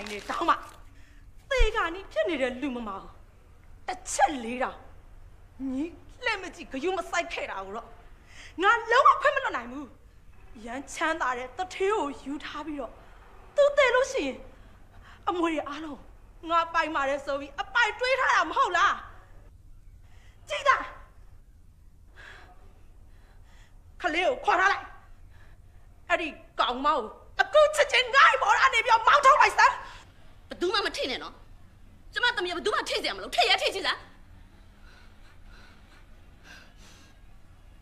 နိုင်တယ်တောင်းမသေကနီးဖြစ်နေတဲ့လူမမကိုတစ်ချက်လေးတောင်ညီလက်မကြည့်ဂယုမဆိုင်ခဲ့တာကိုတော့ငါလုံးဝခွင့်မလွတ်နိုင်ဘူးရမ်းချမ်းသာတဲ့တထေးကိုယူထားပြီးတော့သူတည်လို့ရှိရင်အမွေတွေအားလုံးငါပိုင်ပါတယ်ဆိုပြီးအပိုင်တွေးထားတာမဟုတ်လားကြည့်တာခလေးကိုခေါ်ထားလိုက်အဲ့ဒီကောင်မကိုအခုချက်ချင်းငါ့ဘော်ရနေပြောမောင်းထုတ်လိုက်စမ်း ဘယ်သူမှမထိနဲ့နော်ကျမသမီးကဘယ်သူမှထိစရာမလိုထိရထိချင်စား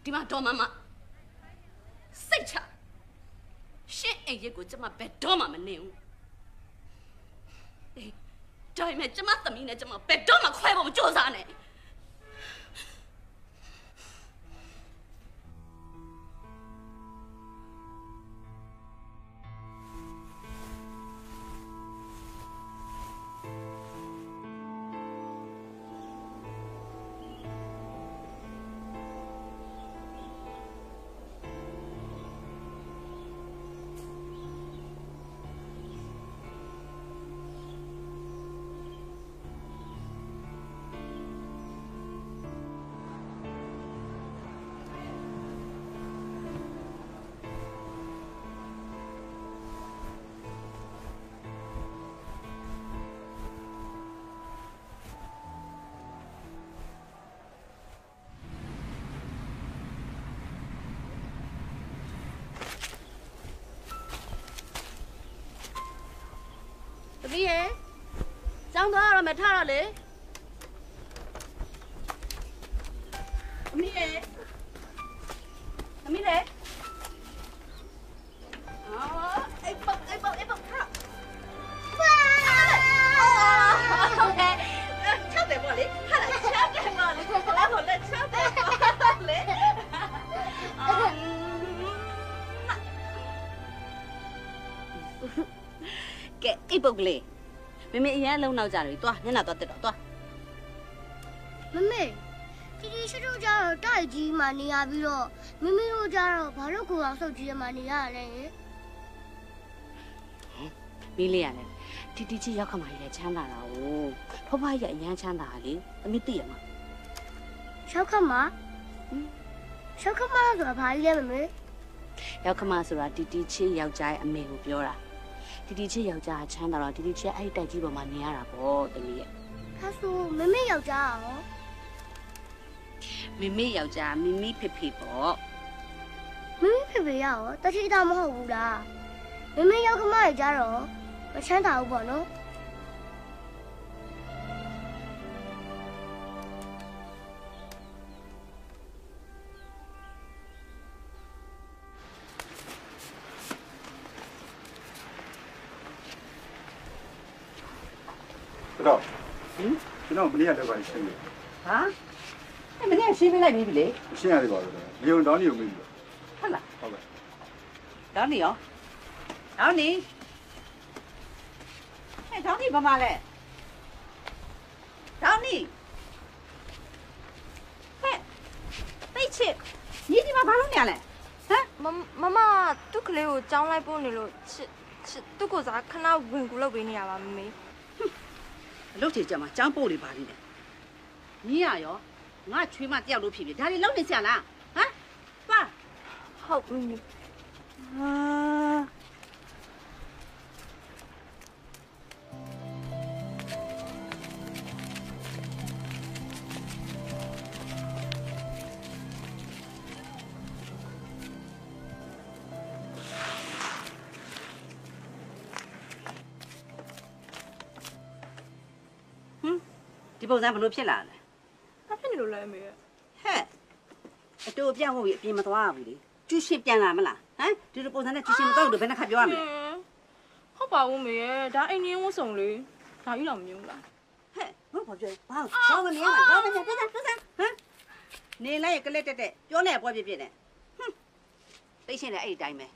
ဒီမှာတော်မမစိတ်ချရှင်းအိမ်ရက်ကိုကျမဘယ်တော့မှမနေဘူးအေးဒါပေမဲ့ကျမသမီးနဲ့ကျမဘယ်တော့မှခွဲဖို့မကြိုးစားနဲ့ ကျောင်းသွားရမယ်ထားရလေ ရင်အလုံးနောက်ကြတယ်တွားမျက်နှာတွားတက်တော့တွားမမေတီတီရှိတို့ကြတော့တိုက်ကြီးမှနေရပြီးတော့မမေတို့ကြတော့ဘာလို့ကိုအောင်ဆုပ်ကြီးမှနေရလဲဟင်မီးလေးရတယ်တီတီချင်းရောက်ခမာကြီးလည်းချမ်းသာတာ哦ဖွားဖွားကြီးကအရန်ချမ်းသာတာလေသမီးသိရမှာရှောက်ခမရှောက်ခမဆိုတာဘာကြီးလဲမမေရောက်ခမာဆိုတာတီတီချင်းယောက်ျားရဲ့အမေကိုပြောတာ တီတီချင်းယောက်ျားကချမ်းသာတော့တီတီချင်းအဲ့ဒီတိုက်ကြီးပေါ်မှာနေရတာပေါ့သမီးရဲ့ဒါဆိုမမေယောက်ျားရောမမေယောက်ျားမိမိဖေဖေပေါ့မမေဖေဖေရောတတိတာမဟုတ်ဘူးလားမမေယောက်ခမရဲ့ကြတော့မချမ်းသာဘူးပေါ့နော် ကျွန်တော်မနေ့ကလည်းပါရှင်းတယ်ဟာအဲ့မနေ့ရှင်းပေးလိုက်ပြီလေရှင်းရတယ်ပါတော့လေုံတောင်းနေုံမေးပြီဟုတ်လားဟုတ်ကဲ့တောင်းနေရောတောင်းနေဟဲ့တောင်းနေဘာမှလဲတောင်းနေဟဲ့တိတ်ချစ်ညီဒီမှာဘာလုပ်နေရလဲဟမ်မမမသူ့ကလေးကိုကြောင်းလိုက်ပို့နေလို့ချစ်ချစ်သူ့ကိုစားခဏဝင်ကူလုပ်ပေးနေရပါမမေအ လုပ်ချေကြမှာចောင်းပို့နေပါလိမ့်တယ်ညီရရောငါချွေးမတယောက်လို့ဖြစ်ပြီဒါတွေလုပ်နေစရာလားဟမ်ပါဟုတ်မမေ ပုံစံဘယ်လိုဖြစ်လာလဲဘာဖြစ်နေလို့လဲအမေရဲ့ဟဲ့အတူအပြောင်းဖို့ပြီးအပြင်မသွားရဘူးလေကျူရှင်ပြန်လာမလားဟမ်ဒီလိုပုံစံနဲ့ကျူရှင်မတော့လို့ဘယ်နှခါပြောရမလဲဟုတ်ပါဘူးမေရဲ့ဒါအိမ်ရင်းဝတ်ဆောင်လေဒါကြီးတော့မမြင်ဘူးလားဟဲ့ဘာပြောပြောဘာဘာမနေရမှာဘာမနေပြဿနာပြဿနာဟမ်နေလိုက်ရကလက်တက်တက်ပြောနေပွားပြပြနဲ့ဟမ်သိရှင်လည်းအဲ့ဒီတိုင်းပဲ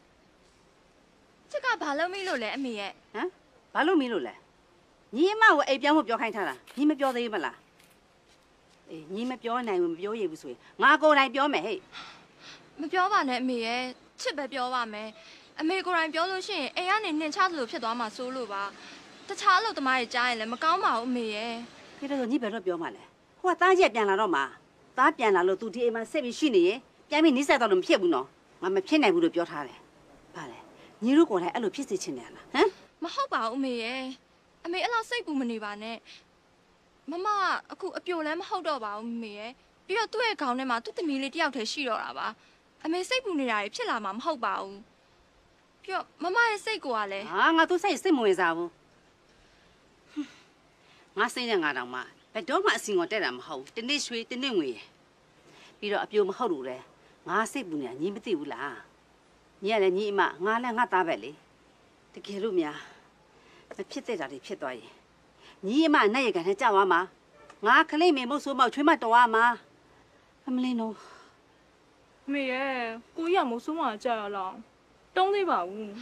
ချစ်ကဘာလုပ်မိလို့လဲအမေရဲ့ဟမ်ဘာလို့မင်းလို့လဲ ညီမကိုအိမ်ပြောင်းဖို့ပြောခိုင်းထားတာညီမပြောသေးဘူးမလားအေးညီမပြောနိုင်ဘူးမပြောရဘူးဆိုရင်ငါကိုယ်တိုင်ပြောမယ်ဟဲ့မပြောပါနဲ့အမေရဲ့ချစ်ပဲပြောပါမယ်အမေကိုယ်တိုင်ပြောလို့ရှိရင်အိမ်ကနေနှင်ချသလိုဖြစ်သွားမှာစိုးလို့ပါတခြားအလုပ်သမားတွေကြားရင်လည်းမကောင်းပါဘူးအမေရဲ့ပြီးတော့ညီဘယ်တော့ပြောမှလဲဟိုကသားရက်ပြန်လာတော့မှသားပြန်လာလို့သူဒီအိမ်မှာဆက်ပြီးရှိနေရင်ပြန်ပြီးနှိစက်တော့လို့မဖြစ်ဘူးနော်ငါမဖြစ်နိုင်ဘူးလို့ပြောထားတယ်ဗါလေညီတို့ကိုယ်တိုင်အဲ့လိုဖြစ်စေချင်တယ်လားဟမ်မဟုတ်ပါဘူးအမေရဲ့ အမေအဲ့လောက်စိတ်ပူမနေပါနဲ့မမကအခုအပြိုလည်းမဟုတ်တော့ပါဘူးအမေရဲ့ပြီးတော့သူ့ရဲ့ခေါင်းထဲမှာသူ့သမီးလေးတယောက်တည်းရှိတော့တာပါအမေစိတ်ပူနေတာတွေဖြစ်လာမှာမဟုတ်ပါဘူးပြီးတော့မမရဲ့စိတ်ကိုကလည်းဟာငါသူစိတ်စိတ်မဝင်စားဘူးဟွန်းငါစိတ်နဲ့ငါတောင်မှဘယ်တော့မှအစီငေါ်တက်တာမဟုတ်ဘူးတနေ့ရွှေတနေ့ငွေရယ်ပြီးတော့အပြိုမဟုတ်လို့လေငါစိတ်ပူနေတာညီမသိဘူးလားညီကလည်းညီအမငါလည်းငါသားပဲလေတကယ်လို့များ မဖြစ်တဲ့တာတွေဖြစ်သွားရင်ညီအမနဲ့ရကန်နဲ့ကြောက်သွားမှာငါခလေးမေမုတ်ဆိုးမောက်ချွေးမတော်ရမှာအမလေးနော်အမေရဲ့ကိုကြီးကမိုးဆိုးမှကြာရလောက်တုံးသေးပါဘူး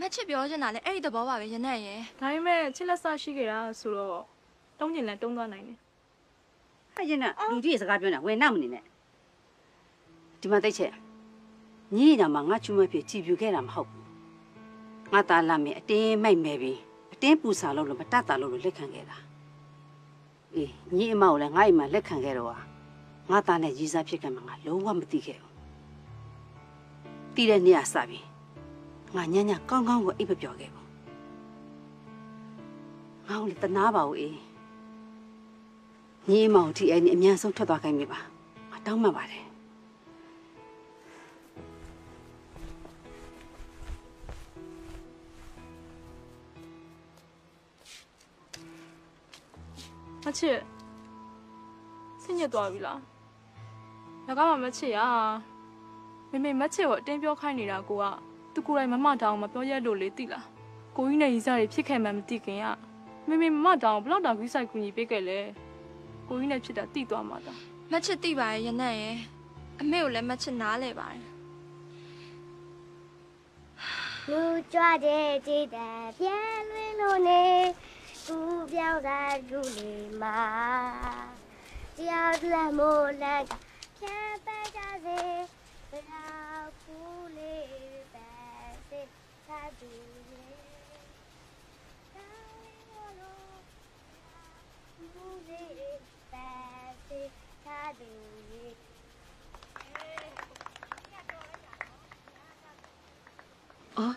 မချစ်ပြောချင်တာလည်းအဲ့ဒီသဘောပါပဲရနက်ရဲ့ဒါပေမဲ့ချစ်လက်ဆရှိခဲ့တာဆိုတော့တုံးကျင်လည်းတုံးသွားနိုင်တယ်အဲ့ကျနဲ့လူကြီးရဲ့စကားပြောနေတာဝင်နောက်မနေနဲ့ဒီမှာသိချက်ညီးညာမှာငါချူမဖြစ်ကြည်ပြူခဲ့တာမဟုတ်ဘူးငါသားလာမေအတင်းမိုက်မယ်ပြီးအ တင်းပူစာလို့လို့မတတ်တာလို့လို့လက်ခံခဲ့တာအေးညီအမကိုလည်းငါ့အိမ်မှာလက်ခံခဲ့တော့ဟာငါသားနဲ့ရည်စားဖြစ်ခဲ့မှာငါလုံးဝမသိခဲ့ဘူးတီးတဲ့နေ့ကစပြီငါညညကောင်းကောင်းကိုအိပ်ပပျော်ခဲ့ဘူးငါ့ကိုလည်းတနာပါဘူးအေးညီမောင်တီအဲ့ဒီအများဆုံးထွက်သွားခိုင်းပြီပါငါတောင်းမှန်ပါတယ် မချစ်ဆင်းညစ်သွားပြီလားငါကမှမချစ်ရမေမေမချစ်ကိုအတင်းပြောခိုင်းနေတာကိုကသူကိုယ်တိုင်မမတောင်မပြောရလို့လေသိလားကိုကြီးနဲ့ရီစားတွေဖြစ်ခဲ့မှမသိခင်ကမေမေမမတောင်ဘလောက်တောင်ကြီးဆိုင်ကူညီပေးခဲ့လဲကိုကြီးနဲ့ဖြစ်တာတိသွားမှာတော့မချစ်သိပါရဲ့ရနက်ရဲ့အမေကိုလည်းမချစ်နားလဲပါတယ်လူကြွတဲ့ကြည်တဲ့ပြန်လွင်လို့နေ သူပြောင်းတာလူလေးမှာတရားလက်မိုးလက်ကပြန်ပဲကြစေဘလာဖူးလေးပဲစေသာတူရဲ့တိုင်းလို့ဖူးလေးပဲစေသာတူရဲ့အော်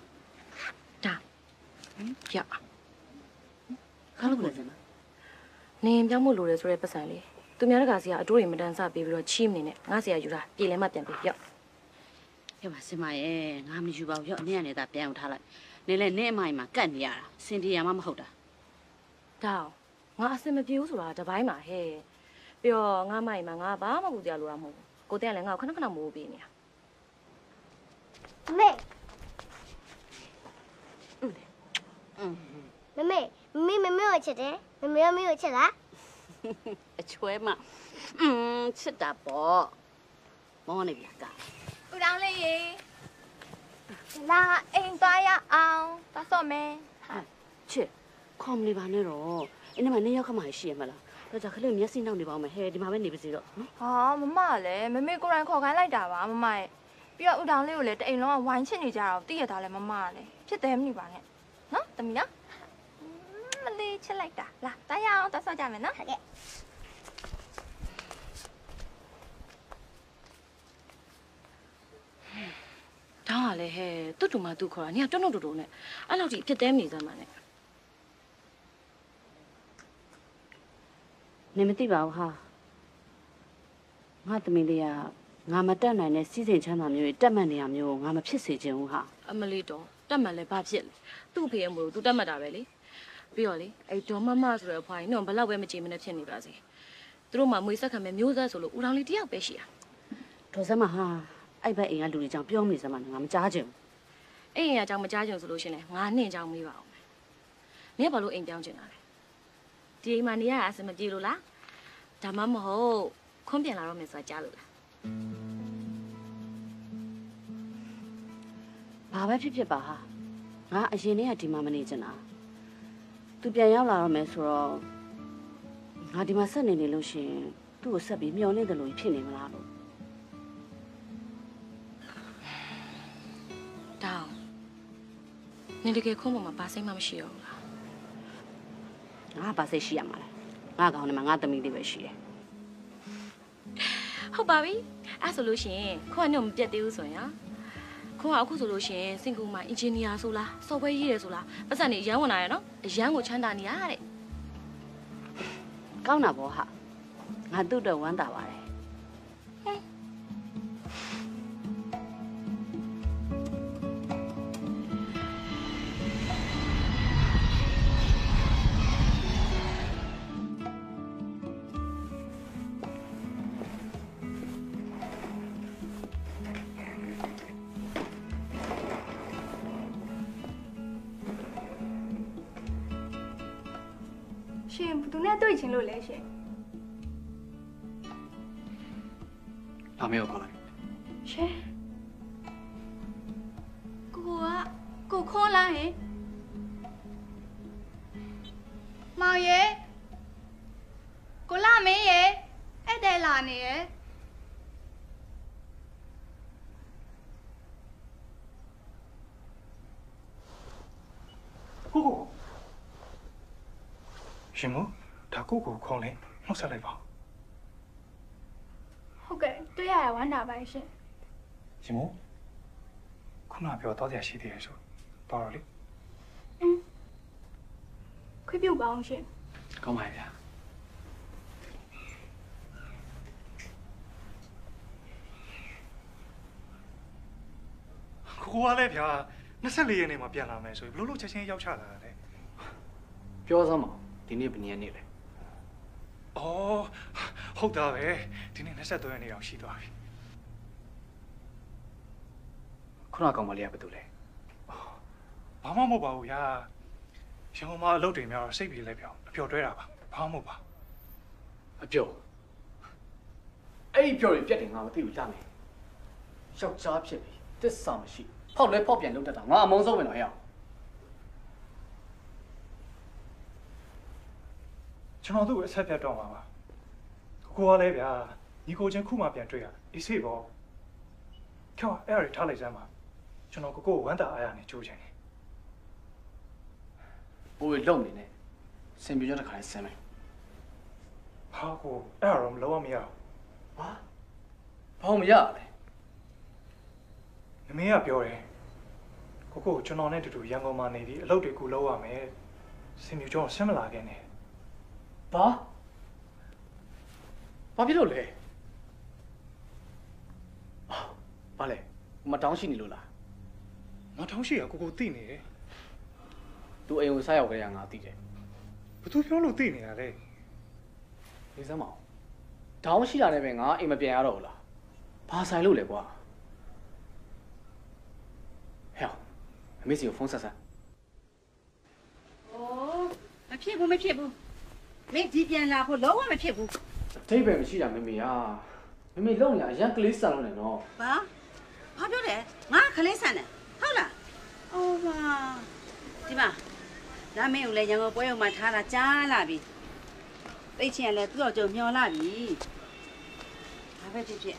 ဒါပြောက် ခါလို့လဲစမ်းနေရင်ပြောင်းဖို့လိုတယ်ဆိုတဲ့ပတ်စံလေးသူများတကာစီကအတိုးတွေမတန်ဆပေးပြီးတော့ချီးမနေနဲ့ငါစီကယူတာပြေလဲမှပြန်ပြီးပြောက်ရပါစင်မရဲ့ငါမယူပါဘူးရော့နင်းရနေတာပြန်အောင်ထားလိုက်နင်းလဲနင်းအမိုင်မှာကတ်နေရတာစင်တီယာမှမဟုတ်တာဒါအောင်ငါအစင်မပြေဘူးဆိုတာတပိုင်းပါဟဲ့ပြီးတော့ငါမိုင်မှာငါဘာမှမကူကြလို့ရမဟုတ်ဘူးကိုတဲ့ကလည်းငါ့ကိုခဏခဏမိုးပေးနေတာမေอืมမမေ မမေမမေကိုချစ်တယ်မမေကမေကိုချစ်လားအချွဲမอืมချစ်တာပေါ့မောနေပြီကဦးတောင်းလေးရေလာအိမ်သွားရအောင်သွားစော့မယ်ချစ်ခေါမလေးပါနဲ့တော့အဲ့ဒီမှာနေရောက်ခမှရှိရမလားတော့ကြခလေးမျက်စိနောက်နေပါဦးမယ်ဟဲ့ဒီမှာပဲနေပါစေတော့နော်ဟာမမလည်းမမေကိုယ်တိုင်ခေါ်ခိုင်းလိုက်တာပါမမရဲ့ပြီးတော့ဦးတောင်းလေးကိုလည်းတအိမ်လုံးကဝိုင်းချစ်နေကြတာကိုသိရတာလဲမမကလည်းဖြစ်သေးမနေပါနဲ့နော်တမီးနော် မလေးချစ်လိုက်တာလာသွားရအောင်သွားစော့ကြမယ်နော်ဟုတ်ကဲ့ဒါကလည်းဟဲ့တွတ်တူမသူ့ခေါ်တာနေကတွတ်တွတ်တူတူနဲ့အဲ့လောက်ကြီးအဖြစ်သေးမနေစမ်းပါနဲ့နေမသိပါဘူးဟာငါသမီးလေးကငါမတက်နိုင်တဲ့စီးစိမ်ချမ်းသာမျိုးတွေတက်မှတ်နေရမျိုးကိုငါမဖြစ်စေချင်ဘူးဟာအမလေးတော့တက်မှန်လဲဘာဖြစ်လဲသူ့ဖေအမို့သူတက်မှတ်တာပဲလေ ပြီးတော့လေအဲ့ဒေါ်မမဆိုတဲ့အဖွားကြီးတော့ဘလောက်ပဲမကြည်မနဲ့ဖြစ်နေပါစေသူတို့မှမွေးဆက်ခံမဲ့မျိုးဆက်ဆိုလို့ဦးတော်လေးတယောက်ပဲရှိတာဒေါ်စမ်းမဟာအဲ့ဘက်အိမ်ကလူတွေကြောင့်ပြောမိစမ်းမငါမကြားချင်ဘူးအဲ့ရင်အကြောင်းမကြားချင်ဆိုလို့ရှရင်လေငါနှင့်ကြောင်းမေးပါအောင်မယ်။နင်ကဘာလို့အိမ်ပြောင်းချင်တာလဲ။ဒီအိမ်မှာနေရတာအဆင်မပြေလို့လား။ဒါမှမဟုတ်ခွန်းပြန်လာတော့မယ်ဆိုတာကြားလို့လားဘာပဲဖြစ်ဖြစ်ပါဟာငါအရင်တည်းကဒီမှာမနေချင်တာ သူပြန်ရောက်လာတော့မယ်ဆိုတော့ငါဒီမှာဆက်နေနေလို့ရှရင်သူ့ကိုဆက်ပြီးမျောနေတယ်လို့ဖြစ်နေမလားလို့။ဒါအောင်နင်တကယ်ခွန်းပေါ်မှာဘာစိတ်မှမရှိတော့ဘူးလားငါဘာစိတ်ရှိရမှာလဲငါကောင်ထဲမှာငါသမီးလေးပဲရှိတယ်ဟုတ်ပါပြီအဲ့ဆိုလို့ရှိရင်ခွန်းကညမပြတ်သေးဘူးဆိုရင်ဟာ ခွန်းကအခုဆိုလို့ရှိရင်စင်ကူမှာအင်ဂျင်နီယာဆိုလားဆော့ဖ်ဝဲရေးတယ်ဆိုလားပတ်စံနေအရန်ဝင်လာရနော်အရန်ကိုချမ်းသာနေရတဲ့ကောင်းတာပေါ့ဟာငါသူ့အတွက်ဝမ်းသာပါတယ် င်လို့လဲရှင်လာမေကိုခေါ်လိုက်ရှင်ကိုကကိုခေါ်လာဟင်မောင်ရဲ့ကိုလာမင်းရဲ့အဲ့တဲ့လာနေရဲ့ကိုကိုရှင်မဒါ ကိုကိုခေါ်လိုက်နှုတ်ဆက်လိုက်ပါဟုတ်ကဲ့တွေ့ရရဝမ်းသာပါရှင်ရှင်မခုနပြောတော့တရားရှိသေးရဲ့ဆိုတော်တော်လေးခွင့်ပြုပါအောင်ရှင်ကောင်းပါရဲ့ဗျာကိုကိုကလည်းဗျာ24ရက်နေ့မှာပြန်လာမယ်ဆိုရင်ဘလို့လို့ချက်ချင်းရောက်ချလာတာလဲပြောစမ်းပါဒီနေ့ဘယ်နည်းနေ့လဲ။ အော်ဟုတ်တာပဲဒီနေ့23ရက်နေ့အောင်ရှိသွားပြီခုနကောင်မလေးကဘာတူလဲ။ဘာမှမဟုတ်ပါဘူးဗျာ။ရုံမအလုပ်တွေများတော့စိတ်ပြေလဲပြောင်းအပျော်တွဲတာပါ။ဘာမှမဟုတ်ပါအပြော့အဲ့ဒီပြော့ရင်ပြက်တယ်ငါမသိဘူးလာမယ်ယောက်ျားဖြစ်ပြီတစ္ဆာမရှိဖောက်လဲဖောက်ပြန်လုပ်တတ်တာငါအမုန်းဆုံးပဲတော့ဟဲ့အောင် ။ ကျွန်တော်သူ့ကိုအဆက်ပြတ်တော့မှာပါ။ကိုကိုကလည်းဗျာညီကိုချင်းခုမှပြန်တွေ့ရအေးစေးပေါ့။ကျော်အဲ့ဒါတွေထားလိုက်စမ်းပါ။ကျွန်တော်ကိုကိုကိုဝမ်းတာအားရနေကြိုးချင်တယ်ဘိုးရလုံနေနဲ့စင်ပြကြတဲ့ခါလေးဆင်းမယ်။ဟာကိုအဲ့ဒါတော့မလုပ်ရမရဘူးဟာဘာမှမရလဲ။မမေကပြောတယ်။ကိုကိုကျွန်တော်နဲ့တူတူရန်ကုန်မှာနေပြီးအလုပ်တွေကူလုပ်ရမယ်။စင်မြူကျောင်းဆင်းမလာခဲ့နဲ့ ဘာဘာဖြစ်လို့လဲအာဘာလဲမတောင်းရှိနေလို့လား။မထောင်းရှိရကိုကိုသိနေတယ်သူအိမ်ကိုစားရောက်ကြရငါသိတယ်။ဘသူပြောလို့သိနေတာလဲနေစမ်းမအောင်တောင်းရှိတာနဲ့ပဲငါအိမ်မပြန်ရတော့ဘူးလားဘာဆိုင်လို့လဲကွာဟဲ့အမေစီကိုဖုန်းဆက်ဆက်โอ้မဖြစ်ဘူးမဖြစ်ဘူး မင်းဒီပြန်လာဖို့လုံးဝမဖြစ်ဘူးအထိပ္ပယ်မရှိတာမမေอ่ะမမေလုံရအရန်ကလေးဆန်လို့နေတော့ဘာဘာပြောတယ်ငါခလေးဆန်တယ်ဟုတ်လားအော်ပါဒီမှာလာမင်းကိုလည်းရန်ကုန်ပွဲရုံမှာထားတာကြားလာပြီသိချင်ရလဲသူ့တော့ကြုံမျောလာပြီဘာပဲဖြစ်ဖြစ်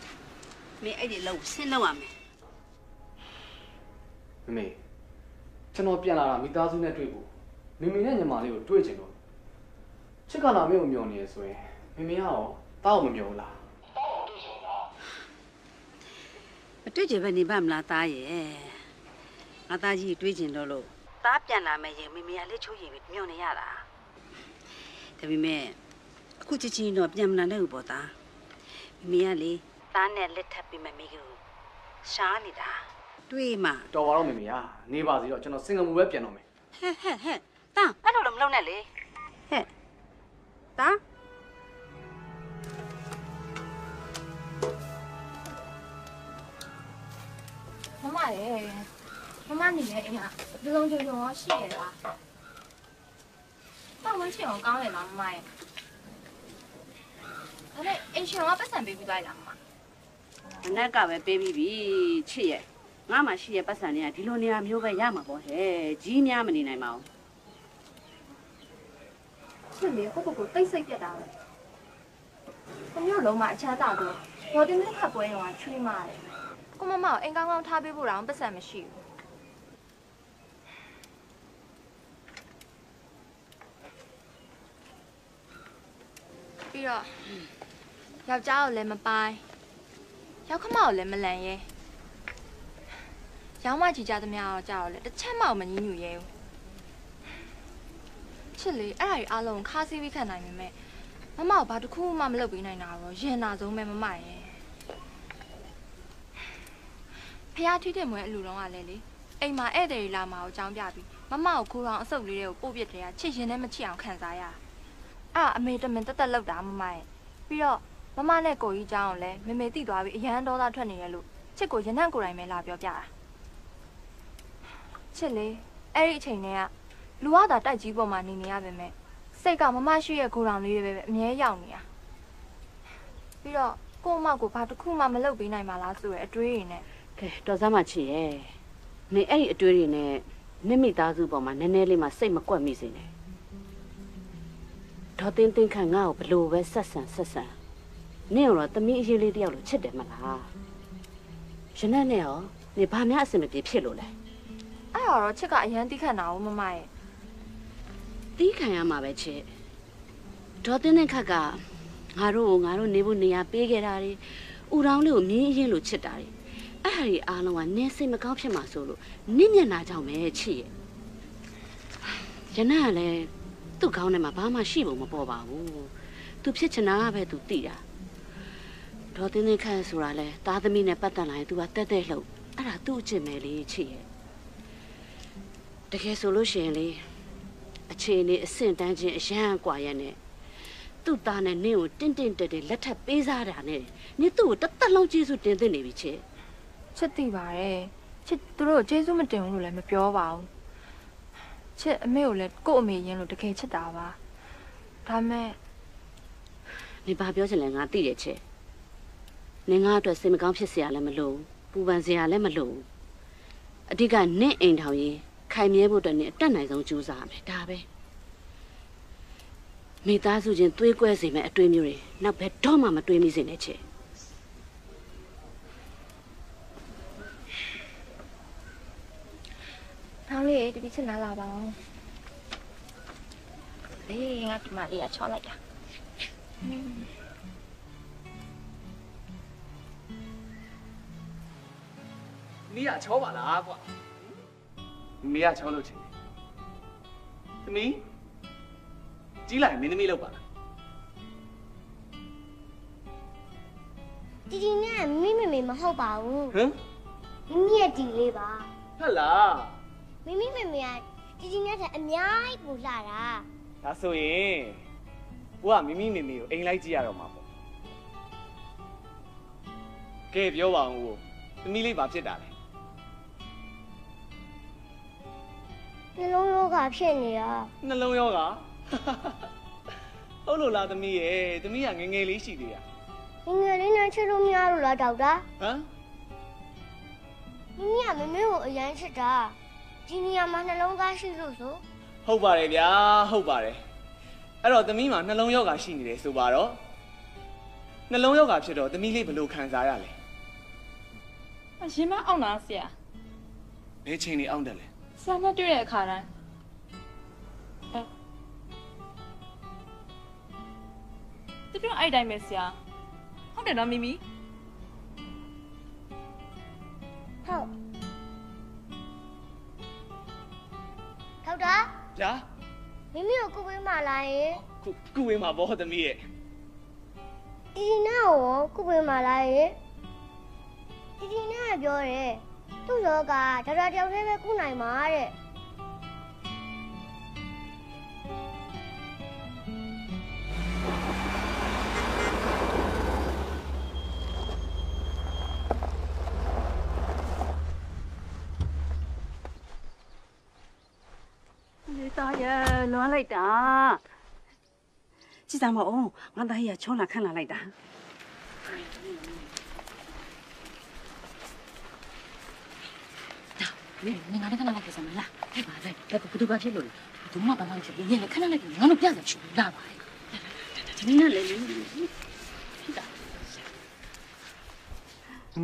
မင်းအဲ့ဒီလုံးဆင်းလုံးရမယ်မမေကျွန်တော်ပြန်လာတာမိသားစုနဲ့တွေ့ဖို့မမေနဲ့ညီမလေးကိုတွေ့ချင်တော့ ချစ်ကလာမေကိုမျောနေရဆိုရင်မမေကရောတောက်မမျောဘူးလားမတွေ့ကြပဲနေပါမလားသားရဲ့ငါသားကြီးတွေ့ချင်တော့လို့သားပြန်လာမယ်ရင်မိမိကလက်ချိုးရည်ပြီးမျောနေရတာဒါပေမဲ့အခုချက်ချင်းတော့ပြန်မလာနိုင်ဘူးပေါ့သားမိမိကလေသားနဲ့လက်ထပ်ပြီးမမိကူရှားနေတာတွေ့မှတော်ပါတော့မမေကနေပါစီတော့ကျွန်တော်စင်ကာပူပဲပြန်တော့မယ်ဟဲ့ဟဲ့ဟဲ့တာအဲ့လိုတော့မလုပ်နဲ့လေဟဲ့ တာမမရဲ့မမနေရဲ့အိမ်ကဒီလုံးချုံချုံရောရှိရလားတော့ဝင်းချင်အောင်ကောင်းရလားမမရဲ့အဲ့ဒါအင်ရှင်ကပတ်စံပေးပြီးသွားရလားမမမနက်ကပဲပေးပြီးပြီချစ်ရဲ့ငါမှရှိရဲ့ပတ်စံတွေကဒီလိုနေရာမျိုးပဲရမှာပေါ့ဟဲ့ကြီးများမနေနိုင်ပါဘူး ဖြစ်နေကိုပုဂ္ဂိုလ်တိတ်ဆိတ်ပြတ်တာပဲ။ကိုမျိုးလုံးမှာအချမ်းသာတော့ဘော်တင်တဲ့ခပ်ပွဲရောချွေးမာတယ်။ကိုမမကိုအိမ်ကောင်းကောင်းထားပေးဖို့တောင်ပတ်စံမရှိဘူး။ပြီးတော့ယောက်ျားကိုလည်းမပိုင်ယောက်ခမကိုလည်းမလန်ရဲရောင်းမကြီးကြသမျှတော့ကြောက်လဲတစ်ချက်မှမငင်းညူရဲဘူး ချစ်လေအဲ့ဒါကြီးအားလုံးခါးစီးပြီးခံနိုင်မိမဲ့မမကိုဘာတစ်ခုမှမလုပ်ပေးနိုင်တာတော့ရင်နာဆုံးပဲမမရဲ့ဖះထိတဲ့မွဲအလူတော့ကလည်းလေအိမ်မှာဧည့်သည်တွေလာမှာကိုအကြောင်းပြပြီးမမကိုခိုးအောင်အဆုပ်လေးတွေကိုပို့ပစ်တယ်ကချစ်ရင်နဲ့မချစ်အောင်ခံစားရအဲ့အမေတမင်တက်တက်လောက်တာမမရဲ့ပြီးတော့မမနဲ့ကိုကြီးเจ้าအောင်လဲမေမေတိသွားပြီးအရန်ဒေါသထွက်နေရလို့ချစ်ကိုရနံ့ကိုယ်တိုင်ပဲလာပြောပြတာချစ်လေအဲ့ဒီအချိန်တည်းက လူဝသာတိုက်ကြီးပေါ်မှာနေနေရပါမယ်စိတ်ကမမရှိရဲ့ကိုယ်တော်လေးတွေပဲအမြဲရောက်နေတာပြီးတော့ကို့အမောက်ကိုဘာတစ်ခုမှမလုပ်ပေးနိုင်ပါလားဆိုရယ်အတွေးတွေနဲ့ကဲတော်စမ်းမချစ်ရဲ့နေအဲ့ဒီအတွေ့အကြုံနဲ့မိမိသားစုပေါ်မှာနည်းနည်းလေးမှစိတ်မကွက်မိစေနဲ့ဒေါ်တင်းတင်းခန့်ငါ့ကိုဘလို့ပဲဆက်ဆံဆက်ဆံနင့်ရောသမီးအရေးလေးတယောက်လိုချစ်တယ်မလားရနက်နဲ့ရောနေဘာများအဆင်မပြေဖြစ်လို့လဲအဲ့တော့ချစ်ကအရန်တိခတ်တာဦးမမရဲ့ တီးခံရမှာပဲချစ်ဒေါ်တင်းတင်းခန့်ကငါတို့ကိုငါတို့နေဖို့နေရာပေးခဲ့တာတွေဥတောင်းလေးကိုမြင်းအရင်လိုချစ်တာတွေအဲ့ဟာတွေအားလုံးကနင်းစိတ်မကောင်းဖြစ်မှာဆိုလို့နင့်မျက်နှာကြောင့်ပဲချစ်ရဲ့ရနက်ကလည်းသူ့ခေါင်းထဲမှာဘာမှရှိဖို့မပေါ်ပါဘူးသူဖြစ်ချင်တာပဲသူသိတာဒေါ်တင်းတင်းခန့်ဆိုတာလဲသားသမီးနဲ့ပတ်သက်လာရင် तू ကတက်တက်လှုပ်အဲ့ဒါသူ့အချစ်မယ်လေချစ်ရဲ့တကယ်ဆိုလို့ရှိရင်လေ အခြေအနေအဆင့်တန်းချင်းအရန်กว่าရဲ့နဲ့သူ့သားနဲ့နင့်ကိုတင့်တင့်တက်တက်လက်ထပ်ပေးစားတာနဲ့နင်သူ့ကိုတစ်သက်လုံးကျေးဇူးတင်သင့်နေပြီချစ် ချစ်သိပါတယ်ချစ်သူတို့ကျေးဇူးမတင်ဘူးလို့လည်းမပြောပါဘူးချစ်အမေကိုလည်းကို့အမေရင်လို့တကယ်ချစ်တာပါဒါမဲ့ နေဘာပြောချင်လဲငါသိတယ်ချစ်နင်ငါအတွက်စိတ်မကောင်းဖြစ်เสียရလည်းမလို့ပူပန်เสียရလည်းမလို့အဓိကနင့်အိမ်ထောင်ရင် ခိုင်မြဲဖို့အတွက်နင်အတက်နိုင်ဆုံးကြိုးစားရမယ်ဒါပဲမိသားစုချင်းသွေးကွဲစေမယ့်အတွေ့မျိုးတွေနောက်ဘယ်တော့မှမတွေးမိစေနဲ့ချစ်နောင်လေးတပည့်ချစ်နားလာပါအောင်အေးငါဒီမလေးကချောလိုက်တာမီးကချောပါလားကွာ မီးကချောလို့ချင်တယ်သမီးကြီးလိုက်မင်းသမီးလောက်ပါလားတီတီနဲ့မိမိမေမဟုတ်ပါဘူးဟမ်မိမိရဲ့ဒီလေးပါဟုတ်လားမိမိမေမေကတီတီနဲ့တဲ့အများကြီးပူလာတာဒါဆိုရင်ကိုကမိမိမေမေကိုအိမ်လိုက်ကြည့်ရတော့မှာပေါ့ကဲပြောပါဦးကိုသမီးလေးဘာဖြစ်တာလဲ နှလုံးရောဂါဖြစ်နေတာနှလုံးရောဂါဟုတ်လို့လားသမီးရဲ့သမီးကငယ်ငယ်လေးရှိသေးတာငယ်ငယ်လေးနဲ့ချစ်လို့မရလို့လားဒေါက်တာဟမ်မိမိကမမေကိုအရန်ချစ်တာဒီနေရာမှာနှလုံးသားရှိလို့ဆိုဟုတ်ပါတယ်ဗျာဟုတ်ပါတယ်အဲ့တော့သမီးမှာနှလုံးရောဂါရှိနေတယ်ဆိုပါတော့နှလုံးရောဂါဖြစ်တော့သမီးလေးဘယ်လိုခံစားရလဲအရင်မအောင်လားဆရာဘယ်ချိန်နေအောင်တယ်လဲ ဆရာနဲ့တွေ့တဲ့အခါတိုင်းအဲတပြောအဲ့တိုင်းပဲဆရာဟုတ်တယ်နော်မိမိဟုတ်ဒေါက်တာဗျာမိမိကိုကုတ်ပေးမှလာရင်ခုခုဝေးမှာဘောသမီးရဲ့တီတီနဲ့ကိုကုတ်ပေးမှလာရင်တီတီနဲ့ကပြောတယ် သူ့ယောဂဒေါက်တာတယောက်တည်းပဲကုနိုင်မှာတဲ့လေသားရလွမ်းလိုက်တာကြည်စမ်းမအောင်ငါသားကြီးကချောလာခ န့်လာလိုက်တာနင်နင်ငါနဲ့ခဏလိုက်ကြစမ်းမလားဟဲ့ပါလေဘယ်ကဘသူကဖြစ်လို့လဲဘုမဘာမှမဖြစ်ဘူးနင်လည်းခဏလိုက်ငါတို့ပြတယ်ချူလာပါနင်းနဲ့လေလေ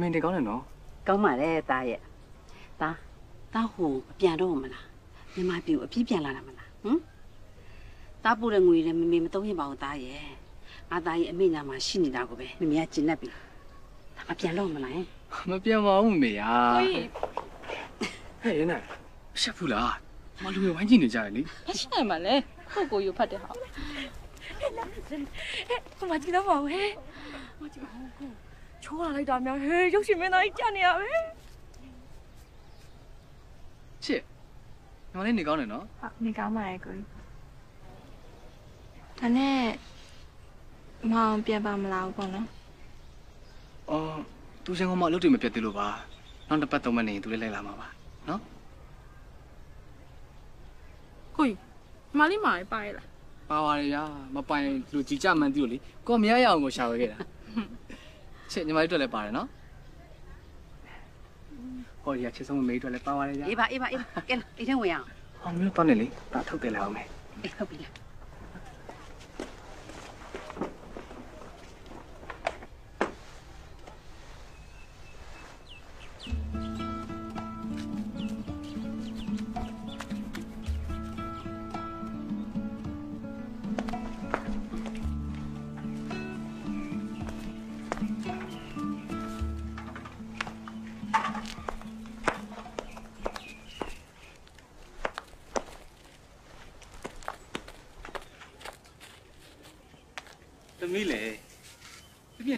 မင်းတကောင်းတယ်နော်ကောင်းပါလေသားရဲ့သားသားဟိုပြန်တော့မလားမြန်မာပြည်ကိုအပြည့်ပြန်လာတာမလားဟမ်သားပို့တဲ့ငွေလည်းမမေမသုံးရင်ပါဘူးသားရဲ့ငါသားရဲ့အမေညာမှာရှိနေတာကိုပဲမမေကကျင်납ပြီဒါမပြန်တော့မလားဟင်မပြန်ပါဘူးမေယာကိုကြီး ဟဲ့ရနေရှက်ဘူးလားမလူတွေဝိုင်းကြည့်နေကြတယ်လေမရှက်မှလဲကိုကိုယူဖတ်တဲ့ဟာဟိုမှာကြည့်တော့ပါဦးဟဲ့ဟိုကြည့်ပါဦးကိုချိုးလာလိုက်တာများဟဲ့ရုပ်ရှင်မင်းသားကြီးကြာနေရပဲချစ်ညီမလေးနေကောင်းတယ်နော်ဟုတ်နေကောင်းပါရဲ့ကိုကြီးဒါနဲ့မအောင်ပြန်ပါမလားဘူးပေါ့နော်အော်သူရှင်ကမှအလုပ်တွေမပြတ်သေးလို့ပါနောက်တစ်ပတ်သုံးပတ်နေရင်သူလည်းလိုက်လာမှာပါ နော်ကိုကြီးမလေးမာပါရဲ့လားပါပါတယ်ဗျာမပိုင်လူကြည်ကြမှန်းသိလို့လေကိုကမရရအောင်ကိုရှာဝယ်ခဲ့တာချစ်ညီမလေးတို့လည်းပါတယ်နော်ဟောဒီကချစ်ဆုံးမေးတို့လည်းပါပါတယ်ဗျာအေးပါအေးပါအေးပါကဲအိမ်ထဲဝင်ရအောင်ဟောမင်းတော့နေလေဒါထုတ်တယ်လာအောင်မယ်အေးဟုတ်ပြီလား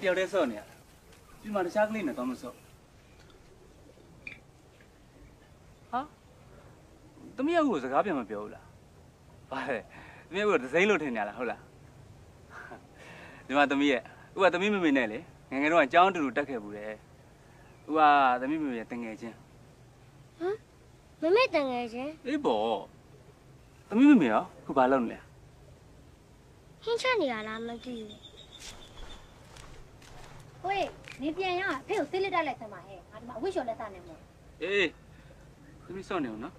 ပြပြတယောက်တည်းစော့နေရတာဒီမှာတခြားကလေးနဲ့တော့မစော့ဟာသမီးကကိုစကားပြန်မပြောဘူးလားဘာလဲသမီးကကိုဒဇိမ့်လို့ထင်ကြလားဟုတ်လားဒီမှာသမီးရဲ့ဥကသမီးမမေနဲ့လေငယ်ငယ်တော့အကြောင်းတူတူတက်ခဲ့ဘူးတယ်ဥကသမီးမမေရဲ့တငယ်ချင်းမမေတန်ငယ်ချင်းအေးပေါ့သမီးမမေရောခုဘာလုပ်နေလဲဟင်းချနေရလားမသိဘူး ဟိုနေပြန်ရဖေကိုဆေးလက်တက်လိုက်ဆမ်းပါဟဲ့ငါဒီမှာအဝိရှော်လက်စနေမို့အေးသမီးစော့နေအောင်နော်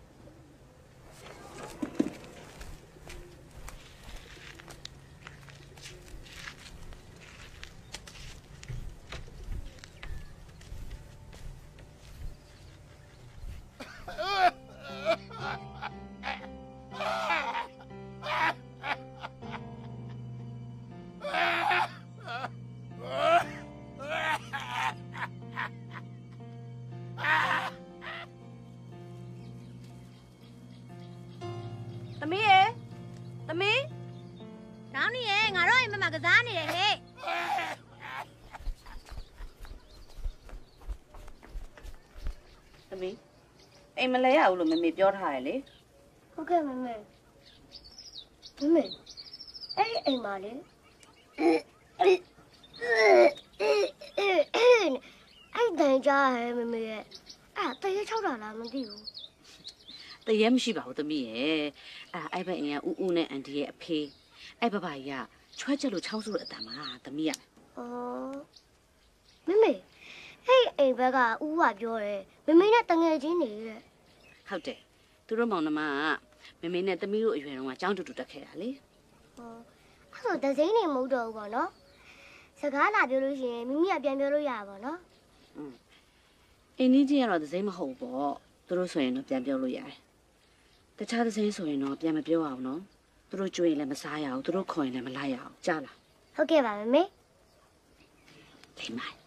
အိမ်မလဲရဘူးလို့မမေပြောထားတယ်လေဟုတ်ကဲ့မမေမမေအဲ့ဒီအိမ်မှာလေအဲ့တန်ကြားဟဲ့မမေရဲ့အဲ့တရေချောက်တာလားမသိဘူးတရေမရှိပါဘူးသမီးရဲ့အဲ့အဲ့ဘက်အိမ်ကဦးဦးနဲ့အန်တီရဲ့အဖေအဲ့ဘဘကြီးကချွဲချက်လို့ချောင်းစုတဲ့အတန်မှာသမီးကဩမမေအဲ့အိမ်ဘက်ကဦးကပြောတယ်မမေနဲ့တငယ်ချင်းနေရဲ့ ဟုတ်တယ်သူတို့မောင်နှမကမမေနဲ့သမီးတို့အရွယ်တုန်းကចောင်းတူတူတက်ခဲ့တာလေဟောအဲ့ဆိုဒဇိန်းနေမဟုတ်တော့ဘူးပေါ့နော်စကားလာပြောလို့ရှိရင်မိမိကပြန်ပြောလို့ရပါပေါ့နော်အိမ်ကြီးကြီးကတော့သစိမ်းမဟုတ်ဘူးပေါ့သူတို့ဆိုရင်တော့ပြန်ပြောလို့ရတယ်တခြားသစိမ်းဆိုရင်တော့ပြန်မပြောအောင်နော်သူတို့ကြွရင်လည်းမစားရအောင်သူတို့ခေါ်ရင်လည်းမလိုက်ရအောင်ကြားလားဟုတ်ကဲ့ပါမမေလိမ့်ပါ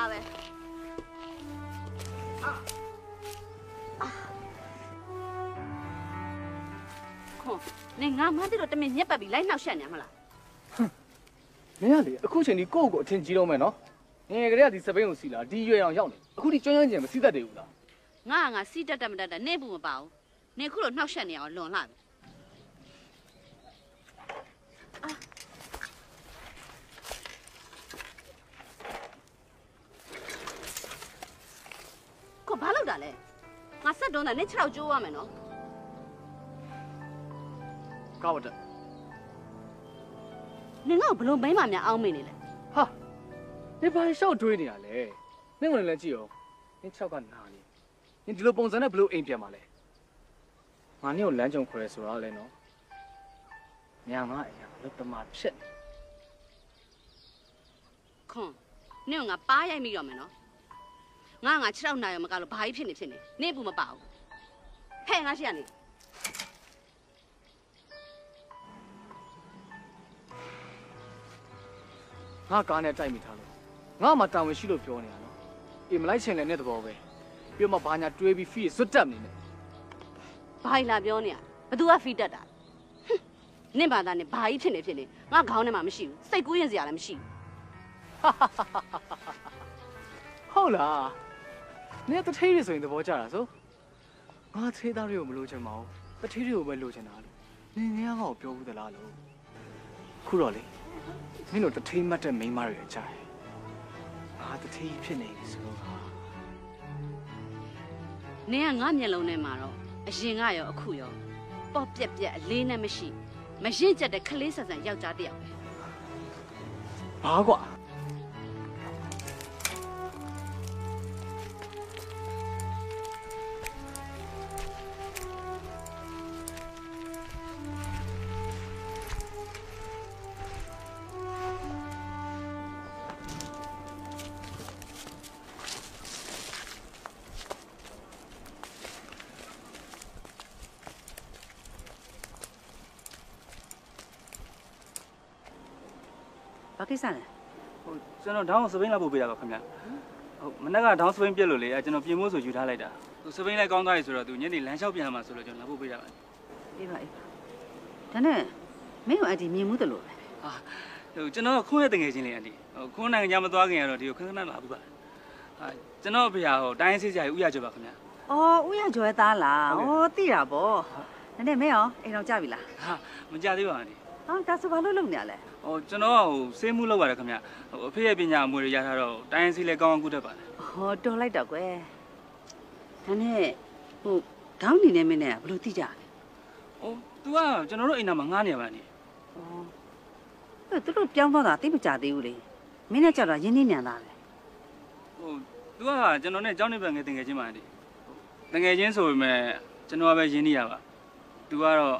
တာပဲခွန်းနေငါမှသိတော့တမင်ညက်ပတ်ပြီးလိုက်နှောက်ရှက်နေမလားမင်းကလေအခုချိန်ဒီကိုယ့်ကိုအထင်ကြီးတော့မယ်နော်ငယ်ကလေးကဒီစပိန်ကိုစီလာဒီရွယ်အောင်ရောက်နေအခုဒီကျွမ်းကျွမ်းကျင်မစီးတတ်တယ်ဘူးလားငါကငါစီးတက်တက်မတက်တက်နေဘူးမပါဘူးနေခုလိုနှောက်ရှက်နေအောင်လွန်လာပြီကို ဘာလုပ်တာလဲငါဆက်တုံးတာနေ6ရောက်ကျိုးရမယ်နော်ကောက်တက်နင်ကဘလို့မိမများအောင်းမိနေလဲဟာနေဘာရှောက်တွေးနေရလဲနင့်ဝင်လည်းကြည့်ရောနင်း6ကနာနေနင်ဒီလိုပုံစံနဲ့ဘလို့အိမ်ပြန်มาလဲငါနင့်ကိုလမ်းကြုံခေါ်ရဲဆိုတော့လဲနော်ညာငါအရာလုတ်တမဖြစ်နေခွန်နင်ကငါပါရိုက်မိတော့မယ်နော် ငါငါ6ရောက်နိုင်ရမကလို့ဘာကြီးဖြစ်နေဖြစ်နေနေဘူးမပါဘူးဟဲ့ငါရှိရနေငါကားနဲ့တိုက်မိထားလို့ငါမှတာဝန်ရှိလို့ပြောနေတာနော်အေးမလိုက်ချင်လည်းနဲ့တဘောပဲပြီးတော့မှဘာညာတွေးပြီးဖီးစွတ်တက်နေတယ်ဘာကြီးလာပြောနေရဘသူကဖီတက်တာဟွန်းနင့်ဘာသာနဲ့ဘာကြီးဖြစ်နေဖြစ်နေငါခေါင်းထဲမှာမရှိဘူးစိတ်ကူးရင်စရာလည်းမရှိဘူးဟုတ်လား နင်တထေးတွေဆိုရင်သဘောကျတာဆိုငါသေးသားတွေကိုမလိုချင်ပါဘူးတထေးတွေကိုပဲလိုချင်တာလို့နင်ငယ်ငါ့ကိုပြောဘူးသလားလို့ခုတော့လေမင်းတို့တထေးမှတ်တဲ့မိန်းမတွေအကြိုက်ငါတထေးဖြစ်နေပြီဆိုတော့နင်ကငါမျက်လုံးထဲမှာတော့အရင်ကရောအခုရောပေါ့ပြက်ပြက်အလေးနဲ့မရှိမရင်ကျက်တဲ့ခလေးဆန်ဆန်ယောက်ျားတစ်ယောက်ပဲဘာကွာ ကိစ္စလဲဟိုကျွန်တော်ဒေါင်းစပိန်လာပို့ပေးတာပါခင်ဗျဟုတ်မနေ့ကဒေါင်းစပိန်ပြက်လို့လေအဲကျွန်တော်ပြင်မို့ဆိုယူထားလိုက်တာသူစပိန်လိုက်ကောင်းသွားပြီဆိုတော့သူညနေလမ်းလျှောက်ပြန်လာမှာဆိုတော့ကျွန်တော်လာပို့ပေးတာပါအေးပါအေးပါဒါနဲ့မင်းကအဒီမြင်မှုတလို့ပဲဟာဟိုကျွန်တော်ခွန်းရဲ့တငယ်ချင်းလေးအန်ဒီဟိုခွန်းနိုင်ငံမသွားခင်ကတော့ဒီကိုခဏခဏလာဘူးပါဟာကျွန်တော်အဖေဟာဟိုတိုင်းဆေးစရာကြီးဥရကျော်ပါခင်ဗျအော်ဦးရကျော်ရဲ့သားလားအော်သိတာပေါ့ဒါနဲ့မင်းရောအိမ်တော့ကြပြီလားဟာမကြသေးပါဘူးအန်ဒီဟောဒါဆိုဘာလို့လုပ်နေရလဲ ဟိုကျွန်တော်ကဟိုဆေးမှုလောက်ပါတယ်ခင်ဗျဟိုအဖေရဲ့ပညာအမွေတွေရထားတော့တိုင်းဆေးလည်းကောင်းအောင်ကုတတ်ပါတယ် ဟောတော်လိုက်တော့ကွယ်ဒါနဲ့ဟိုဒေါင်းနေနေမင်းနဲ့ဘယ်လိုသိကြလဲ ဟို तू ကကျွန်တော်တို့အိမ်နာမှာငားနေပါနေ အဲ့သူတို့ပြောင်းသွားတာသိမကြသေးဘူးလေမင်းနဲ့ကြောက်တာရင်းနှီးမြန်သားပဲ ဟို तू ကကျွန်တော်နဲ့ကြောင်းနေပံငယ်တင်ငယ်ချင်းပါအန်ဒီတငယ်ချင်းဆိုပေမဲ့ကျွန်တော်ကပဲရင်းနေရပါ तू ကတော့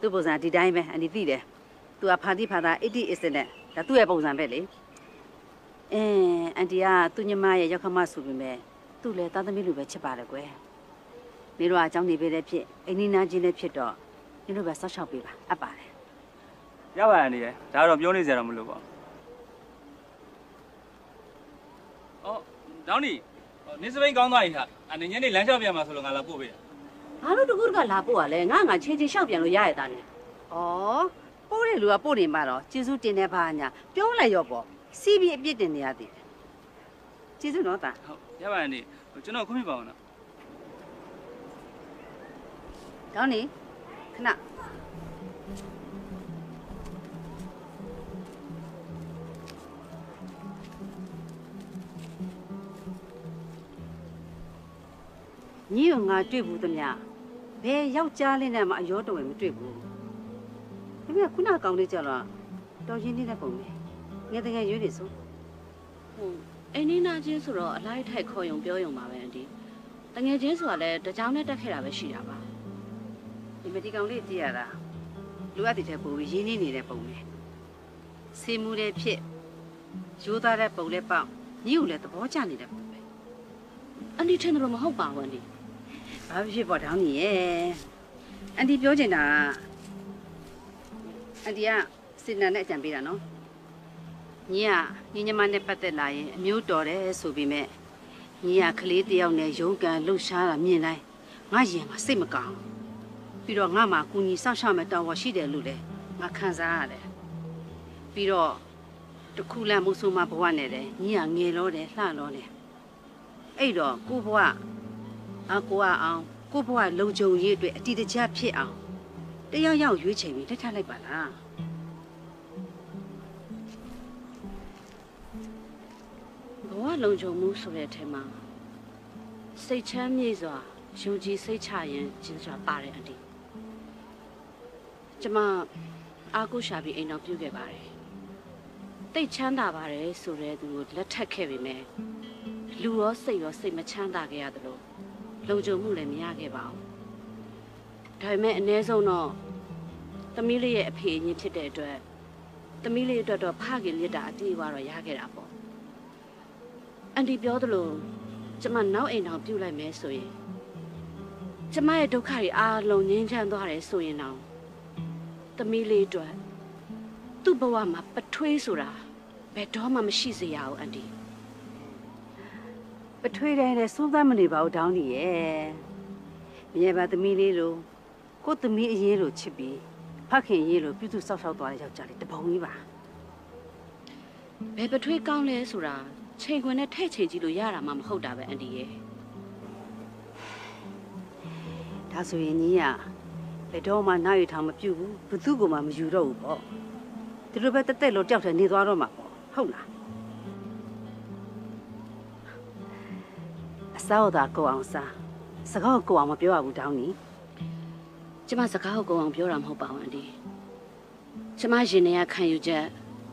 သူ့ပုံစံဒီတိုင်းပဲအန်ဒီသိတယ် သူကဖာတိဖာတာ80 is နဲ့ဒါသူ့ရဲ့ပုံစံပဲလေအင်းအန်တီကသူ့ညီမရဲ့ရောက်ခမဆိုပေမဲ့သူ့လည်းသားသမီးလိုပဲချစ်ပါတယ်ကွယ်မင်းတို့ကအကြောင်းနေပေးတဲ့ဖြစ်အိမ်နီးနားချင်းလည်းဖြစ်တော့မင်းတို့ပဲဆောက်ရှောက်ပေးပါအပ်ပါတယ်ရပါအန်ဒီရယ်ဒါကတော့ပြောနေစရာတော့မလိုပါဘူးအော်ဒေါင်းနီဟိုနင်းစပိန်ကောင်းသွားပြီဟာအနေညနေလမ်းလျှောက်ပြန်မှာဆိုလို့ငါလာပို့ပေးတာဘာလို့တကူတကလာပို့ရလဲငါငါချင်းချင်းရှောက်ပြန်လို့ရရတာနဲ့ဩ ပို့တဲ့လူကပို့နေမှာတော့ကျေးဇူးတင်တဲ့ဘာညာပြောလိုက်ရောပေါ့စီးပြီးအပြစ်တင်နေရသေးတယ်ကျေးဇူးနော်တာဟုတ်ရပါအန်ဒီဟိုကျွန်တော်ခွင့်ပြပါအောင်နော်ကောင်းနေခဏညီကငါတွေ့ဘူးသမျှဘယ်ယောက်ျားလေးနဲ့မှအရောတော်ဝင်မတွေ့ဘူး ဒါပေမဲ့ခုနကောင်လေးကြတော့တော်ရင်းနေတဲ့ပုံပဲငယ်တကယ်ရွေးနေစို့ဟိုအိမ်နီးနားချင်းဆိုတော့အလိုက်ထိုက်ခေါ်ယုံပြောယုံပါပဲအန်ဒီတငယ်ချင်းဆိုတာလည်းတကြောင်နဲ့တက်ခဲ့တာပဲရှိတာပါဒီမဒီကောင်လေးကြည့်ရတာလူအပ်တဲ့ပုံပြီးရင်းနေနေတဲ့ပုံပဲစေမှုတဲ့ဖြစ်ရိုးသားတဲ့ပုံလေးပေါက်ညီကိုလည်းသဘောကျနေတဲ့ပုံပဲအန်ဒီထင်တယ်လို့မဟုတ်ပါဘူးအန်ဒီဘာဖြစ်ဖြစ်ပေါ့တောင်းနေရဲ့အန်တီပြောချင်တာက အန်တီကစင်နာနဲ့အကြံပေးတာနော်ညီကညီညီမနဲ့ပတ်သက်လာရင်အမျိုးတော်တယ်ဆိုပေမဲ့ညီကကလေးတယောက်နဲ့ရုန်းကန်လှုပ်ရှားတာမြင်တိုင်းငါရင်ကစိတ်မကောင်းပြီးတော့ငါမှကူညီစောင့်ရှောက်မဲ့တောင်းဝရှိတယ်လို့လေငါခံစားရတယ်ပြီးတော့တခုလမိုးဆိုးမဘဝနဲ့တယ်ညီကငယ်လို့တယ်လှလို့တယ်အဲ့တော့ကိုဘဝအကိုအောင်ကိုဘဝလုံခြုံရေးအတွက်အတီတကျဖြစ်အောင် တယောက်ယောက်ရွေးချယ်ပြီးလက်ထပ်လိုက်ပါလားဘဝလုံခြုံမှုဆိုတဲ့အထက်မှာစိတ်ချမ်းမြေ့စွာယုံကြည်စိတ်ချရင်ကျင်းစွာပါတယ်အတီကျမအားကိုးရှာပြီးအိမ်တော်ပြုတ်ခဲ့ပါတယ်တိတ်ချမ်းသာပါတယ်ဆိုတဲ့သူကိုလက်ထပ်ခဲ့ပေမဲ့လူရောစိတ်ရောစိတ်မချမ်းသာခဲ့ရတယ်လို့လုံခြုံမှုလည်းမရခဲ့ပါဘူး ဒါပေမဲ့အ ਨੇ ဆုံးတော့သမီးလေးရဲ့အဖေအရင်ဖြစ်တဲ့အတွက်သမီးလေးအတွက်တော့ဖခင်မြတ်တာအတိအဝတော့ရခဲ့တာပေါ့အန်တီပြောသလိုကျမနောက်အိမ်တော်ပြုတ်လိုက်မယ်ဆိုရင်ကျမရဲ့ဒုက္ခတွေအားလုံးငြိမ်းချမ်းသွားတယ်ဆိုရင်တော့သမီးလေးအတွက်သူ့ဘဝမှာပထွေးဆိုတာဘယ်တော့မှမရှိစေရဘူးအန်တီပထွေးတိုင်းလည်းစိုးသမ်းမနေပါဘူးတောင်းနေရဲ့မြေပါသမီးလေးလို ကိုယ့်သမီးအရေးလိုချစ်ပြီးဖခင်ရေးလိုပြုစုစောက်ရှောက်သွားတဲ့ယောက်ျားလေးတပုံကြီးပါဘယ်ပထွေးကောင်းလဲဆိုတာချိန်ခွင်နဲ့ထဲ့ချိန်ကြည့်လို့ရတာမှမဟုတ်တာပဲအန်တီရဲ့ဒါဆိုရင်ကြီးကဘယ်တော့မှနောက်ရထားမပြုတ်ဘူးဘသူ့ကိုမှမယူတော့ဘူးပေါ့ဒီလိုပဲတက်တက်လို့တယောက်တည်းနေသွားတော့မှာပေါ့ဟုတ်လားအစားတော့ကိုအောင်စားစကားကိုကိုအောင်မပြောရဘူးတောင်းနီ ကျမစကားကိုကိုအောင်ပြောတာမဟုတ်ပါဘူးအန်ဒီကျမရင်ထဲကခံယူချက်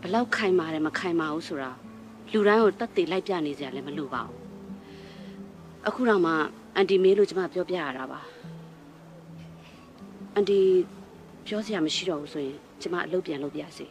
ဘလောက်ခိုင်မာတယ်မခိုင်မာဘူးဆိုတာလူတိုင်းကိုတက်တည်လိုက်ပြနေကြလည်းမလိုပါဘူးအခုတော့မှအန်တီမေးလို့ကျမပြောပြရတာပါအန်တီပြောစရာမရှိတော့ဘူးဆိုရင်ကျမအလုပ်ပြန်လုပ်ပြစီ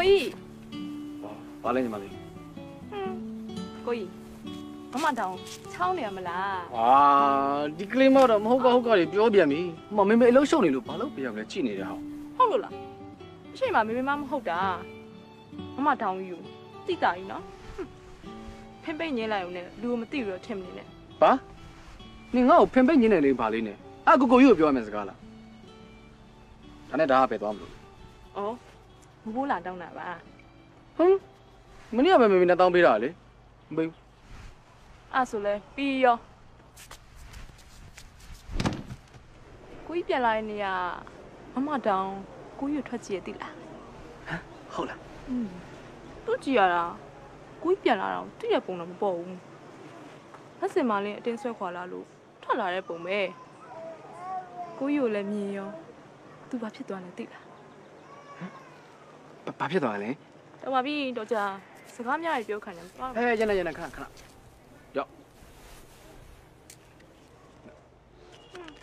ကိုကြီးဘာလဲညီမလေးကိုကြီးမမတောင်ချောင်းနေရမလားအာဒီကလေးမတော့မဟုတ်ကဟုတ်ကတွေပြောပြန်ပြီမမေမေအလုံးရှုံနေလို့ဘာလို့ပြောရမလဲကြည့်နေတဲ့ဟောင်းဟုတ်လို့လားအရှိမမေမေမမဟုတ်တာမမတောင်ယူတိတာယူနော်ဟွန်းဖိမ့်ပိတ်ငင်းလိုက်အောင်နဲ့လူကိုမသိဘူးတော့ထင်မနေနဲ့ဘာနင်ငါ့ကိုဖင်ပိတ်ညင်းနေလေဘာလေးနဲ့အကိုကိုကြီးကိုပြောရမယ်စကားလားဒါနဲ့ဒါကပဲသွားမလို့ဩ မဘိုးလာတောင်းတာပါဟမ်မနေ့ကပဲမေမေနဲ့တောင်းပေးတာလေမပေးဘူးအဲ့ဆိုလဲပြီးရောကိုကြီးပြန်လာတဲ့နေရမမတောင်ကိုကြီးကိုထွက်ကြည့်ရသိလားဟုတ်လားอืมသူကြည့်ရတာကိုကြီးပြန်လာတော့တည့်ရပုံတော့မပေါ်ဘူးလက်စင်မလင်းအတင်းဆွဲခွာလာလို့ထွက်လာတဲ့ပုံပဲကိုကြီးကိုလည်းမြင်ရောသူဘာဖြစ်သွားလဲသိလား ဘာဘာဖြစ်သွားလဲတော်ပါပြီတော့ကြာစကားများကြီးပြောခံတယ်သွားဟဲ့ရနေရနေခဏခဏရောက်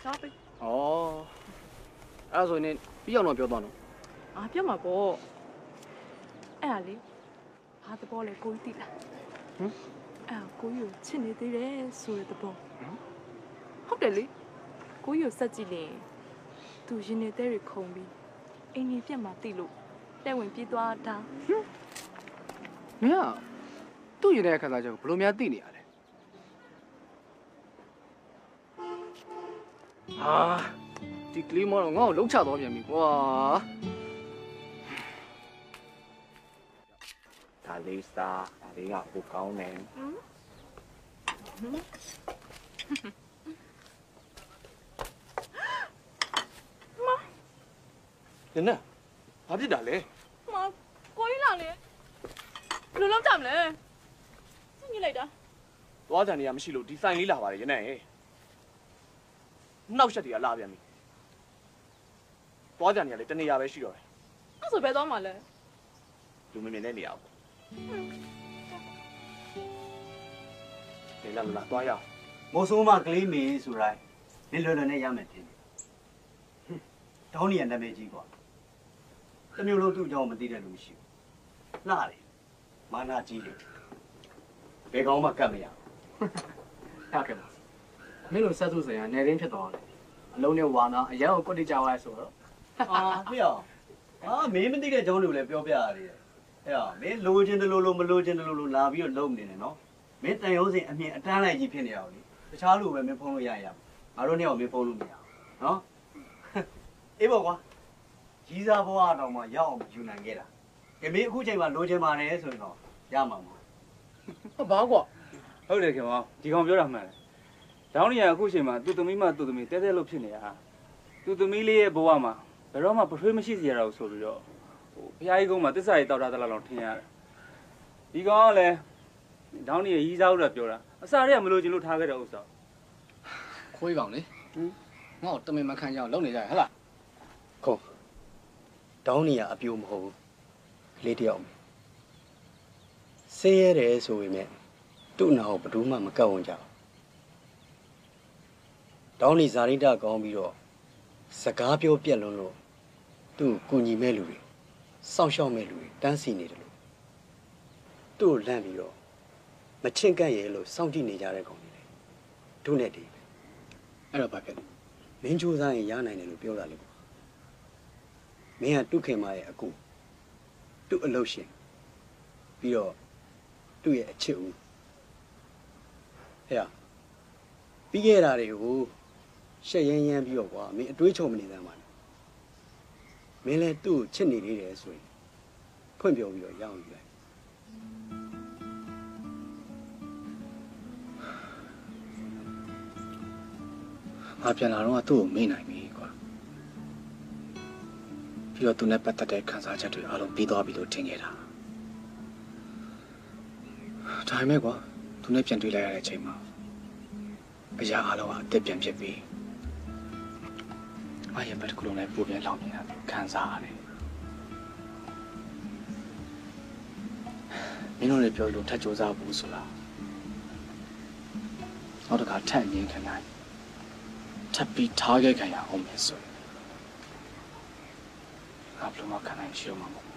သွားပြီဩအဲ့ဒါဆိုရင်ပြီးအောင်တော့ပြောသွားတော့အာပြောမှာပေါ့အဲ့ဒါလေဘာသဘောလဲကိုကြီးသိလားဟမ်အဲ့ဒါကိုကြီးကိုချစ်နေသေးတယ်ဆိုတဲ့သဘောဟုတ်တယ်လေကိုကြီးကိုစက်ကြည့်ရင်သူရင်နေတဲ့တွေခုံပြီးအိမ်ကြီးပြက်မှတိလို့ တဲ့ဝင်ပြေးသွားတာမင်းကသူ့ရင်ထဲခန်းစားချက်ကိုဘယ်လိုများသိနေရလဲဟာဒီကလေးမတော့ငါ့ကိုလှုပ်ချသွားပြန်ပြီကွာဒါလေးစားဒါလေးကဟိုကောင်းတယ်နင်နဲ့ ဘာဖြစ်တာလဲမကိုကြီးလာလေဘယ်လိုလုပ်ကြမလဲဆင်းပြလိုက်တာသွားကြံနေရမရှိလို့ဒီဆိုင်လေးလာပါတယ်ရနေဟဲ့နောက်ရက်တွေကလာပြန်ပြီသွားကြံနေရလေတနေရာပဲရှိတော့တယ်အဲ့ဆိုဘယ်သွားမှာလဲလူမမြင်တဲ့နေရာပေါ့လေလာလာသွားရအောင်မိုးဆိုးမကလေးမင်းဆိုတိုင်းနင်လွယ်လွယ်နဲ့ရမယ်တင်တယ်တောင်းနေရနာမည်ကြီးကွာ တစ်မျိုးလုံးသူ့အကြောင်းမသိတဲ့လူမရှိဘူးလှတယ်မာနာကြီးလေဘယ်ကောင်မှကတ်မရထားခဲ့ပါမင်းတို့ဆက်စုစရာနေရင်းဖြစ်သွားတယ်အလုံးနဲ့ဝါနာအရန်ကိုကွက်တိကြသွားရဲဆိုတော့အာဖေရအာမင်းမသိတဲ့အကြောင်းတွေကိုလည်းပြောပြရတယ်အဲ့တော့မင်းလိုချင်တယ်လို့လို့မလိုချင်တယ်လို့လို့လာပြီးတော့လုံနေတယ်နော်မင်းတန်ရုံးစင်အမြင်အတန်းလိုက်ကြီးဖြစ်နေရအောင်လေတခြားလူပဲမင်းဖုံးလို့ရရငါတို့နဲ့အောင်မင်းဖုံးလို့မရအောင်နော်အေးပေါ့ကွာ ကြီးစားဘဝတော့မှရောက်အောင်ယူနိုင်ခဲ့တာကမင်းအခုချိန်မှာလိုချင်ပါတယ်ဆိုရင်တော့ရမှာမဟုတ်ဟုတ်ဘာကွာဟုတ်တယ်ခင်ဗျာဒီကောင်ပြောတာမှန်တယ်ဒေါင်းနီကအခုချိန်မှာသူ့သမီးမသူ့သမီးတဲတဲလို့ဖြစ်နေတာသူ့သမီးလေးရဲ့ဘဝမှာဘယ်တော့မှပထွေးမရှိစီရတာကိုဆိုပြီးတော့ဟိုဘုရားကြီးကုန်းမှာတစ္ဆာကြီးတောက်တာတလားလောက်ထင်ရတယ်ဒီကောင်ကလည်းဒေါင်းနီရဲ့ရီးစားလို့ပြောတာအစားတွေကမလို့ချင်လို့ထားခဲ့တဲ့ဥစ္စာခွေးကောင်လေငါ့ကိုတမင်မခံကြအောင်လုံနေကြရဟဟလားခုံ တောင်းနေရအပြိုမဟုတ်ဘူးကလေးတယောက်ဆေးရတယ်ဆိုပေမဲ့သူ့နာကိုဘယ်သူမှမကတ်ဝင်ကြဘူးတောင်းနေဇာရိတကောင်းပြီးတော့စကားပြောပြက်လွန်းလို့သူ့ကိုကူညီမဲ့လူတွေစောင့်ရှောက်မဲ့လူတွေတန်းစီနေတယ်လို့သူ့ကိုလန့်ပြီးတော့မချင့်ကပ်ရဲလို့စောင့်ကြည့်နေကြတဲ့ကောင်တွေလေတို့နဲ့တည်းပဲအဲ့တော့ဘာဖြစ်လဲမင်းကြိုးစားရင်ရနိုင်တယ်လို့ပြောတာလေကွာ မင်းကတုခင်မရဲ့အကူသူ့အလုပ်ရှင်ပြီးတော့သူ့ရဲ့အချစ်ဦးဟဲ့ပြီးခဲ့တာတွေကိုရှက်ရမ်းရမ်းပြီးတော့ကွာမင်းအတွေးချုံမနေသမ်းပါနဲ့မင်းလည်းသူ့ကိုချစ်နေသေးတယ်ဆိုရင်ဖွင့်ပြောပြီးတော့ရအောင်ယူလိုက်ငါပြန်လာတော့သူ့ကိုမေ့နိုင်ပြီကွာ ပြီးတော့သူနဲ့ပတ်သက်တဲ့ခံစားချက်တွေအားလုံးပြီးသွားပြီလို့ထင်ခဲ့တာဒါပေမဲ့ကွာသူနဲ့ပြန်တွေ့လိုက်ရတဲ့အချိန်မှာအရာအားလုံးကအသက်ပြန်ဖြစ်ပြီးငါရဲ့ဘက်တစ်ခုလုံးနဲ့ပူပြန်လောင်နေတာခံစားရတယ်မင်းတို့လည်းပြောလို့ထပ်ကြိုးစားဖို့ဆိုလားနောက်တစ်ခါထပ်ငင်းခံနိုင်ထပ်ပြီးထားခဲ့ခံရအောင်မယ်ဆို ရင်ငါဘယ်လိုမှ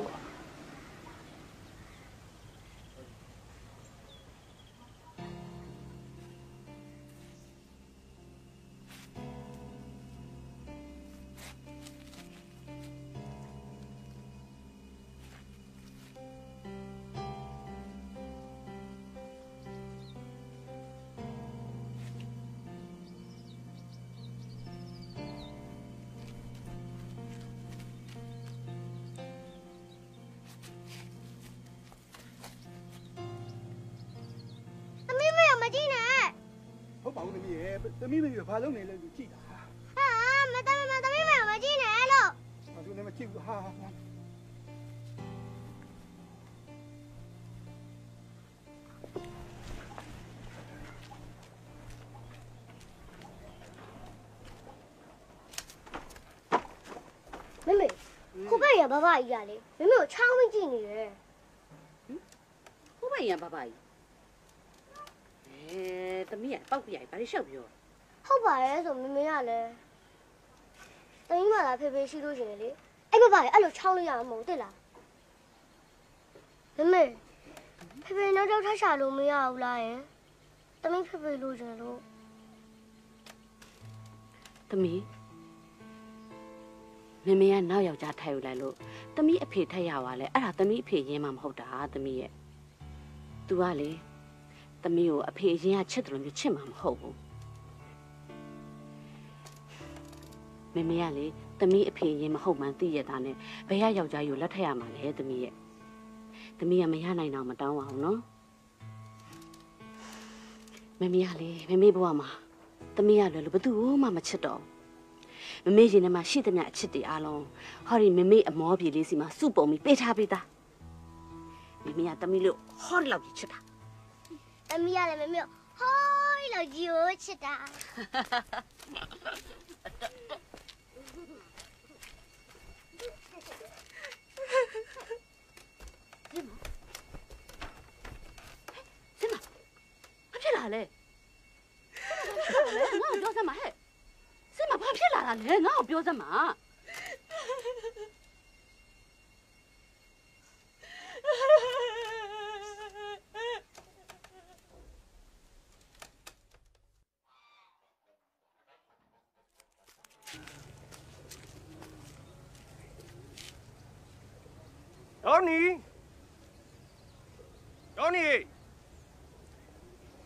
ပါဘူးသမီးရဲ့သမီးမကြီးဘာလုပ်နေလဲကြည့်တာဟာမသမီးမသမီးမရမကြည့်နဲ့လို့ဘာလို့လဲမကြည့်ဘူးဟာမမေခုဘက်ရဘဘကြီးကလေမမေကိုချောင်းမကြည့်နေတယ်ဟိုဘ က်ရဘာဘာကြီးအဲတမီးကပောက်ပြရိုက်ဘာလို့ရှောက်ပြောဟုတ်ပါရဲ့ဆိုမမေကလည်းသမီးမလာဖေဖေရှိလို့ရှရင်လေအဲ့ဘဘကြီးအဲ့လိုချောင်းလို့ရမှာမဟုတ်သိလားမမေဖေဖေနောက်တော့ထပ်ရှာလို့မရဘူးလားယင်သမီးဖေဖေလို့ရှင်လို့တမီးမမေကနောက်ယောက်ျားထိုက်ယူလိုက်လို့တမီးအဖေထက်ရပါလဲအဲ့ဒါတမီးအဖေရင်းမှမဟုတ်တာတမီးရဲ့ तू ကလေ တမီးကိုအဖေရင်းကချစ်တယ်လို့မျိုးချစ်မှာမဟုတ်ဘူးမမေကလေတမီးအဖေရင်းမဟုတ်မှန်းသိရတာနဲ့ဘယ်ရယောက်ျားယူလက်ထက်ရမှာလဲတမီးရဲ့တမီးကမရနိုင်တော့မတောင်းပါဘူးနော်မမေကလေမမေဘဝမှာတမီးကလည်းဘယ်သူမှမချစ်တော့ဘူးမမေရင်ထဲမှာရှိသမျှအချစ်တွေအားလုံးဟောဒီမမေအမောပြေလေးစီမှာစုပုံပြီးပေးထားပေးတာမမေကတမီးလို့ဟောဒီလောက်ကြီးချစ်တာ သမီးကလည်းမမေကိုဟိုးလောက်ကြီးကိုချစ်တာဘာဖြစ်လာလဲဘာဖြစ်လာလဲငါ့ကိုပြောစမ်းပါဟဲ့စင်မဘာဖြစ်လာတာလဲငါ့ကိုပြောစမ်းပါ ဒေါနီဒေါနီ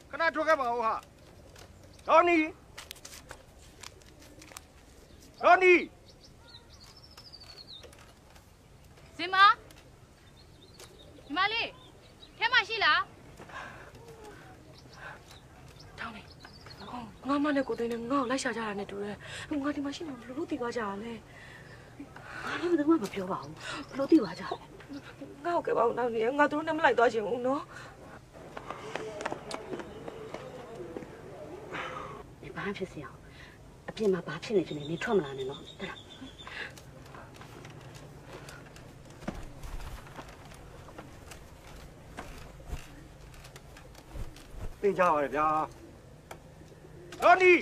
ခဏထွက်ခဲ့ပါဦးဟာဒေါနီဒေါနီဇင်မဒီမလေးထဲမှာရှိလားငါမနဲ့ကိုသိန်းနဲ့ငါ့ကိုလိုက်ရှာကြတာနဲ့တူတယ်ငါဒီမှာရှိမှဘလို့သိသွားကြရလဲငါလည်းဘယ်သူမှမပြောပါဘူးဘလို့သိသွားကြလဲ ငါ့ကိုကဲပါဦးနောက်နေငါတို့နဲ့မလိုက်သွားချင်ဘူးနော်ဒီဘာဖြစ်စီအောင်အပြင်မှာဘာဖြစ်နေဖြစ်နေနေထွက်မလာနဲ့နော်တဲ့လားသင်ကြပါရဗျာဒေါနီ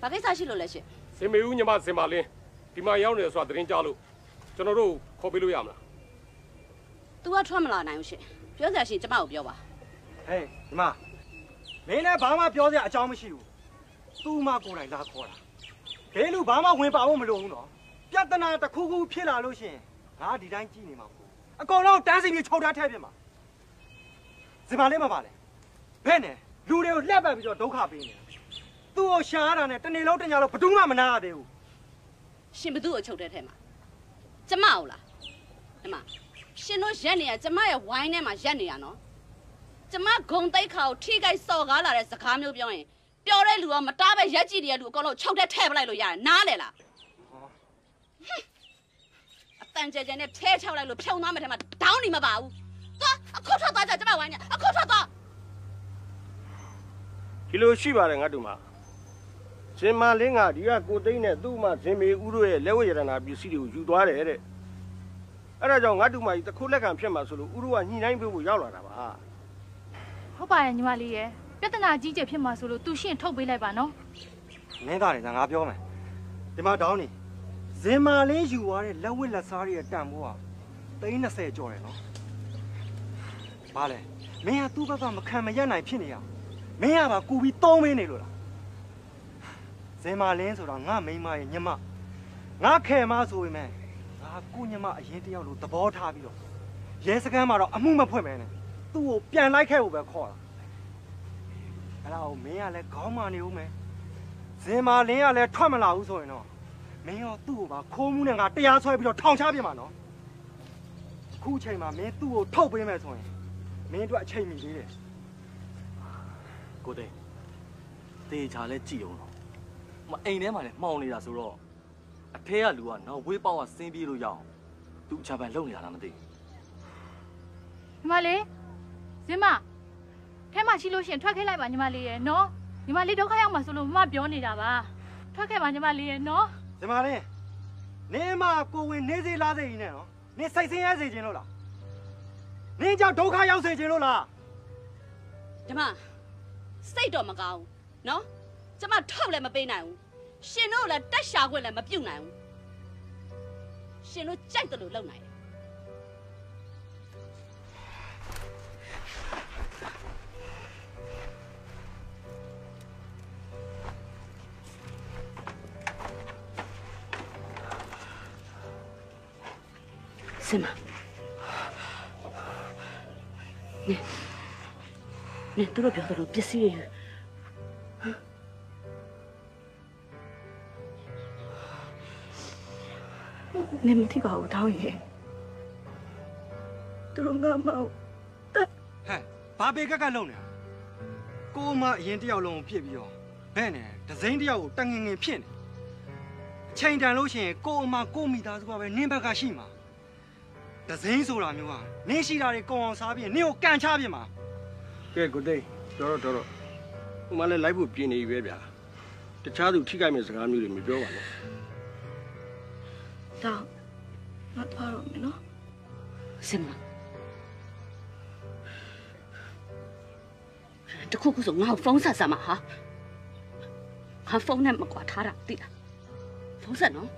ဘာကိစ္စရှိလို့လဲရှင် စင်မေဦးညီမစင်ပါလင်းဒီမှာရောက်နေတယ်ဆိုတာသတင်းကြားလို့ကျွန်တော်တို့ခေါ်ပေးလို့ရမလား तू ကထွက်မလာနိုင်ဘူးရှင်ပြောစရာရှိရင်ကျမကိုပြောပါဟေးဒီမှာမင်းလည်းဘာမှပြောစရာအကြောင်းမရှိဘူးသူ့မကိုယ်တိုင်လာခေါ်တာဒဲလူဘာမှဝင်ပါဖို့မလိုဘူးနော်ပြဿနာတစ်ခုခုဖြစ်လာလို့ရှရင်ငါဒီတိုင်းကြည့်နေမှာမဟုတ်ဘူးအကောင်လုံးတန်းစီပြီးခြုံထားထည့်ပြမှာစင်မလေးမပါလေဘဲနဲ့လူတွေကိုလှက်ပတ်ပြီးတော့ဒုက္ခပေးနေတာ သူ့ကိုရှာရတာနဲ့တနေ့လုံးတညလုံးဘယ်သူမှမနာရသေးဘူးရှင်ဘသူ့ကိုချုပ်တဲ့ထဲမှာကျမဟုတ်လားဒီမှာရှင်တို့ရက်နေရကျမရဲ့ဝိုင်းထဲမှာရက်နေရနော်ကျမဂုံတိတ်ခါကိုထိခိုက်စော်ကားလာတဲ့စကားမျိုးပြောရင်ပျော်တဲ့လူကမတားပဲရက်ကြည့်တဲ့လူအကုန်လုံးချုပ်တဲ့ထဲပလိုက်လို့ရတယ်နားလေလားအတန်ကြဲကြဲနဲ့ဖဲချောက်လိုက်လို့ဖြုံသွားမယ်ထဲမှာဒေါင်းနေမပါဘူးသွားအခုထွက်သွားကြကျမဝိုင်းညအခုထွက်သွားဒီလိုရှိပါတယ်ငါတို့မှာ စင်မာလင်းကဒီကကိုသိန်းနဲ့သူ့မစင်မေဦးတို့ရဲ့လက်ဝဲရတနာပစ္စည်းတွေကိုယူသွားတယ်တဲ့အဲ့ဒါကြောင့်ငါတို့မကြီးတစ်ခုလက်ခံဖြစ်မှာဆိုလို့ဦးတို့ကညှိနှိုင်းပေးဖို့ရောက်လာတာပါဟုတ်ပါရဲ့ညီမလေးရဲ့ပြဿနာကြီးကျယ်ဖြစ်မှာဆိုလို့သူရှင့်ထုတ်ပေးလိုက်ပါနော်မင်းသားတွေငါပြောမယ်ဒီမှာတောင်းနေဇင်မာလင်းယူသွားတဲ့လက်ဝတ်လက်စားတွေရဲ့တန်ဖိုးဟာ30ကျော်တယ်နော်ဘာလဲမင်းကသူ့ဘက်ကမခံမရက်နိုင်ဖြစ်နေရမင်းကပါကူပြီးသုံးမင်းနေလို့လား ဇင်မာလင်းဆိုတာငါမိန်းမရဲ့ညမငါခဲမဆိုပေမဲ့ငါကိုညမအရင်တယောက်လိုသဘောထားပြီးတော့ရဲစခန်းမှာတော့အမှုမဖွင့်မဲနဲ့သူ့ကိုပြန်လိုက်ခဲ့ဖို့ပဲခေါ်တာအဲ့ဒါကိုမင်းကလည်းခေါင်းမာနေဦးမယ်ဇင်မာလင်းကလည်းထွက်မလာဘူးဆိုရင်တော့မင်းရောသူ့ကိုပါခိုးမှုနဲ့ငါတရားဆွဲပြီးတော့ထောင်ချပြမှာနော်အခုအချိန်မှာမင်းသူ့ကိုထုတ်ပေးမယ်ဆိုရင်မင်းတို့အချိန်မီသေးတယ်ကိုသိန်းတေချာလဲကြည့်အောင်တော့ မအိမ်ထဲမှာလဲမှောင်နေတာဆိုတော့အထဲကလူကနောက်ဝေးပေါက်ကဆင်းပြေးလို့ရအောင်သူ့ချပန်လုံနေတာလားမသိဘူးညီမလေးဇင်မထဲမှာရှိလို့ရှရင်ထွက်ခဲ့လိုက်ပါညီမလေးရဲ့နော်ညီမလေးဒုက္ခရောက်မှာဆိုလို့မမပြောနေတာပါထွက်ခဲ့ပါညီမလေးရဲ့နော်ဇင်မာလင်းနေမကိုဝင်နေစေလားစေကြီးနဲ့နော်နေစိတ်ဆင်းရဲစေခြင်းလို့လားနင်းကြောင့်ဒုက္ခရောက်စေခြင်းလို့လားကျမစိတ်တော့မကောင်းဘူးနော် ကျမထောက်လည်းမပေးနိုင်ဘူးရှင်တို့လည်းတက်ရှာခွင့်လည်းမပြုတ်နိုင်ဘူးရှင်တို့ကြိုက်တယ်လို့လုပ်နိုင်တယ်စင်မနေနေသူတို့ပြောသလိုပစ္စည်းတွေ ယူနေမသိပါဘူးတောင်းရင်သူတို့ငါမောက်ဟဲ့ဘာပေကက်ကက်လုံနေတာကိုမအရင်တယောက်လုံးကိုဖြစ်ပြီးတော့ဘဲနဲ့ဒဇိန်တယောက်ကိုတငင်ငင်ဖြစ်နေအချိန်တန်လို့ရှိရင်ကိုအမကိုမိသားစုကပဲနင်းဘက်ကရှိမှာဒဇိန်ဆိုတာမျိုးကနင်းရှိတာတွေကောင်းအောင်စားပြီးရင်နင်းကိုကန်ချပြစ်မှာကဲကိုသိန်းတော်တော့တော်တော့ဥမာလည်းလိုက်ဖို့ပြင်နေပြီပဲဗျာတခြားသူထိခိုက်မဲ့စကားမျိုးတွေမပြောပါနဲ့ တောင်းငါသွားတော့မယ်နော်စင်မတခုခုဆိုငါ့ကိုဖုန်းဆက်စမ်းပါဟာငါဖုန်းနဲ့မကွာထားတာသိလားဖုန်းဆက်နော်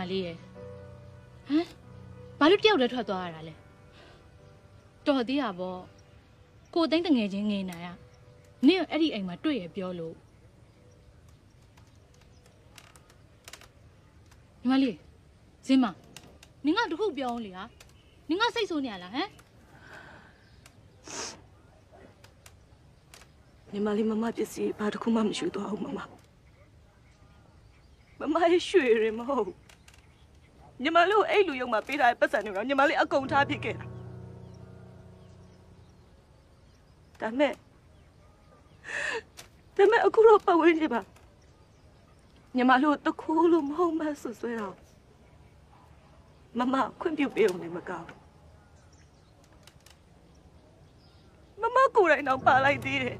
မလေးရဲ့ဟမ်ဘာလို့တယောက်တည်းထွက်သွားရတာလဲတော်သေးရပေါ့ကိုသိန်းတငယ်ချင်းငေးနိုင်อ่ะနင့်အဲ့ဒီအိမ်မှာတွေ့ရပြောလို့ညီမလေးဇင်းမနင်ကတခုပြောအောင်လေဟာနင်ကစိတ်ဆိုးနေရလားဟမ်ညီမလေးမမပစ္စည်းဘာတစ်ခုမှမယူသွားဘူးမမမမရဲ့ရွှေရမဟုတ်ဘူး ညီမလေးကိုအဲ့လူယုံမှာပေးထားတဲ့ပတ်စံတွေတော့ညီမလေးအကုန်ထားပြစ်ခဲ့တာဒါမဲ့ဒါမဲ့အခုတော့ပတ်ဝန်းကျင်ပါညီမလေးကိုတခိုးလို့မဟုတ်မှဆွဆွဲတော့မမခွင့်ပြုပေးအောင်လည်းမကောင်းမမကိုယ်တိုင်တော့ပါလိုက်သေးတယ်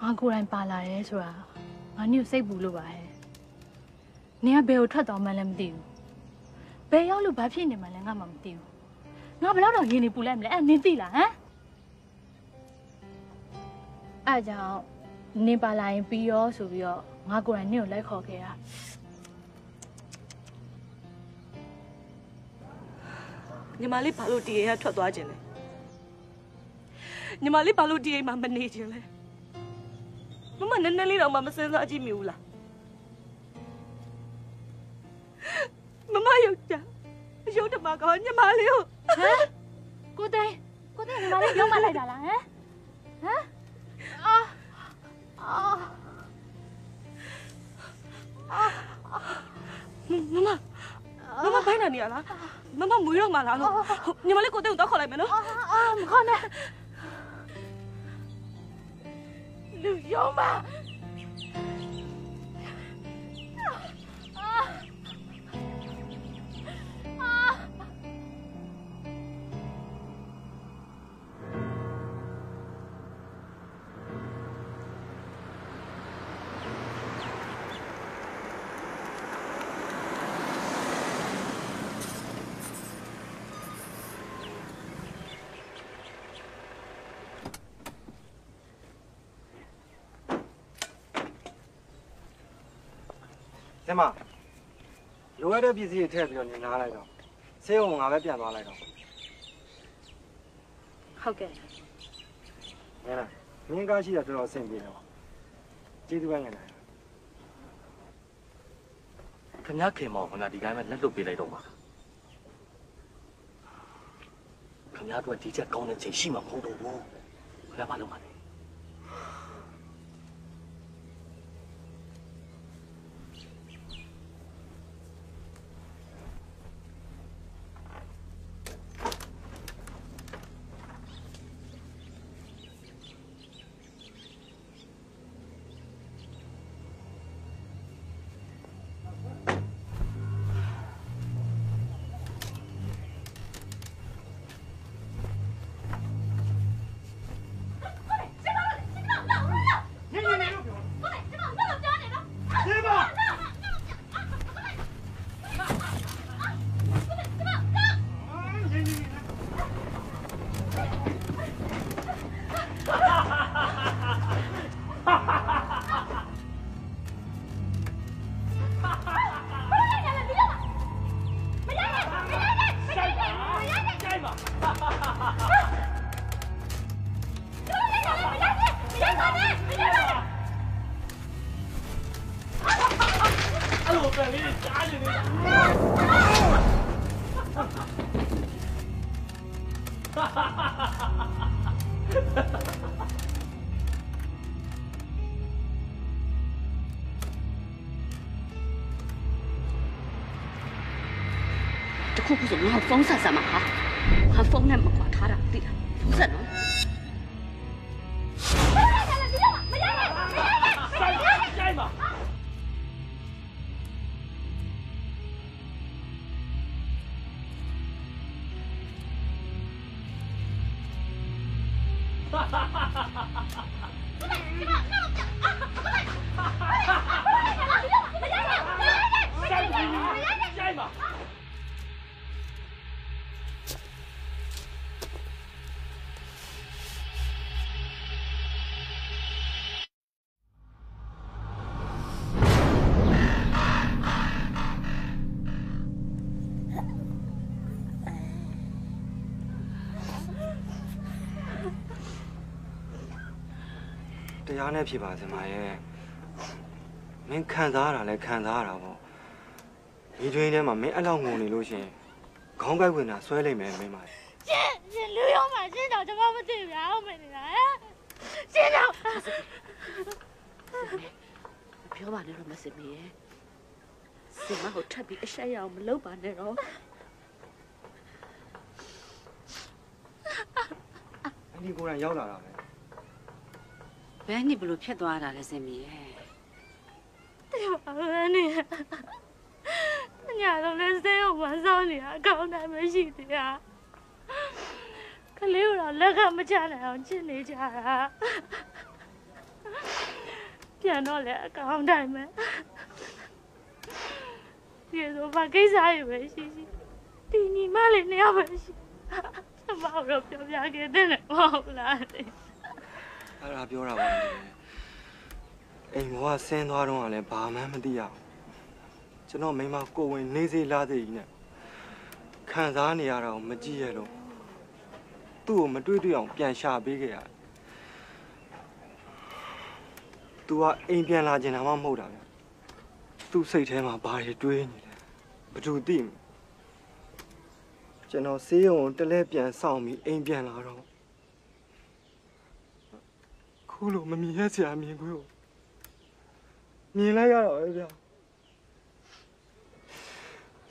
ငါကိုယ်တိုင်ပါလာတယ်ဆိုတာငါနင့်ကိုစိတ်ပူလို့ပါဟဲ့ နင်ကဘယ်ကိုထွက်သွားမှန်းလည်းမသိဘူးဘယ်ရောက်လို့ဘာဖြစ်နေမှန်းလည်းငါမှမသိဘူးငါဘယ်တော့တော့ရင်းနေပူလိုက်မလဲအဲ့နင်သိလားဟမ်အဲ့ကြောင့်နင်ပါလာရင်ပြီးရောဆိုပြီးတော့ငါကိုယ်တိုင်နင့်ကိုလိုက်ခေါ်ခဲ့တာညီမလေးဘာလို့ဒီအိမ်ကထွက်သွားခြင်းလဲညီမလေးဘာလို့ဒီအိမ်မှာမနေခြင်းလဲမမနည်းနည်းလေးတော့မှမစင်စားကြည့်မိဘူးလား မမယောက်ျားရုပ်တမကောင်ညီမလေးကိုဟမ်ကိုသိန်းကိုသိန်းညီမလေးပြောမှလိုက်တာလားဟမ်ဟမ်အာအာမမမမဘိုင်းနာနေရလားမမမွေးတော့မှလားလို့ညီမလေးကိုတဲ့ကိုတော့ခေါ်လိုက်မယ်နော်အာမခေါ်နဲ့လူရောမ ဇင်မလိုရတဲ့ပစ္စည်းတွေထည့်ပြီးတော့နေနားလိုက်တော့ဆေးရုံငါပဲပြန်သွားလိုက်တော့ဟုတ်ကဲ့ဟဲ့လားမင်းကားရှိတာတော်တော်အဆင်ပြေတယ်ပေါ့ကျေးဇူးပဲငယ်လိုက်ခင်ဗျားခင်မောင်ကဒီတိုင်းပဲလက်လွတ်ပေးလိုက်တော့မှာခင်ဗျားတို့ကဒီချက်ကောင်းတဲ့ချိန်ရှိမှာမဟုတ်တော့ဘူးခင်ဗျားဘာလုပ်မှာလဲ တခုခုဆိုငါ့ကို တရားနဲ့ဖြစ်ပါစင်မရဲ့မင်းခံစားရတာလဲခံစားရတာပေါ့ဒီတွင်းထဲမှာမင်းအဲ့လောက်ငုံနေလို့ရှရင်ခေါင်းကိုက်ဝင်တာဆွဲလိုက်မယ်မင်းမရဲ့ရှင်ရှင်လူရောမှာရှင်တော့ကျွန်မမသိဘူးအောင်မနေလားရှင်တော့မပြောပါနဲ့တော့မစင်မရဲ့စင်မကိုထပ်ပြီးအဆက်ရအောင်မလုပ်ပါနဲ့တော့အန်ဒီကိုယ်တိုင်ရောက်လာတာပဲ ဘယ်နှစ်ဘလို့ဖြစ်သွားတာလဲစင်မီရဲ့တဲ့ပါပဲနေညာတော့လည်းစိတ်ကိုဝမ်းဆောင်နေတာအကောင်းတိုင်းမရှိသေးတာကလေးကတော့လက်ကမချနိုင်အောင်ချစ်နေကြတာပြန်တော့လည်းအကောင်းတိုင်းပဲဒီလိုဘာကိစ္စရပဲရှိရှိဒီညီမလေးနေရာပဲရှိကျွန်မတို့ပြောပြခဲ့တဲ့နဲ့မဟုတ်လား အဲ့ဒါပြောတာပါအန်ဒီအိမ်ဘောကဆင်းသွားတော့ကလည်းဘာမှမသိရဘူးကျွန်တော်မိန်းမကိုယ်ဝင်နေစေလားသေးကြီးနဲ့ခံစားနေရတာကိုမကြည့်ရလို့သူ့ကိုမတွေးတွေ့အောင်ပြန်ရှာပေးခဲ့ရတယ်။ तू ကအိမ်ပြန်လာကျင်တာမှမဟုတ်တာဗျ။ तू စိတ်ထဲမှာဘာတွေတွေးနေလဲဘယ်သူသိမလဲကျွန်တော်ဆေးရုံကိုတလဲပြန်ဆောင်ပြီးအိမ်ပြန်လာတော့ ခုလိုမမြင်ရစရာမြင်ခွင့်ကိုမြင်လိုက်ရတော့ပဲဗျာ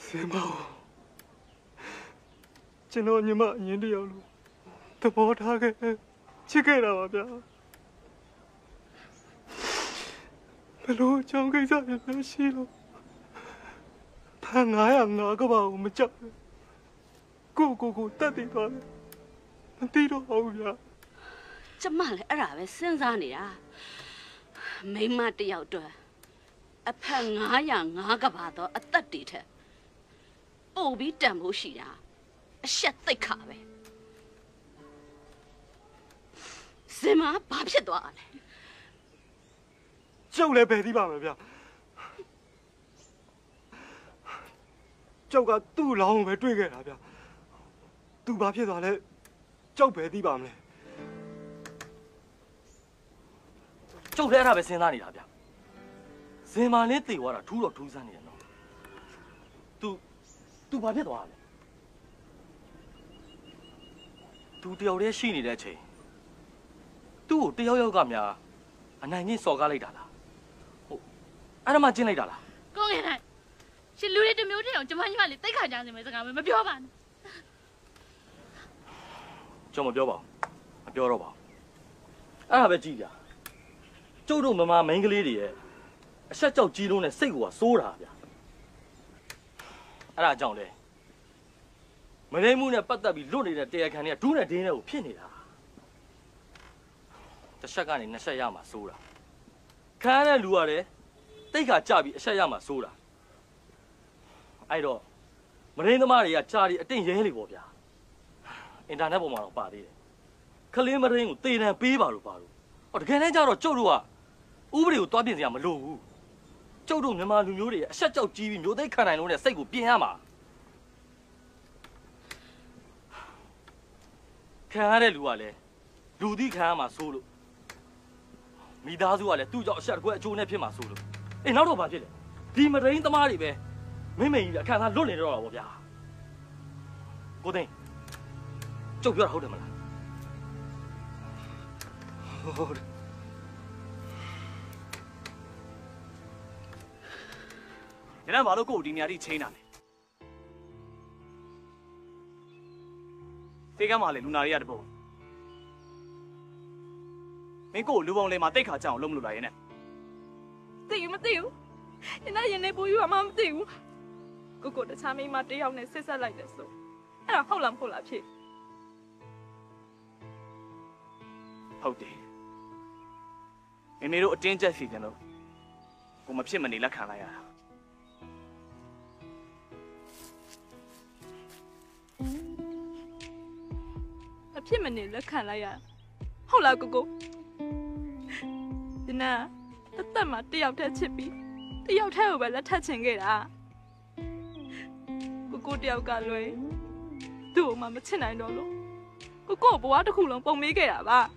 စင်မောကျွန်တော်ညီမအရင်တယောက်လို့သဘောထားခဲ့ချစ်ခဲ့တာပါဗျာဘလို့အကြောင်းကိစ္စတွေလည်းရှိလို့ဖန်900ငါကပါကိုမကြောက်ဘူးကိုကိုကိုတတ်တည်သွားတယ်မသိတော့ဘူးဗျာ ကျမလည်းအဲ့ဒါပဲစဉ်းစားနေတာမိန်းမတစ်ယောက်အတွက်အဖက်905ကဘာတော့အသက်တွေထက်ပို့ပြီးတန်ဖို့ရှိတာအရှက်သိတ်ခါပဲစင်မဘာဖြစ်သွားလဲကျုပ်လည်းပဲသိပါမယ်ဗျကျုပ်ကသူ့လောင်းကိုပဲတွေ့ခဲ့တာဗျသူဘာဖြစ်သွားလဲကျုပ်ပဲသိပါမလဲ ကျုပ်လည်းအဲ့ဒါပဲစဉ်းစားနေတာဗျဇင်မာလေးတေသွားတာထူးတော့ထူးဆန်းနေတယ်နော် तू तू ဘာဖြစ်သွားလဲ तू တယောက်တည်းရှိနေတဲ့အချိန်သူ့ကိုတယောက်ယောက်ကများအနိုင်ကြီးစော်ကားလိုက်တာလားဟုတ်အဲ့ဒါမှကျင်းလိုက်တာလား ကိုငယ်နိုင်ရှင်လူတွေတစ်မျိုးတည်းအောင်ကျမညီမလေးတိတ်ခါကြနေမယ်စကားပဲမပြောပါနဲ့ ကျွန်တော်မပြောပါဘူးမပြောတော့ပါဘူးအဲ့ဒါပဲကြည့်ကြ ကျုပ်တို့မမမိန်းကလေးတွေရဲ့အဆက်ကြောက်ကြီးလုံးနဲ့စိတ်ကိုကစိုးတာဗျအဲ့ဒါကြောင့်လေမလိမ့်မှုနဲ့ပတ်သက်ပြီးလွတ်နေတဲ့တရားခံတွေကဒူးနဲ့ဒင်းနဲ့ကိုဖြစ်နေတာတစ်ချက်ကနေနှစ်ချက်ရမှာစိုးတာခံရတဲ့လူကလည်းတိတ်ခါကြပြီးအဆက်ရမှာစိုးတာအဲ့တော့မရင်းသမားတွေကကြားပြီးအတင်းရဲလေပေါ့ဗျာအင်တာနက်ပေါ်မှာတော့ပါသေးတယ်ခလေးမရင်းကိုတေတံပေးပါလို့ပါလို့ဟောတကယ်တမ်းကျတော့ကျုပ်တို့က ဥပဒေကိုတွားပြင်စရာမလိုဘူးကျုပ်တို့မြန်မာလူမျိုးတွေရဲ့အဆက်ကြောက်ကြီးပြီးမျိုးသိမ်းခံနိုင်လို့တဲ့စိတ်ကိုပြင်ရမှာခံရတဲ့လူကလည်းလူသီးခံရမှာစိုးလို့မိသားစုကလည်းသူ့ကြောင့်အဆက်တစ်ခွဲအကျိုးနဲ့ဖြစ်မှာစိုးလို့အေးနောက်တော့ဘာဖြစ်လဲဒီမရင်းသမားတွေပဲမိမ့်မိန်ကြီးအခါသားလွတ်နေတော့တာဗောဗျာကိုသိန်းကျုပ်ပြောတာဟုတ်တယ်မလားဟုတ်တယ် ညနေဘာလို့ကို့ကိုဒီနေရာထိချိန်တာလဲတေးကမ်းမှာလေလူနာတွေကတပုံမင်းကို့ကိုလူပုံလေးမှာတိတ်ခါကြအောင်လုပ်မလို့လားရဲ့နဲ့သိဘူးမသိဘူး။ဒီနေ့ရင်နေပူယူအမှမသိဘူး။ကိုကိုတခြားမိန်းမတစ်ယောက်နဲ့ဆက်ဆက်လိုက်တယ်ဆို။အဲ့ဒါဟုတ်လားမဟုတ်လားဖြစ်ဟုတ်တယ်မမေတို့အတင်းကျပ်စီတယ်လို့ကိုမဖြစ်မနေလက်ခံလိုက်ရတာ။ ဖြစ်မနေလက်ခံလိုက်ရတာ။ဟုတ်လားကိုကို။ဒီနေ့တသက်မှာတစ်ယောက်တည်းချစ်ပြီးတစ်ယောက်တည်းကိုပဲလက်ထပ်ချင်ခဲ့တာ။ကိုကိုတစ်ယောက်ကလွယ်သူ့ကိုမှမချစ်နိုင်တော့လို့ကိုကိုကိုဘဝတစ်ခုလုံးပုံမေးခဲ့တာပါ။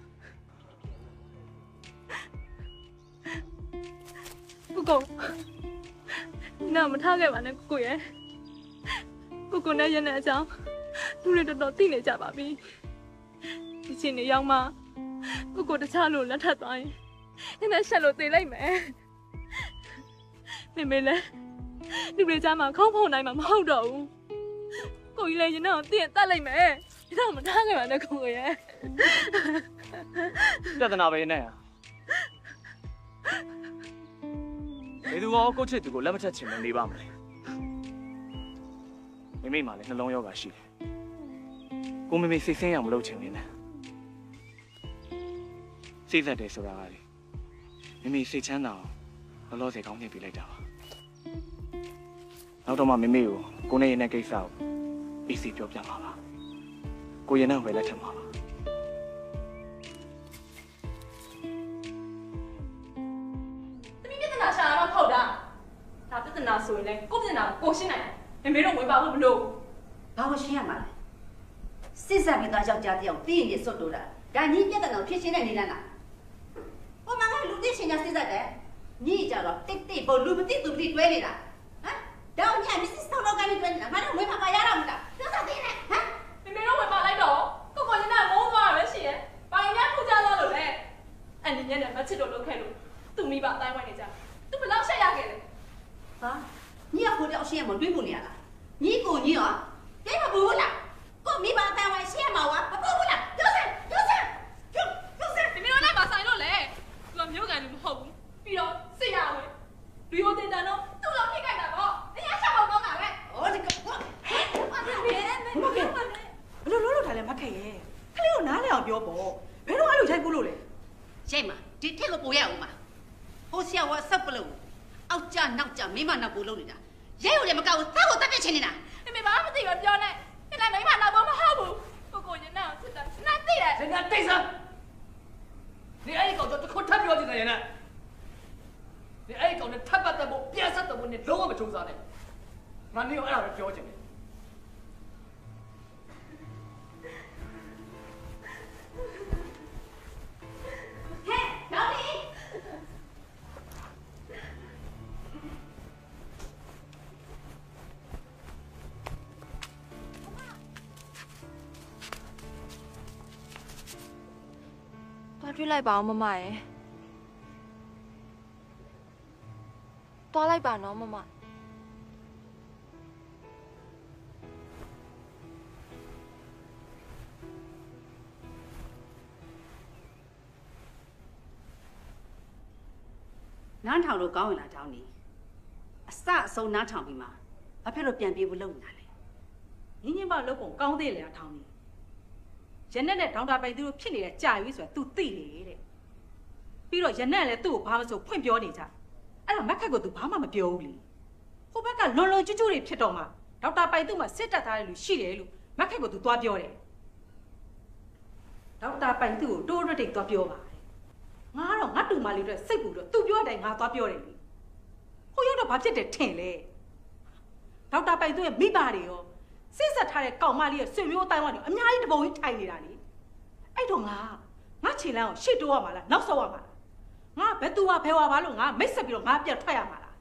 ကိုကိုနာမထားခဲ့ပါနဲ့ကိုကိုရဲ့ကိုကိုနဲ့ရနေအကြောင်းလူတွေတော်တော်သိနေကြပါပြီ ဒီချင်းနေရောက်မှကိုကိုတခြားလို့လက်ထပ်သွားရင်နည်းနည်းဆက်လို့သေလိုက်မယ်မေမေလည်းလူတွေကြားမှာခေါင်းဖုံနိုင်မှာမဟုတ်တော့ဘူးကိုကြီးလည်းရင်တော့တင့်တတ်လိုက်မယ်ဒါမထားခဲ့ပါနဲ့ကိုကိုရဲ့ပြဿနာပဲနဲ့ဘယ်သူရောကိုချစ်သူကိုလက်မထက်ချင်မနေပါမလဲမိမိမှလည်းနှလုံးရောဂါရှိတယ်ကိုမိမိစိတ်ဆင်းရမလုပ်ချင်နေနဲ့ စိတ်သက်တယ်ဆိုတာကလေမိမိစိတ်ချမ်းသာအောင်လောလောဆယ်ကောင်းမြင်ပြလိုက်တာပါနောက်တော့မှမိမိကိုကိုနဲ့ရင်တဲ့ကိစ္စကိုအေးစီပြောပြမှာပါကိုရင်နဲ့ဝယ်လက်ထက်မှာပါသမီးပြဿနာရှာတာမှဖောက်တာဒါပြဿနာဆိုရင်လည်းကိုယ့်ပြဿနာကိုကိုရှင်းနိုင်တယ်မေမေတို့ဝင်ပါဖို့မလို့ဘာလို့ရှင်းရမှာလဲစစ်ဆက်ပြီးသားယောက်ျားတယောက်ပြီးရင်စွတ်တိုးတာဒါညီပြဿနာကိုဖြစ်ရှင်းတဲ့နေလန်းလား ဟိုမှာကလူသိရှင်ညာစစ်ဆက်တယ်ညီကြတော့တိတ်တိတ်ပေါ်လူမသိသူမသိတွဲနေတာဟမ်တောင်ညာမစ်စစ်ဆောင်းတော့ကနေတွဲနေတာငါတို့ဝေးပါပါရတော့မလားပြောစားသေးတယ်ဟမ်မေမေတို့ဝင်ပါလိုက်တော့ကိုကိုရင်ကမုန်းသွားတာပဲရှိရဲ့ဘာရင်များထူကြသွားလို့လဲအန်ဒီညနဲ့မချစ်တော့လုပ်ခဲ့လို့သူမိဘအတိုင်းဝိုင်းနေကြသူဘယ်လောက်ရှက်ရခဲ့လဲဟာညီကကိုတယောက်ရှင်းရမတွေးဖို့နေရလားညီကိုညီရောပြိမဘူးလားကိုမိဘအတိုင်းဝိုင်းရှင်းရမှာဝါမပူဘူးလားပြောစမ်းပြောစမ်းပြောပြောစမ်း မေမေတို့နဲ့မဆိုင်လို့လေသူက မြို့ကန်လူမဟုတ်ဘူးပြီးတော့ဆရာဝယ်လူရောတင်တန်တော့သူ့လောက်ထိခိုက်တာပေါ့နေရာချက်ပေါက်ကောင်းတာပဲဟောဒီကောဟဲ့ဘာလဲမင်းမခင်မလဲဘလို့လုံးလုံးထားလဲမခင်ရဲ့ခလေးကိုနားလဲအောင်ပြောပေါ့ဘယ်တော့အဲ့လိုရိုက်ဖို့လို့လဲရိုက်မှာဒီထက်ကိုပိုရအောင်မှာဟိုဆရာဝယ်ဆက်ပလို့အောက်ကြနောက်ကြမင်းမနောက်ကိုလုံးနေတာရဲကိုလည်းမကောက်ဘူးသားကိုတတ်ပြချင်နေတာအမေဘာမှမသိဘူးပြောနဲ့ပြန်လိုက်မိမနောက်ဘောမဟုတ်ဘူးကိုကိုညနာစစ်တာနားသိတယ်ညနာတိတ်စား 你爱搞就就看他表现的人呢？你爱搞你他白的不，偏塞的不，你总我们重伤的，那你要爱搞就表现呢。嘿，老弟。 ယ်ဟဲ့နောက်လေသွားတွေ့လိုက်ပါအောင်မမရဲ့သွားလိုက်ပါနော်မမနားထောင်လို့ကောင်းရင်လားတောင်းနေအစအဆုံးနားထောင်ပြီးမှဘာဖြစ်လို့ပြန်ပြေးဖို့လုပ်နေတာလဲညင်းညင်းမလုပ်ပုံကောင်းသေးလေအထောင်းကြီး ရနဲ့နဲ့ဒေါက်တာပိုင်သူတို့ဖြစ်နေတဲ့ကြာပြီဆိုတာ तू သိတယ်တဲ့ပြီးတော့ရနဲ့လည်းသူ့ကိုဘာမှမဆိုဖွင့်ပြောနေကြအဲ့ဒါမက်ခက်ကို तू ဘာမှမပြောဘူးလေဟိုဘက်ကလွန်လွန်ကျွတ်ကျွတ်တွေဖြစ်တော့မှဒေါက်တာပိုင်သူ့မှာစစ်တက်ထားတဲ့လူရှိတယ်လို့မက်ခက်ကို तू သွားပြောတယ်ဒေါက်တာပိုင်သူ့ကိုတိုးရတိတ်သွားပြောပါတယ်ငါကတော့ငါတူမလေးတို့စိတ်ပူတော့ तू ပြောတဲ့အတိုင်းငါသွားပြောတယ်လေဟိုရောက်တော့ဘာဖြစ်တယ်ထင်လဲ ဒေါက်တာပိုင်သူရဲ့မိဘတွေရော စိတ်ဆက်ထားတဲ့ကောင်မလေးရဲ့ဆွေမျိုးအတိုင်းဝါတွေအများကြီးတပုံကြီးထိုင်နေတာလေအဲ့တော့ငါငါခြေလမ်းကိုရှေ့တိုးရမှာလားနောက်ဆုတ်ရမှာလားငါဘယ်သူကဘယ်ဝါပါလို့ငါမိတ်ဆက်ပြီးတော့ငါပြတ်ထွက်ရမှာလား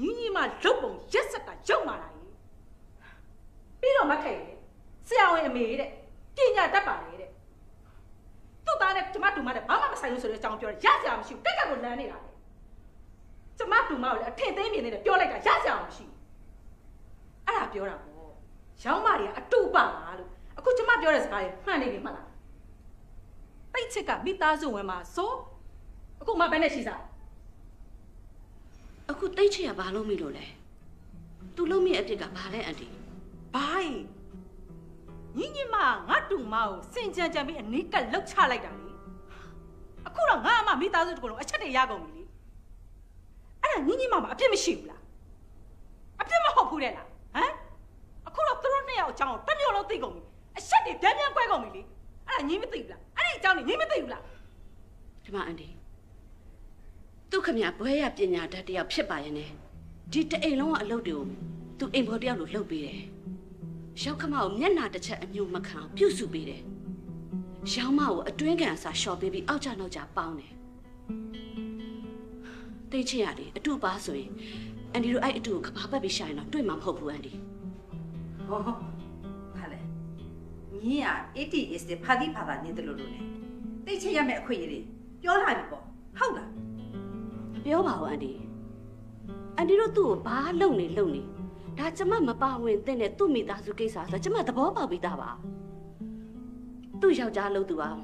ညီညီမလုတ်ပုံရက်ဆက်တာရုပ်မာလာကြီးပြီးတော့မခိုင်လေဆရာဝန်အမေတဲ့ပညာတတ်ပါလေတဲ့သူ့သားနဲ့ကျမတူမနဲ့ဘာမှမဆိုင်လို့ဆိုတဲ့အကြောင်းပြောတယ်ရစရာမရှိဘူးတက်ကကိုလမ်းနေတာလေကျမတူမကိုလည်းအထင်သိမ်းမြင်နေတယ်ပြောလိုက်တာရစရာမရှိဘူး အဲ့ဒါပြောတာပေါ့ရောင်းမတွေကအတုပါလားလို့အခုကျမပြောတဲ့စကားတွေမှန်နေပြီမှတ်လားတိတ်ချစ်ကမိသားစုဝင်မှာစိုးအခုမှဘယ်နဲ့ရှိစားအခုတိတ်ချင်ရဘာလို့မိလို့လဲသူလုံးမိအပြစ်ကဘာလဲအန်တီဘိုင်းညီညီမငါတူမကိုစင်ကြံကြံပြီးအနီးကပ်လှုပ်ချလိုက်တာလေအခုတော့ငါအမမိသားစုတကူလုံးအချက်တွေရကုန်ပြီလေအဲ့ဒါညီညီမမှာအပြစ်မရှိဘူးလားအပြစ်မဟုတ်ဘူးတဲ့လား ဟမ်အခုတော့သူတို့နှစ်ယောက်အကြောင်းကိုတစ်မျိုးလုံးသိကုန်ပြီအချက်တွေပြန်ပြန်ကွဲကုန်ပြီလေအဲ့ဒါညီမသိဘူးလားအဲ့ဒီအကြောင်းတွေညီမသိဘူးလားဒီမှာအန်တီသူခမရဘွဲရပညာတတ်တယောက်ဖြစ်ပါရဲ့နဲ့ဒီတအိမ်လုံးကအလုပ်တွေကိုသူအိမ်ဖော်တယောက်လိုလုပ်ပေးတယ်ရောက်ခမကိုမျက်နာတစ်ချက်အညို့မခံအောင်ပြုစုပေးတယ်ရောင်းမကိုအတွင်းကန်အစာလျှော်ပေးပြီးအောက်ကျနောက်ကျပေါင်းတယ်တတိတ်ချစ်ရလေအတူပါဆိုရင် အန်ဒီတို့အဲ့အတူကိုကဘာပတ်ပြီးရှာရင်တော့တွေ့မှာမဟုတ်ဘူးအန်ဒီဟောဟာလေညီက 80 is the party ဖာတာနေတယ်လို့လို့လေတိတ်ချရမယ့်အခွင့်အရေးတွေပြောလာပြီပေါ့ဟုတ်လားမပြောပါဘူးအန်ဒီအန်ဒီတို့သူ့ကိုဘာလုံနေလုံနေဒါကျမမပါဝင်တဲ့နဲ့သူ့မိသားစုကိစ္စဆိုကျမသဘောပေါက်ပြီးသားပါသူ့ယောက်ျားလို့သူအောင်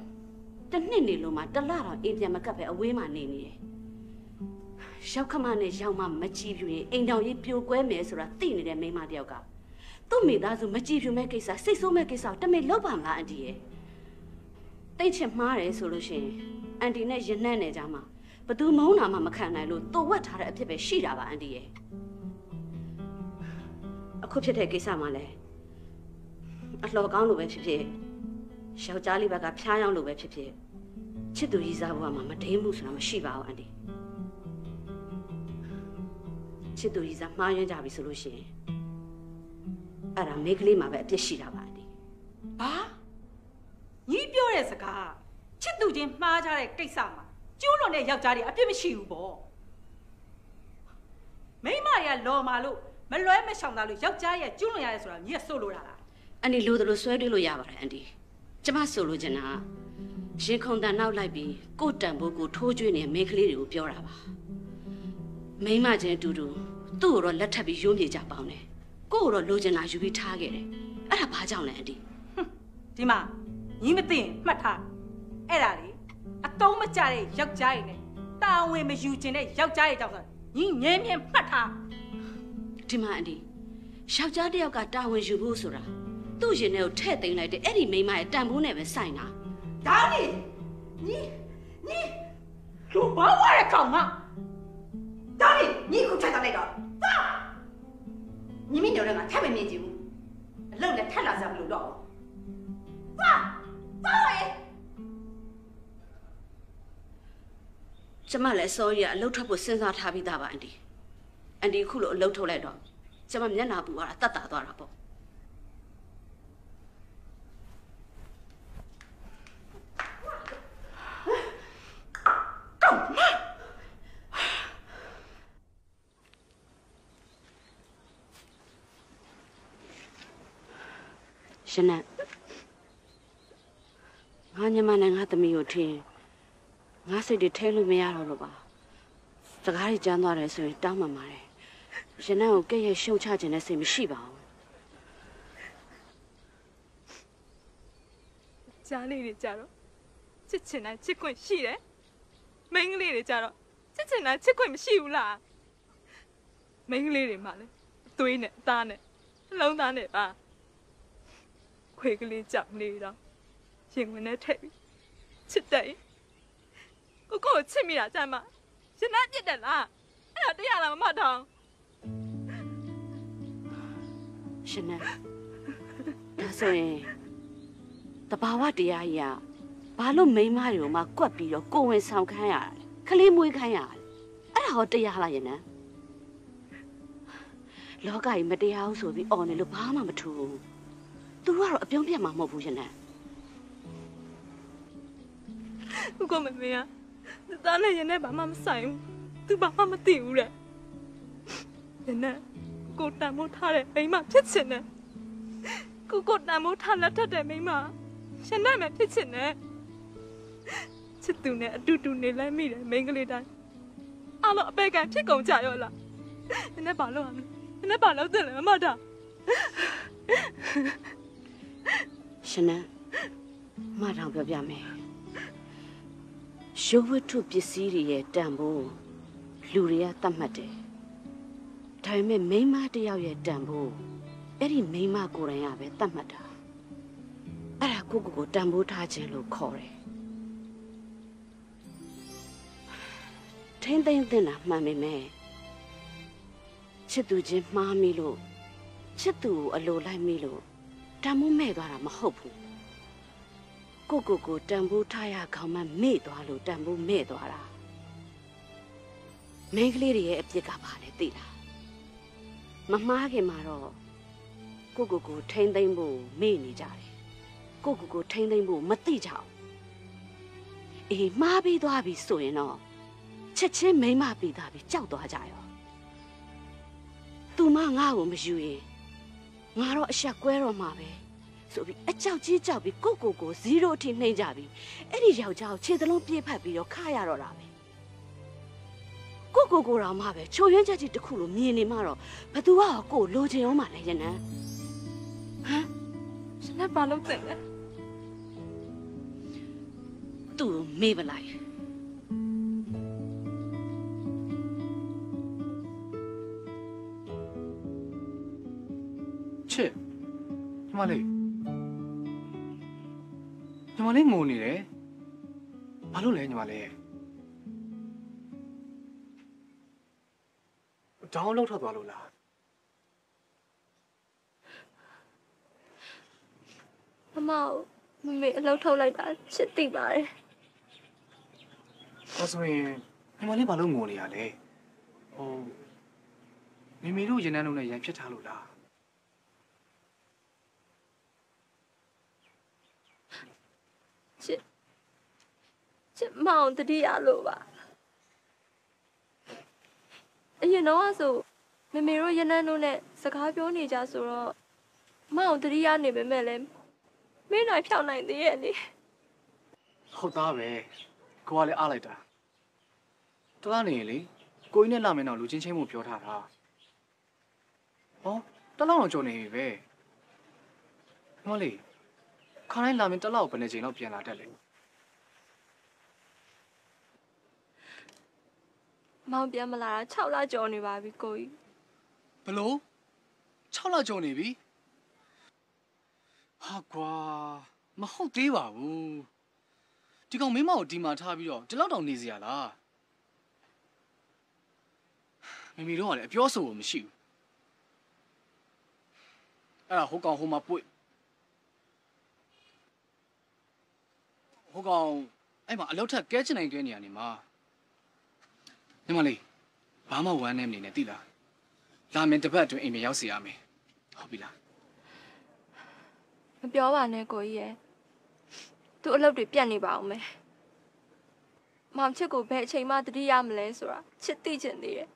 တစ်နှစ်နေလို့မှတစ်လတော့အိမ်ပြန်မကပ်ပဲအဝေးမှနေနေတယ် ရောက်ခမနဲ့ရောက်မှမကြည့်ပြရင်အိမ်တော်ကြီးပြိုကွဲမယ်ဆိုတာသိနေတဲ့မိန်းမတယောက်ကသူ့မိသားစုမကြည့်ပြမဲ့ကိစ္စစိတ်ဆိုးမဲ့ကိစ္စကိုတမင်လုပ်ပါမလားအန်တီရဲ့တိတ်ချင်မှားတယ်ဆိုလို့ရှိရင်အန်တီနဲ့ရင်နှက်နေကြမှာဘသူမုန်းတာမှမခံနိုင်လို့တိုဝက်ထားတဲ့အဖြစ်ပဲရှိတာပါအန်တီရဲ့အခုဖြစ်တဲ့ကိစ္စမှာလဲအလှော်ကောင်းလို့ပဲဖြစ်ဖြစ်ယောက်ျားလေးဘက်ကဖျားယောင်းလို့ပဲဖြစ်ဖြစ်ချစ်သူကြီးစားဘဝမှာမဒိမ့်ဘူးဆိုတာမရှိပါဘူးအန်တီ ချစ်သူကြီးစားမှားယွင်းကြပြီဆိုလို့ရှိရင်အဲ့ဒါမိန်းကလေးမှာပဲအပြစ်ရှိတာပါအန်တီဘာညီပြောတဲ့စကားချစ်သူချင်းမှားကြတဲ့ကိစ္စမှာကျိုးလွန်တဲ့ယောက်ျားတွေအပြစ်မရှိဘူးပေါ့မိန်းမတွေကလော်မာလို့မလွဲမရှောင်တာလို့ယောက်ျားရဲ့ကျိုးလွန်ရတယ်ဆိုတာညီကဆိုလိုတာလားအန်ဒီလိုသလိုဆွဲတွေးလို့ရပါတယ်အန်ဒီကျမဆိုလိုချင်တာကရင်ခုန်တန်နောက်လိုက်ပြီးကို့တန်ဖို့ကိုထိုးကျွေးနေတဲ့မိန်းကလေးတွေကိုပြောတာပါမိန်းမချင်းအတူတူ သူ့ကိုတော့လက်ထပ်ပြီးရုံးပြေကြပေါင်းတယ်ကို့ကိုတော့လိုချင်တာယူပြီးထားခဲ့တယ်အဲ့ဒါဘာကြောင့်လဲအန်ဒီဒီမှာညီမသိရင်မှတ်ထားအဲ့ဒါလေအတုံးမကြတဲ့ယောက်ျားတွေနဲ့တာဝန်မယူခြင်းတဲ့ယောက်ျားတွေကြောင့်ဆိုညီငဲမြဲမှတ်ထားဒီမှာအန်ဒီယောက်ျားတစ်ယောက်ကတာဝန်ယူဖို့ဆိုတာသူ့ရင်ထဲကိုထည့်သိမ်းလိုက်တဲ့အဲ့ဒီမိန်းမရဲ့တန်ဖိုးနဲ့ပဲဆိုင်တာဒါလေညီညီလူဘာဝရကောင်မဒါလေညီခုချက်ထားလိုက်တော့သာ ညီမညိုတဲ့ကထပ်မမြင်ကြည့်ဘူးအလုပ်လည်းထပ်လာစရာမလိုတော့ဘူးသာသာလေကျမလည်းအစောကြီးကအလုပ်ထွက်ဖို့စဉ်းစားထားပြီးသားပါအန်ဒီအန်ဒီအခုလိုအလုပ်ထုတ်လိုက်တော့ကျမမျက်နှာပူသွားတာတတ်တာသွားတာပေါ့ ရှင်နဲ့ငါညမနဲ့ငါသမီးကိုထင်ငါစိတ်တွေထဲလို့မရတော့လို့ပါစကားတွေကြမ်းသွားတယ်ဆိုရင်တောင်းမှန်ပါတယ်ရှင်နဲ့ကိုကဲ့ရဲ့ရှုံချခြင်းနဲ့စိတ်မရှိပါဘူးကြားလေးတွေကြတော့ချစ်ချင်တာချစ်ခွင့်ရှိတယ်မိန်းကလေးတွေကြတော့ချစ်ချင်တာချစ်ခွင့်မရှိဘူးလားမိန်းကလေးတွေမှလည်းအသွေးနဲ့အသားနဲ့အလုံးသားနဲ့ပါ ခွေကလေးကြောက်နေတော့ရင်ဝင်နဲ့ထည့်ပြီးချစ်တယ်ကိုကိုကိုချစ်မိတာကြမ်းမရင်နှပြစ်တယ်လားအဲ့ဒါတရားလားမမထောင်ရှင်နဲ့ဒါဆိုရင်တဘာဝတရားကြီးကဘာလို့မိန်းမတွေကိုမှကွက်ပြီးတော့ကိုယ်ဝင်ဆောင်ခိုင်းရတာလဲခလေးမွေးခိုင်းရတာလဲအဲ့ဒါဟောတရားလားရင်နဲ့လောကကြီးမတရားဘူးဆိုပြီးអော်နေလို့ဘာမှမထူဘူး သူတို့ကတော့အပြုံးပြတ်မှာမဟုတ်ဘူးရှင်နဲ့ကိုကိုမမေကသားနဲ့ရင်နဲ့ဘာမှမဆိုင်ဘူးသူဘာမှမသိဘူးတဲ့ရင်နဲ့ကိုတန်မိုးထားတဲ့မိန်းမဖြစ်ချင်တယ်ကိုကိုတန်မိုးထားလက်ထက်တဲ့မိန်းမရှင်နဲ့မဖြစ်ချင်တယ်ချစ်သူနဲ့အတူတူနေလဲမိတယ်မိန်းကလေးတိုင်းအားလုံးအပေကံဖြစ်ကုန်ကြရောလားရင်နဲ့ဘာလို့ရမလဲရင်နဲ့ဘာလို့တယ်လဲမမတာ ရှင်နဲ့မထောင်ပြောပြမယ်ရုပ်ဝတ္ထုပစ္စည်းတွေရဲ့တန်ဖိုးလူတွေကသတ်မှတ်တယ်ဒါပေမဲ့မိန်းမတစ်ယောက်ရဲ့တန်ဖိုးအဲ့ဒီမိန်းမကိုယ်တိုင်ကပဲသတ်မှတ်တာအဲ့ဒါကိုယ့်ကိုယ်ကိုတန်ဖိုးထားခြင်းလို့ခေါ်တယ်ထိမ့်သိမ့်တင်တာမှန်ပေမဲ့ချစ်သူချင်းမှားမိလို့ချစ်သူကိုအလိုလိုက်မိလို့ တန်ဖိုးမဲ့သွားတာမဟုတ်ဘူးကိုယ့်ကိုယ်ကိုတန်ဖိုးထားရခေါင်းမှမေ့သွားလို့တန်ဖိုးမဲ့သွားတာမိန်းကလေးတွေရဲ့အပြစ်ကပါလေသိလားမမှားခင်မှာတော့ကိုယ့်ကိုယ်ကိုထိမ့်သိမ့်ဖို့မေ့နေကြတယ်ကိုယ့်ကိုယ်ကိုထိမ့်သိမ့်ဖို့မသိကြဘူးအေးမှားပြီးသွားပြီဆိုရင်တော့ချချက်ချင်းမိမ့်မပြီးသားပြီးကြောက်သွားကြရောသူမငါ့ကိုမယူရင် ငါတော့အဆက်ကွဲတော့မှာပဲဆိုပြီးအကြောက်ကြီးကြောက်ပြီးကိုကိုကို0အထိနှိမ့်ကြပြီးအဲ့ဒီယောက်ျားကိုခြေသလုံးပြေးဖက်ပြီးတော့ခါရတော့တာပဲကိုကိုကိုတော်မှပဲချိုရွင်းချက်ကြီးတစ်ခုလိုမြင်နေမှတော့ဘသူကကိုလိုချင်အောင်မလဲရနန်းဟမ်ရှင်လည်းဘာလုပ်တဲ့လဲသူ့ကိုမေးပလိုက် ချစ်ညီမလေးညီမလေးငိုနေတယ်ဘာလို့လဲညီမလေးဒေါင်းလောက်ထွက်သွားလို့လားမမကိုမမေအလုပ်ထုတ်လိုက်တာချစ်သိပါတယ်ဒါဆိုရင်ညီမလေးဘာလို့ငိုနေရလဲဟိုမိမိတို့ရင်နှန်းလုံးနဲ့ရန်ဖြစ်ထားလို့လား ချစ်မအောင်တတိယလို့ပါအရင်တော့ဆိုမမေတို့ရနန်းတို့နဲ့စကားပြောနေကြဆိုတော့မအောင်တတိယနေပေမဲ့လည်းမင်းနိုင်ဖြောင်းနိုင်သေးရဲ့လေဟုတ်သားပဲကိုကလည်းအားလိုက်တာတလားနေရင်လေကိုကြီးနဲ့လာမင်းတော့လူချင်းချင်းမှုပြောထားတာဟောတလောက်တော့ကြုံနေပြီပဲဟောလေခါတိုင်းလာမင်းတလောက်ဘယ်နှချိန်တော့ပြန်လာတတ်လဲ မောင်ပြန်မလာတာ6လကျော်နေပါပြီကိုကြီးဘလို့6လကြုံနေပြီဟာကွာမဟုတ်သေးပါဘူးဒီကောင်မင်းမကိုဒီမှာထားပြီးတော့ဒီလောက်တောင်နေစရာလားမိမိတို့ကလည်းအပြောဆိုလို့မရှိဘူးအဲ့ဒါဟိုကောင်ဟိုမှာပွေဟိုကောင်အဲ့မှာအလောက်ထက်ကဲချင်နိုင်တဲ့နေရာနေမှာ ညီမလေးဘာမှဝမ်းနေမနေနဲ့တိလားလာမင်းတစ်ပတ်အတွင်းအိမ်ပြန်ရောက်စီရမယ်ဟုတ်ပြီလားမပြောပါနဲ့ကိုကြီးရဲ့သူ့အလုပ်တွေပြတ်နေပါအောင်မယ်မောင်ချစ်ကိုဘယ်အချိန်မှတတိယမလဲဆိုတာချစ်သိချင်သေးရဲ့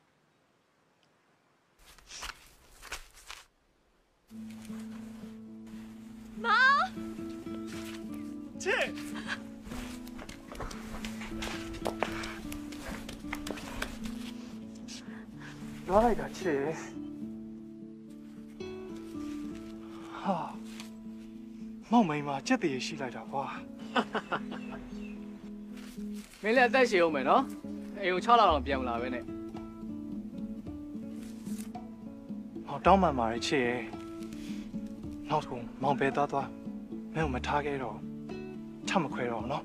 မောင်ချစ် လာလိုက်တာချစ်ဟာမောင်မိန်မှာကြက်တည်ရှိလိုက်တာကွာမင်းလည်းအသက်ရှည်အောင်မယ်နော်အိမ်ကို6လအောင်ပြန်မလာပဲနဲ့ဟောတောင်းမှန်ပါတယ်ချစ်ရဲ့နောက်ဆုံးမောင်ပဲသွားသွားမင်းကိုမထားခဲ့တော့ချမခွဲတော့နော်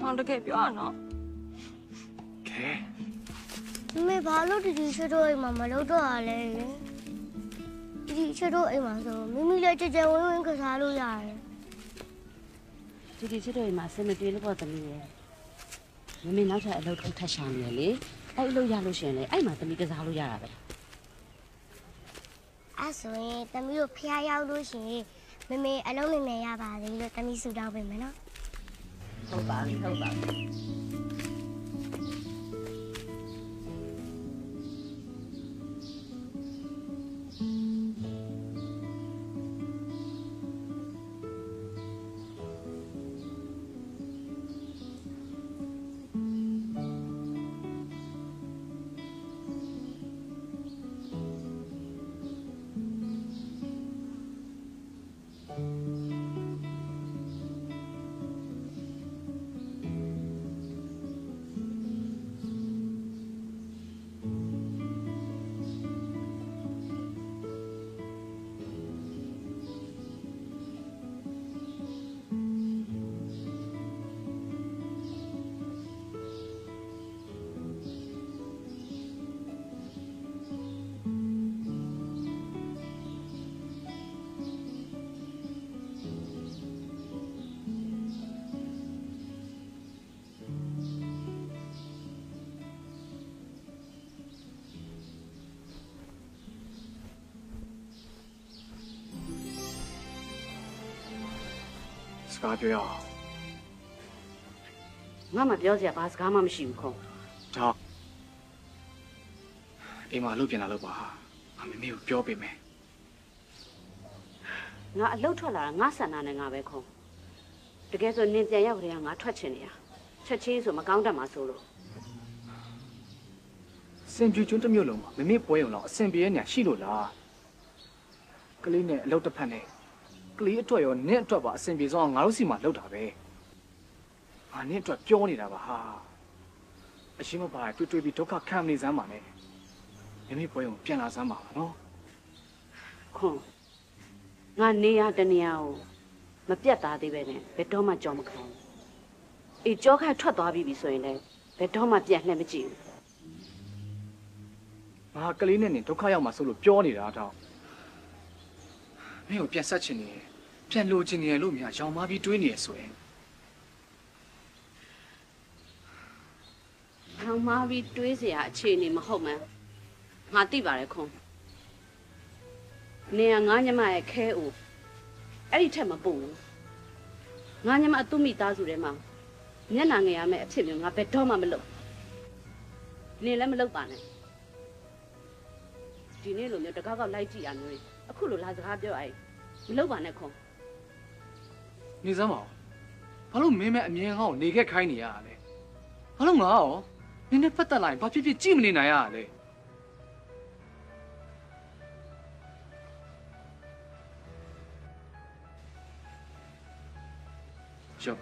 မောင်တကယ်ပြောရနော်ကဲ မမေဘာလို့ဒီဒီချစ်တို့အိမ်မှာမလုပ်တော့ရလဲဒီဒီချစ်တို့အိမ်မှာဆိုမိမိလည်းကြကြဝင်းဝင်းကစားလို့ရတယ်ဒီဒီချစ်တို့အိမ်မှာအဆင်မပြေလို့ပေါ့သမီးရဲ့မမေနောက်ထပ်အလုပ်ထုတ်ထပ်ရှာနေရလေအဲ့အလုပ်ရလို့ရှရင်လေအဲ့မှာသမီးကစားလို့ရတာပဲအဲ့ဆိုရင်တမီးတို့ဖျားရောက်လို့ရှိရင်မမေအလုံးနေနေရပါသေးလို့တမီးဆူတောင်းပေးမယ်နော်ဟုတ်ပါပြီဟုတ်ပါပြီ Mm-hmm. စကားပြောရအောင်ငါမှပြောစရာဘာစကားမှမရှိဘူးခုံးဒါအိမ်မှာအလုပ်ပြင်လာလို့ပါငါမမေကိုပြောပေးမယ်ငါအလုတ်ထွက်လာတာငါဆန္ဒနဲ့ငါပဲခုံတကယ်ဆိုနင်ပြန်ရောက်ကြတဲ့ငါထွက်ချင်နေတာချက်ချင်းဆိုမကောင်းတတ်မှာဆိုလို့စင်ပြူကျွန်းတစ်မျိုးလုံးမှာမမေပွဲုံတော့အစင်ပြေရဲ့ညာရှိလို့လားကလေးနဲ့အလုပ်တစ်ဖက်နဲ့ ကလေးအတွက်ရောနင့်အတွက်ပါအစင်ပြေဆုံးအောင်ငါတို့စီမှာလုပ်တာပဲငါနင့်အတွက်ပြောနေတာပါဟာအရှိမပါတွေ့တွေ့ပြီးဒုက္ခခံနေစမ်းပါနဲ့မမေပွဲုံပြန်လာစမ်းပါနော်ခွန်ငါနေရတနေရကိုမပြတ်သားသေးပဲနဲ့ဘယ်တော့မှကြောမခံဘူးအေးကြောခါထွက်သွားပြီပြီဆိုရင်လည်းဘယ်တော့မှပြန်လှည့်မကြည့်ဘူးငါကလေးနဲ့နေဒုက္ခရောက်မှာဆိုလို့ပြောနေတာတော့မင်းကိုပြန်ဆက်ချင်နေတယ် ပြန်လိုချင်နေတယ်လို့များရောင်မပြီးတွေးနေရဆိုရင် ထောင်မာပြီးတွေးเสียအခြေအနေမဟုတ်မှန်းငါသိပါတယ်ခွန်နေရငါညမရဲ့ခဲအိုအဲ့ဒီထက်မပို့ဘူးငါညမအသူမိသားစုထဲမှာမျက်နှာငယ်ရမယ့်အဖြစ်မျိုးငါဘယ်တော့မှမလုပ်နေလည်းမလုပ်ပါနဲ့ဒီနေ့လိုမျိုးတကောက်ကောက်လိုက်ကြည့်ရမျိုးတွေအခုလိုလာစကားပြောအဲ့မလုပ်ပါနဲ့ခွန် နေစမ်းပါဦးဘာလို့မင်းမဲအမြင်ငါ့ကိုနေခဲ့ခိုင်းနေရတာလဲဘာလို့ငါရောနင်းနဲ့ပတ်သက်လာရင်ဘာဖြစ်ဖြစ်ကြည့်မနေနိုင်ရတာလဲရှော့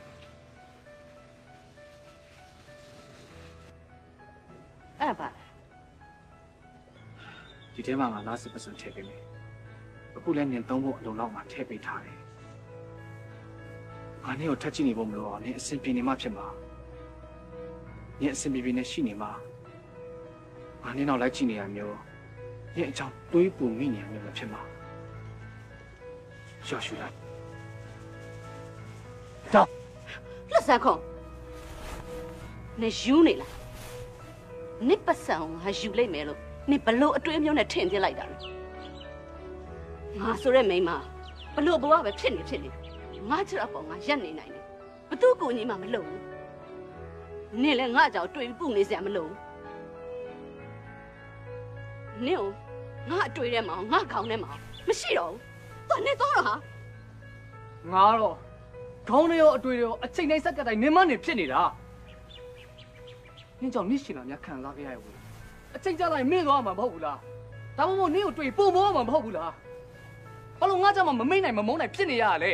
အဲ့ပါဒီထဲမှာငါလားစစ်ပတ်စံထည့်ပေးမယ်အခုလည်းနင်သုံးဖို့အလုံးလောက်မှထည့်ပေးထားတယ် ငါနဲ့ကိုထက်ကြည့်နေဖို့မလိုအောင်နင်အဆင်ပြေနေမှဖြစ်မှာနင်အဆင်ပြေပြေနဲ့ရှိနေမှာငါနင်တော့လိုက်ကြည့်နေရမျိုးနင်အကြောင်းတွေးပူမိနေရမျိုးပဲဖြစ်မှာရှော့ရှူလိုက်တော့လက်စမ်းခွန်နေယူနေလားနစ်ပတ်စံကိုငါယူလိုက်မယ်လို့နေဘလို့အတွေးမျိုးနဲ့ထင်ပြလိုက်တာလဲငါဆိုတဲ့မိန်းမဘလို့ဘဝပဲဖြစ်နေဖြစ်နေ ငါချစ်တော့ပေါ်ငါရက်နေနိုင်တယ်ဘသူကိုကြီးမှမလုပ်ဘူးနေလည်းငါကြောင့်တွေးပူနေစရာမလိုဘူးနေကိုငါအတွေ့ထဲမှာငါခေါင်းထဲမှာမရှိတော့ဘူးတော်နေတော့ဟာငါတော့ခေါင်းတွေရောအတွေ့တွေရောအချိန်တိုင်းစက္ကန့်တိုင်းနင်မနေဖြစ်နေတာနင်ကြောင့်နစ်ရှင်လာများခံစားခဲ့ရဘူးအချိန်ကြာလိုက်မေ့သွားမှာမဟုတ်ဘူးလားဒါမှမဟုတ်နင်ကိုတွေ့ပုံမောမှာမဟုတ်ဘူးလားဘာလို့ငါကြောင့်မမိတ်နိုင်မမုန်းနိုင်ဖြစ်နေရတာလဲ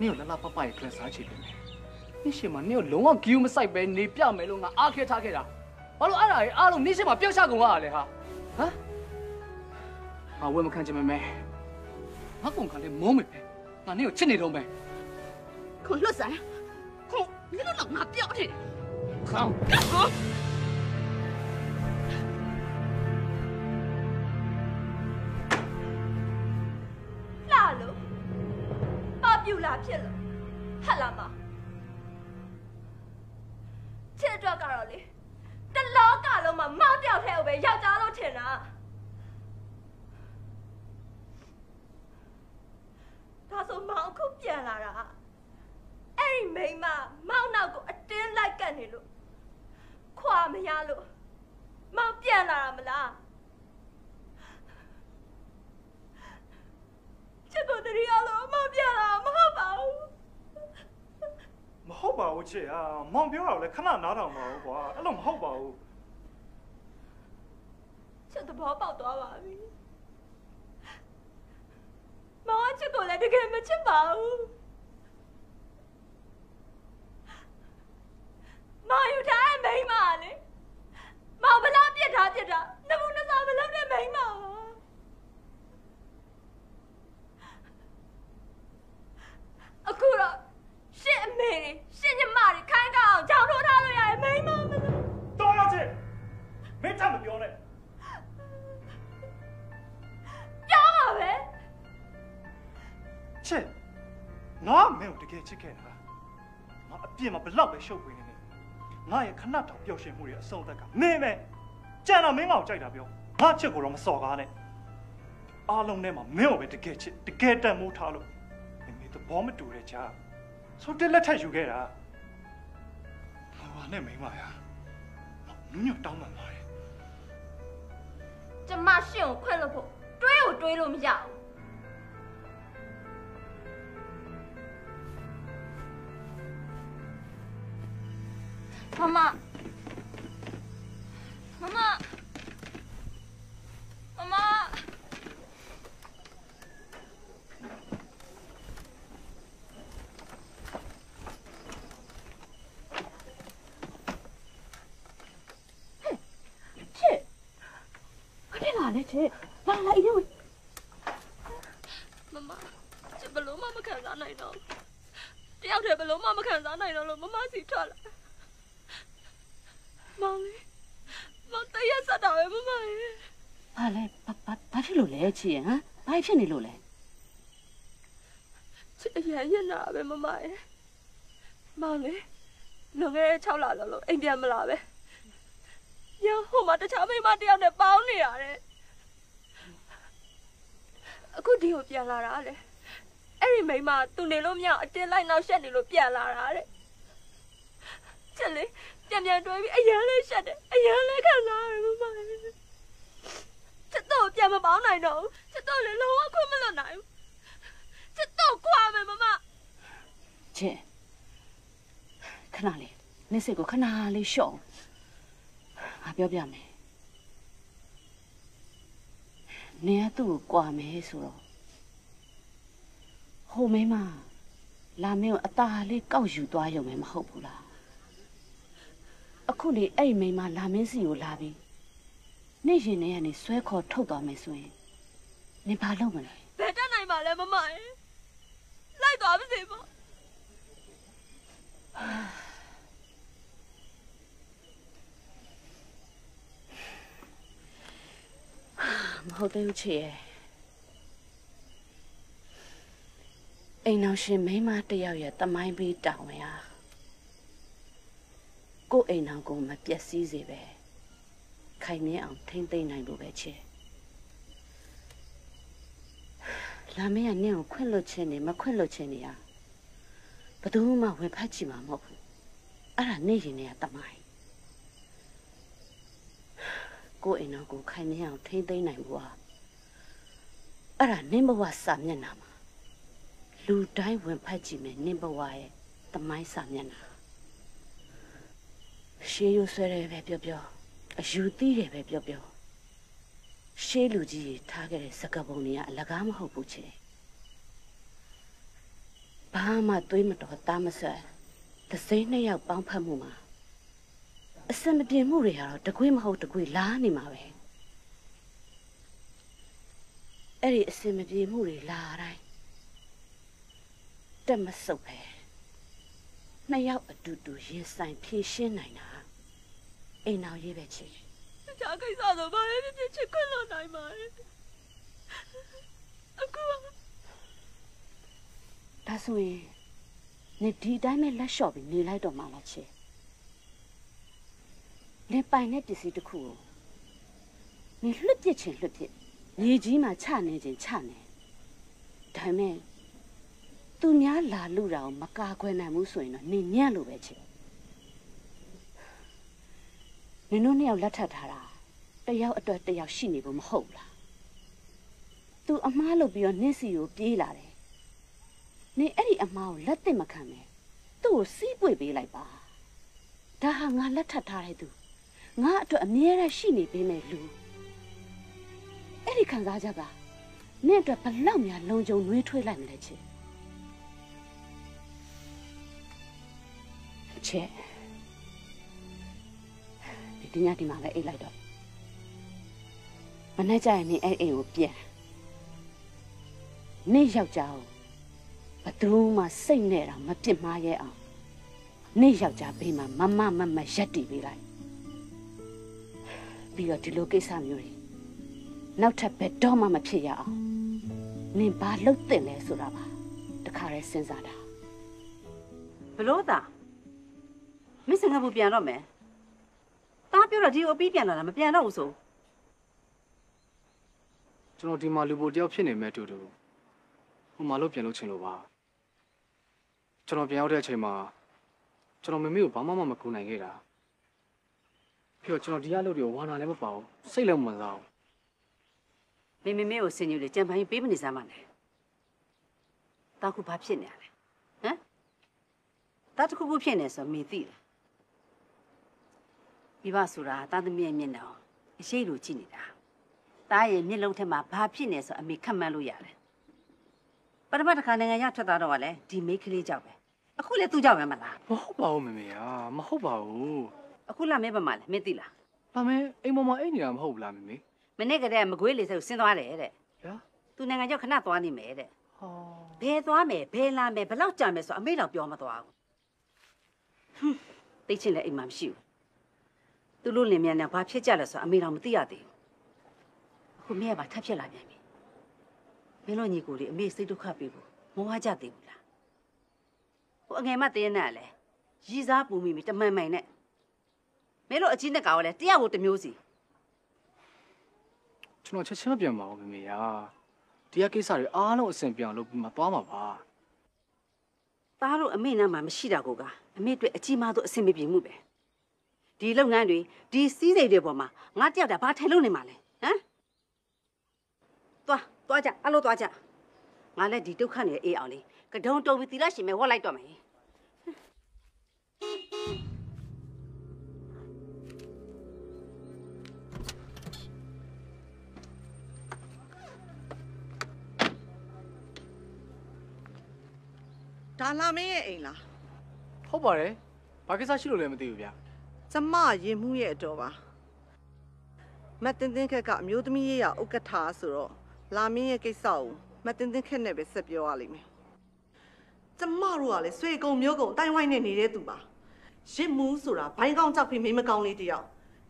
နင့်ကိုလှလှပပရဲ့ dress စားချေပေးမယ်။နင့်ရှင်မနင့်ကိုလုံးဝ give မဆိုင်ပဲနေပြမယ်လို့ငါအားခဲထားခဲ့တာ။ဘာလို့အဲ့ဒါကြီးအားလုံးနင့်ရှင်မပျောက်ချကုန်ရတာလဲဟာ။ဟမ်။ငါဝယ်မခံချင်မမဲ။ငါကုန်ခံလဲမုန်းမယ်ပဲ။ငါနင့်ကိုချစ်နေတော့မယ်။ခွန်လွတ်စမ်း။ခွန်နင့်တို့တော့ငါပြောက်တယ်။ခေါင်း။ ပါပြူလာဖြစ်လို့ဟတ်လာမချစ်အတွက်ကတော့လေတလောကလုံးမှာမောက်ပြောက်ထဲကိုပဲယောက်ျားလို့ထင်တာဒါဆိုမောင်အခုပြန်လာတာအဲ့ဒီမိန်းမမောင်နောက်ကိုအတင်းလိုက်ကတ်နေလို့ခွာမရလို့မောင်ပြန်လာတာမလား ချစ်ကိုတရီရလို့အမပြန်လာမဟုတ်ပါဘူးမဟုတ်ပါဘူးချစ်อ่ะမောင်ပြောတာကိုလည်းခဏနားထောင်ပါဦးကွာအဲ့လိုမဟုတ်ပါဘူးချစ်သဘောပေါက်သွားပါပြီမောင်ကချစ်ကိုလည်းတကယ်မချစ်ပါဘူးမောင်ယူထားတဲ့မိန်းမလေမောင်ဘလားပြစ်ထားပြစ်တာနဘူးနစားမလုပ်တဲ့မိန်းမပါ အခုတော့ရှင့်အမေတွေရှင့်ညီမတွေခိုင်းကောင်းအောင်ကြောင်ထိုးထားလို့ရရဲ့မိန်းမမလားတော်ရချစ်မင်းချက်မပြောနဲ့ပြောပါပဲချစ်ငါမင်းကိုတကယ်ချစ်ခဲ့တာငါအပြစ်မှာဘလောက်ပဲရှုပ်ပွေနေနေငါရဲ့ခဏတောင်ပျော်ရွှင်မှုတွေအဆုံးသက်ကမင်းပဲကြံတော့မင်းကောင်ကြိုက်တာပြောငါချစ်ကိုတော့မစော်ကားနဲ့အားလုံးထဲမှာမင်းကိုပဲတကယ်ချစ်တကယ်တန်မိုးထားလို့မင်းမင်း သဘောမတူတဲ့ကြားဆိုတက်လက်ထက်ယူခဲ့တာငါဘာနဲ့မိန်းမရနူးညွတ်တောင်းပန်ပါတယ်ကျမရှင့်ကိုခွင့်လို့ဖို့တွေးကိုတွေးလို့မရဘူးမမမမမမ ချစ်ဘာဖြစ်လာလဲချစ်လာလာအိမ်ထဲဝင် မမချစ်ဘလို့မှမခံစားနိုင်တော့တယောက်တည်းဘလို့မှမခံ စားနိုင်တော့လို့မမစီထွက်လာမောင်လေးမောင်တရက်စတာပဲမမရဲ့ဘာလဲဘာဘာဘာဖြစ်လို့လဲချစ်ရဟမ်ဘာဖြစ်နေလို့လဲချစ်အရင်ရင်နာပဲမမရဲ့မောင်လေးလွန်ခဲ့တဲ့6လလောက်လို့အိမ်ပြန်မလာပဲညဟိုမှာတခြားမိန်းမတယောက်နဲ့ပေါင်းနေရတယ်အခုဒီကိုပြန်လာတာလေ အဲ့ဒီမိန်းမသူနေလို့မရအောင်အတင်းလိုက်နောက်ရှက်နေလို့ပြန်လာတာတဲ့ချစ်လေပြန်ပြန်တွဲပြီးအရန်လေးရှက်တယ်အရန်လေးခံစားရတယ်မမရဲ့ချစ်တော့ပြန်မပေါင်းနိုင်တော့ဘူးချစ်တော့လေလုံးဝခွင့်မလွတ်နိုင်ဘူးချစ်တော့ကွာမယ်မမချစ်ခဏလေးနေစိတ်ကိုခဏလေးရှော့ငါပြောပြမယ်နေကသူ့ကိုကြွာမယ်ဆိုတော့ ဟိုမိန်းမလာမင်းကိုအตาလေးကောက်ယူသွားရုံပဲမဟုတ်ဘူးလားအခုလေအဲ့ဒီမိန်းမလာမင်းစီကိုလာပြီးနေ့ရင်ထဲကနေဆွဲခေါ်ထုတ်သွားမယ်ဆိုရင်နေဘာလုပ်မလဲဘယ်တက်နိုင်ပါလဲမမရဲ့လိုက်သွားပါစေပေါ့မဟုတ်သေးဘူးချစ်ရဲ့ အိမ်အောင်ရှင်မိန်းမတစ်ယောက်ရဲ့တမိုင်းပေးတောင်းရကိုယ့်အိမ်အောင်ကိုမပျက်စီးစေပဲခိုင်မြဲအောင်ထိမ့်သိမ့်နိုင်လို့ပဲချစ်လာမင်းကနင့်ကိုခွင့်လွတ်ခြင်းနေမခွင့်လွတ်ခြင်းနေရဘယ်သူမှဝင်ဖက်ကြည့်မှာမဟုတ်ဘူးအဲ့ဒါနေရင်နေရတမိုင်းကိုယ့်အိမ်အောင်ကိုခိုင်မြဲအောင်ထိမ့်သိမ့်နိုင်ဘူးဟာအဲ့ဒါနင့်ဘဝစာမျက်နှာမှာ လူတိုင်းဝင်ဖက်ကြည့်မယ်နင့်ဘဝရဲ့တမိုင်းစာမျက်နှာရှေးရိုးဆွဲတယ်ပဲပြောပြောအယူသီးတယ်ပဲပြောပြောရှေးလူကြီးကြီးထားခဲ့တဲ့စကားပုံတွေကအလကားမဟုတ်ဘူးချေဘာမှသွေးမတော်သားမဆက်သစိမ့်နှစ်ယောက်ပေါင်းဖက်မှုမှာအစင်မပြေမှုတွေကတော့တကွေးမဟုတ်တကွေးလားနေမှာပဲအဲ့ဒီအစင်မပြေမှုတွေလာတိုင်း တက်မဆုပ်ပဲနှစ်ယောက်အတူတူရင်ဆိုင်ဖြည့်ရှင်းနိုင်တာအိမ်တော်ရေးပဲချေတခြားကိစ္စတော့ဘာလဲဖြစ်ဖြစ်ချစ်ခွင့်လွတ်နိုင်ပါရဲ့အခုကဒါဆိုရင်နေဒီအတိုင်းပဲလက်လျှော့ပြီးနေလိုက်တော့မှလားချေနေပိုင်တဲ့ပစ္စည်းတစ်ခုကိုနေလွတ်ပစ်ချင်လွတ်ပစ်မြေကြီးမှာချနေခြင်းချနေဒါပေမဲ့ သူများလာလူတာကိုမကာခွဲနိုင်ဘူးဆိုရင်တော့နေညံ့လို့ပဲချေနင်တို့နှစ်ယောက်လက်ထပ်ထားတာတယောက်အတွက်တယောက်ရှိနေဖို့မဟုတ်ဘူးလားသူအမားလုပ်ပြီးတော့နင့်စီကိုပြေးလာတယ်နေအဲ့ဒီအမားကိုလက်သင့်မခံနဲ့သူ့ကိုစီးပွေပေးလိုက်ပါဒါဟာငါလက်ထပ်ထားတဲ့သူငါအတွက်အမြဲတမ်းရှိနေပေးမယ်လူအဲ့ဒီခံစားချက်ကနင့်အတွက်ဘလောက်များလုံခြုံနှွေးထွေးလိုက်မလဲချစ် ချစ်ဒီဒီညဒီမှာပဲအိတ်လိုက်တော့မနေ့ကျရင်နင်အဲ့အိမ်ကိုပြန်နေ့ယောက်ျားကိုဘသူမှစိတ်နဲ့တော့မပြစ်မှားရဲ့အောင်နေ့ယောက်ျားဘေးမှာမမမမရက်တီပေးလိုက်ပြီးတော့ဒီလိုကိစ္စမျိုးတွေနောက်ထပ်ဘယ်တော့မှမဖြစ်ရအောင်နင်ဘာလုပ်သင့်လဲဆိုတာပါတခါရဲစဉ်းစားတာဘလို့တာ မင်းစင်ကာပူပြန်တော့မယ်တားပြောတော့ဒီကိုအပြီးပြန်လာတာမပြန်တော့ဘူးဆိုကျွန်တော်ဒီမှာလူပိုတယောက်ဖြစ်နေမဲ့တူတူဟိုမှာလို့ပြန်လို့ချင်လို့ပါကျွန်တော်ပြန်ရောက်တဲ့အချိန်မှာကျွန်တော်မမေကိုဘာမှမမကူနိုင်ခဲ့တာပြီးတော့ကျွန်တော်ဒီအလုပ်တွေကိုဝါနာလည်းမပါဘူးစိတ်လည်းမဝင်စားဘူးမေမေမေကိုစင်ညူလေကြံပိုင်းပေးမနေစမ်းပါနဲ့တာခုဘာဖြစ်နေရလဲဟမ်တာတစ်ခုခုဖြစ်နေဆိုမေသိတယ် မိဘဆိုတာတာသမီးရဲ့မျက်နှာကိုအရှိလိုကြည့်နေတာတာရဲ့မျက်လုံးထဲမှာဘာဖြစ်နေဆိုအမေခတ်မှန်းလို့ရတယ်ပထမတစ်ခါနိုင်ငံရထွက်သွားတော့ကလည်းဒီမိန်းကလေးကြောက်ပဲအခုလည်းသူ့ကြောက်ပဲမလားမဟုတ်ပါဘူးမေမေอ่ะမဟုတ်ပါဘူးအခုလာမဲပါမလဲမင်းသိလားဒါမဲအိမ်ပေါ်မှာအိတ်နေတာမဟုတ်ဘူးလားမေမေမနေ့ကတည်းကမကွေးလေစိတ်ကိုဆင်းသွားတယ်တဲ့ဗျာသူနိုင်ငံကျောက်ခဏသွားနေမယ်တဲ့ဟောဘယ်သွားမယ်ဘယ်လာမယ်ဘယ်လောက်ကြာမယ်ဆိုအမေတော့ပြောမသွားဘူးဟွန်းသိချင်းလည်းအိမ်မှာမရှိဘူး သူတို့လင်မြန်နဲ့ဘာဖြစ်ကြလဲဆိုအမေတော့မသိရသေးဘူးအခုမင်းကဘာထပ်ဖြစ်လာပြန်ပြီမင်းတို့ညီကိုလေးအမေစိတ်ဒုက္ခပေးဖို့မဝါကြသေးဘူးလားဟိုအငယ်မတင်းနဲ့ကလည်းရည်စားပူမိမိတမန်မိုင်နဲ့မင်းတို့အကြီးနဲ့ကောင်ကလည်းတရားကိုတစ်မျိုးစီကျွန်တော်ချက်ချင်းမပြန်ပါဘူးမေမေอ่ะဒီကကိစ္စတွေအားလုံးအဆင်ပြေအောင်လုပ်ပြီးမှသွားမှာပါသားတို့အမေနာမှာမရှိတာကိုကအမေအတွက်အကြီးမားဆုံးအဆင်မပြေမှုပဲ ဒီလုပ်ငန်းတွေဒီစီးစိမ်တွေပေါ်မှာငါတယောက်တည်းဘာထိုင်လို့နေမှာလဲဟမ်သွားသွားကြအလို့သွားကြငါလည်းဒီဒုက္ခနဲ့အေးအောင်လေးကဒုံတုံပြီးတီလာရှင်မဲဝတ်လိုက်တော့မယ်ဒါလာမင်းရဲ့အိမ်လားဟုတ်ပါတယ်ဘာကိစ္စရှိလို့လဲမသိဘူးဗျာ ကျမရင်မှုရဲ့အတော်ပါမတ်တင်တင်ခက်ကအမျိုးသမီးရဲ့ဥက္ကဋ္ဌဆိုတော့လာမင်းရဲ့ကိစ္စကိုမတ်တင်တင်ခက်နဲ့ပဲဆက်ပြောရလိမ့်မယ်ကျမတို့ကလည်းဆွေကုံမျိုးကုံတိုင်းဝိုင်းနဲ့နေတဲ့သူပါရင်မှုဆိုတာဘိုင်းကောင်းကြောက်ပြီးမိမကောင်းလေးတယောက်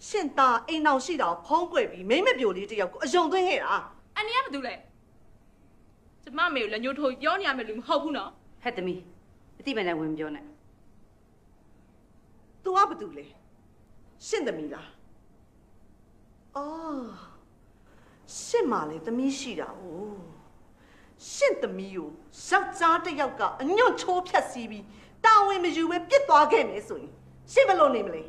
ရှင်သားအိမ်အောင်ရှိတာကိုဖုံးကွယ်ပြီးမိမပြိုလေးတယောက်ကိုအယုံသွင်းခဲ့တာအန်နီကဘာလုပ်လဲကျမမေကိုလက်ညှိုးထိုးပြောနေရမယ်လူမဟုတ်ဘူးနော်ဟဲ့သမီးအတိပန်နဲ့ဝင်ပြောနေ तू ကဘာတူလဲ ရှင့်သမီးလားအော်ရှင့်မလေးသမီးရှိတာ哦ရှင့်သမီးကိုယောက်ျားတစ်ယောက်ကအညွန့်ချိုးဖြတ်စီးပြီးတာဝန်မယူပဲပြစ်သွားခဲ့မယ်ဆိုရင်ရှင့်ဘယ်လိုနေမလဲ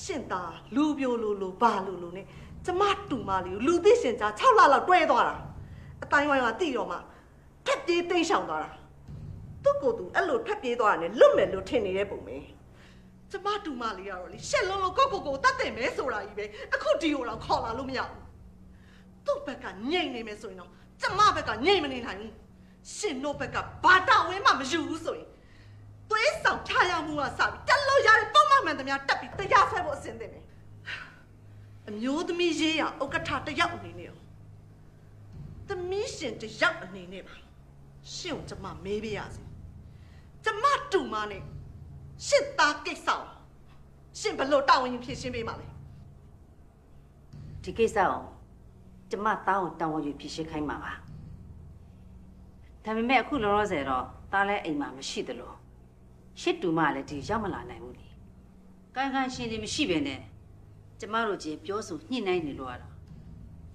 ရှင့်သားလူပြိုလူလူဘာလူလူနဲ့ကျမတူမလေးကိုလူသိရှင်ကြား6လလောက်တွဲသွားတာအတိုင်းဝိုင်းကတိတော့မှထက်ပြေးတိတ်ဆောင်သွားတာ သူ့ကိုယ်သူအဲ့လိုထွက်ပြေးသွားတာနဲ့လွတ်မယ်လို့ထင်နေတဲ့ပုံပဲကျမတူမလေးကတော့လေရှက်လုံးလုံးကိုကိုကိုတတ်တယ်မဲဆိုတာကြီးပဲအခုဒီကိုတော့ခေါ်လာလို့မရဘူးသူ့ဘက်ကညိတ်နေမယ်ဆိုရင်တော့ကျမဘက်ကညိတ်မနေနိုင်ဘူးရှင်တို့ဘက်ကဘာတာဝင်းမှမယူဘူးဆိုရင်သွေးဆောင်ဖြာရမှုကစပြီးတက်လို့ရတဲ့ပုံမှန်မှန်သမျှတက်ပြီးတရားဆွဲဖို့အဆင်သင့်ပဲအမျိုးသမီးရေးရဥက္ကဋ္ဌတစ်ယောက်အနေနဲ့ရောသမီးရှင်တစ်ယောက်အနေနဲ့ပါရှင့်ကိုကျမမေးပြရစီ ကျမတူမနဲ့ရှစ်သားကိစ္စကိုရှင်ဘလို့တာဝန်ယူဖြည့်ရှင်းပေးမှာလဲဒီကိစ္စအောင်ကျမသားကိုတောင်းဝယူဖြစ်ရှင်းခိုင်းမှာပါဒါပေမဲ့အခုလောလောဆယ်တော့သားလည်းအိမ်မှာမရှိသလိုရှစ်တူမလည်းဒီရောက်မလာနိုင်ဘူးလေကန်ကန်ရှင်တွေမရှိပဲနဲ့ကျမတို့ချင်းပြောဆိုညှိနှိုင်းနေလို့ရတာ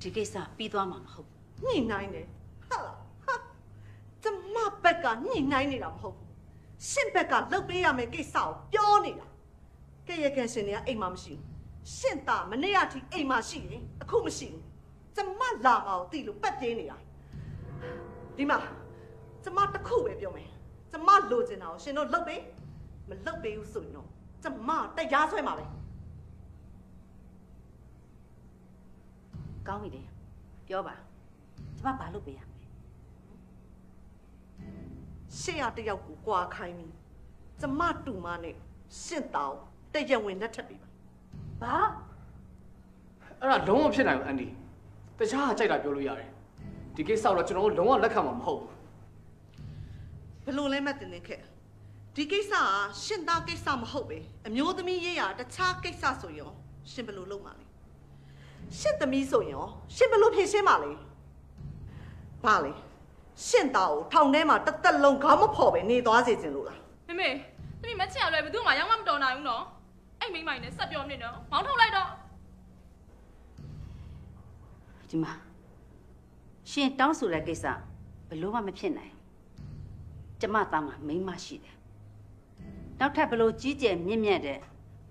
ဒီကိစ္စပြီးသွားမှာမဟုတ်ဘူးညှိနှိုင်းတယ်ဟာလားဟာကျမဘက်ကညှိနှိုင်းနေတာမဟုတ်ဘူး ရှင့်ဘက်ကလှုပ်ပေးရမယ့်ကိစ္စကိုပြောနေတာကဲရကန်ရှင်တွေကအိမ်မှာမရှိဘူးရှင့်သားမနေ့ကထိအိမ်မှာရှိရင်အခုမရှိဘူးကျမလာမှာကိုသိလို့ပတ်ပြင်းနေတာဒီမှာကျမတစ်ခုပဲပြောမယ်ကျမလိုချင်တာကိုရှင်တို့လှုပ်ပေးမလှုပ်ပေးဘူးဆိုရင်တော့ကျမတရားဆွဲမှာပဲကောင်းပြီလေပြောပါကျမဘာလုပ်ပေးရမလဲ ရှင့်ရတယောက်ကိုကြွားခိုင်းပြီးကျမတူမနဲ့ရှင့်တောင်တရက်ဝင်လက်ထပ်ပြီးပါဘာအဲ့ဒါလုံးဝဖြစ်နိုင်ဘူးအန်ဒီတခြားကကြိုက်တာပြောလို့ရတယ်ဒီကိစ္စတော့ကျွန်တော်တို့လုံးဝလက်ခံမှာမဟုတ်ဘူးဘလို့လဲမတင်တင်ခဲ့ဒီကိစ္စကရှင့်သားကိစ္စမဟုတ်ပဲအမျိုးသမီးရေးရတခြားကိစ္စဆိုရင်ရောရှင်ဘလို့လုပ်မှာလဲရှင့်သမီးဆိုရင်ရောရှင်ဘလို့ဖြေရှင်းမှာလဲဘာလဲ ရှင့်သားကိုထောင်ထဲမှာတစ်သက်လုံးခေါင်းမဖော်ပဲနေသွားစေချင်လို့လားမေမေသမီးမချင်ရလဲဘယ်သူမှရောက်မှမတော်နိုင်ဘူးနော်အဲ့မိမ့်မိုင်နဲ့ဆက်ပြောနေတော့မောင်းထုတ်လိုက်တော့ဒီမှာရှင်တောင်းဆိုတဲ့ကိစ္စဘလို့မှမဖြစ်နိုင်ကျမသားမှာမိန်းမရှိတယ်နောက်ထပ်ဘလို့ကြီးကျယ်မြင့်မြတ်တဲ့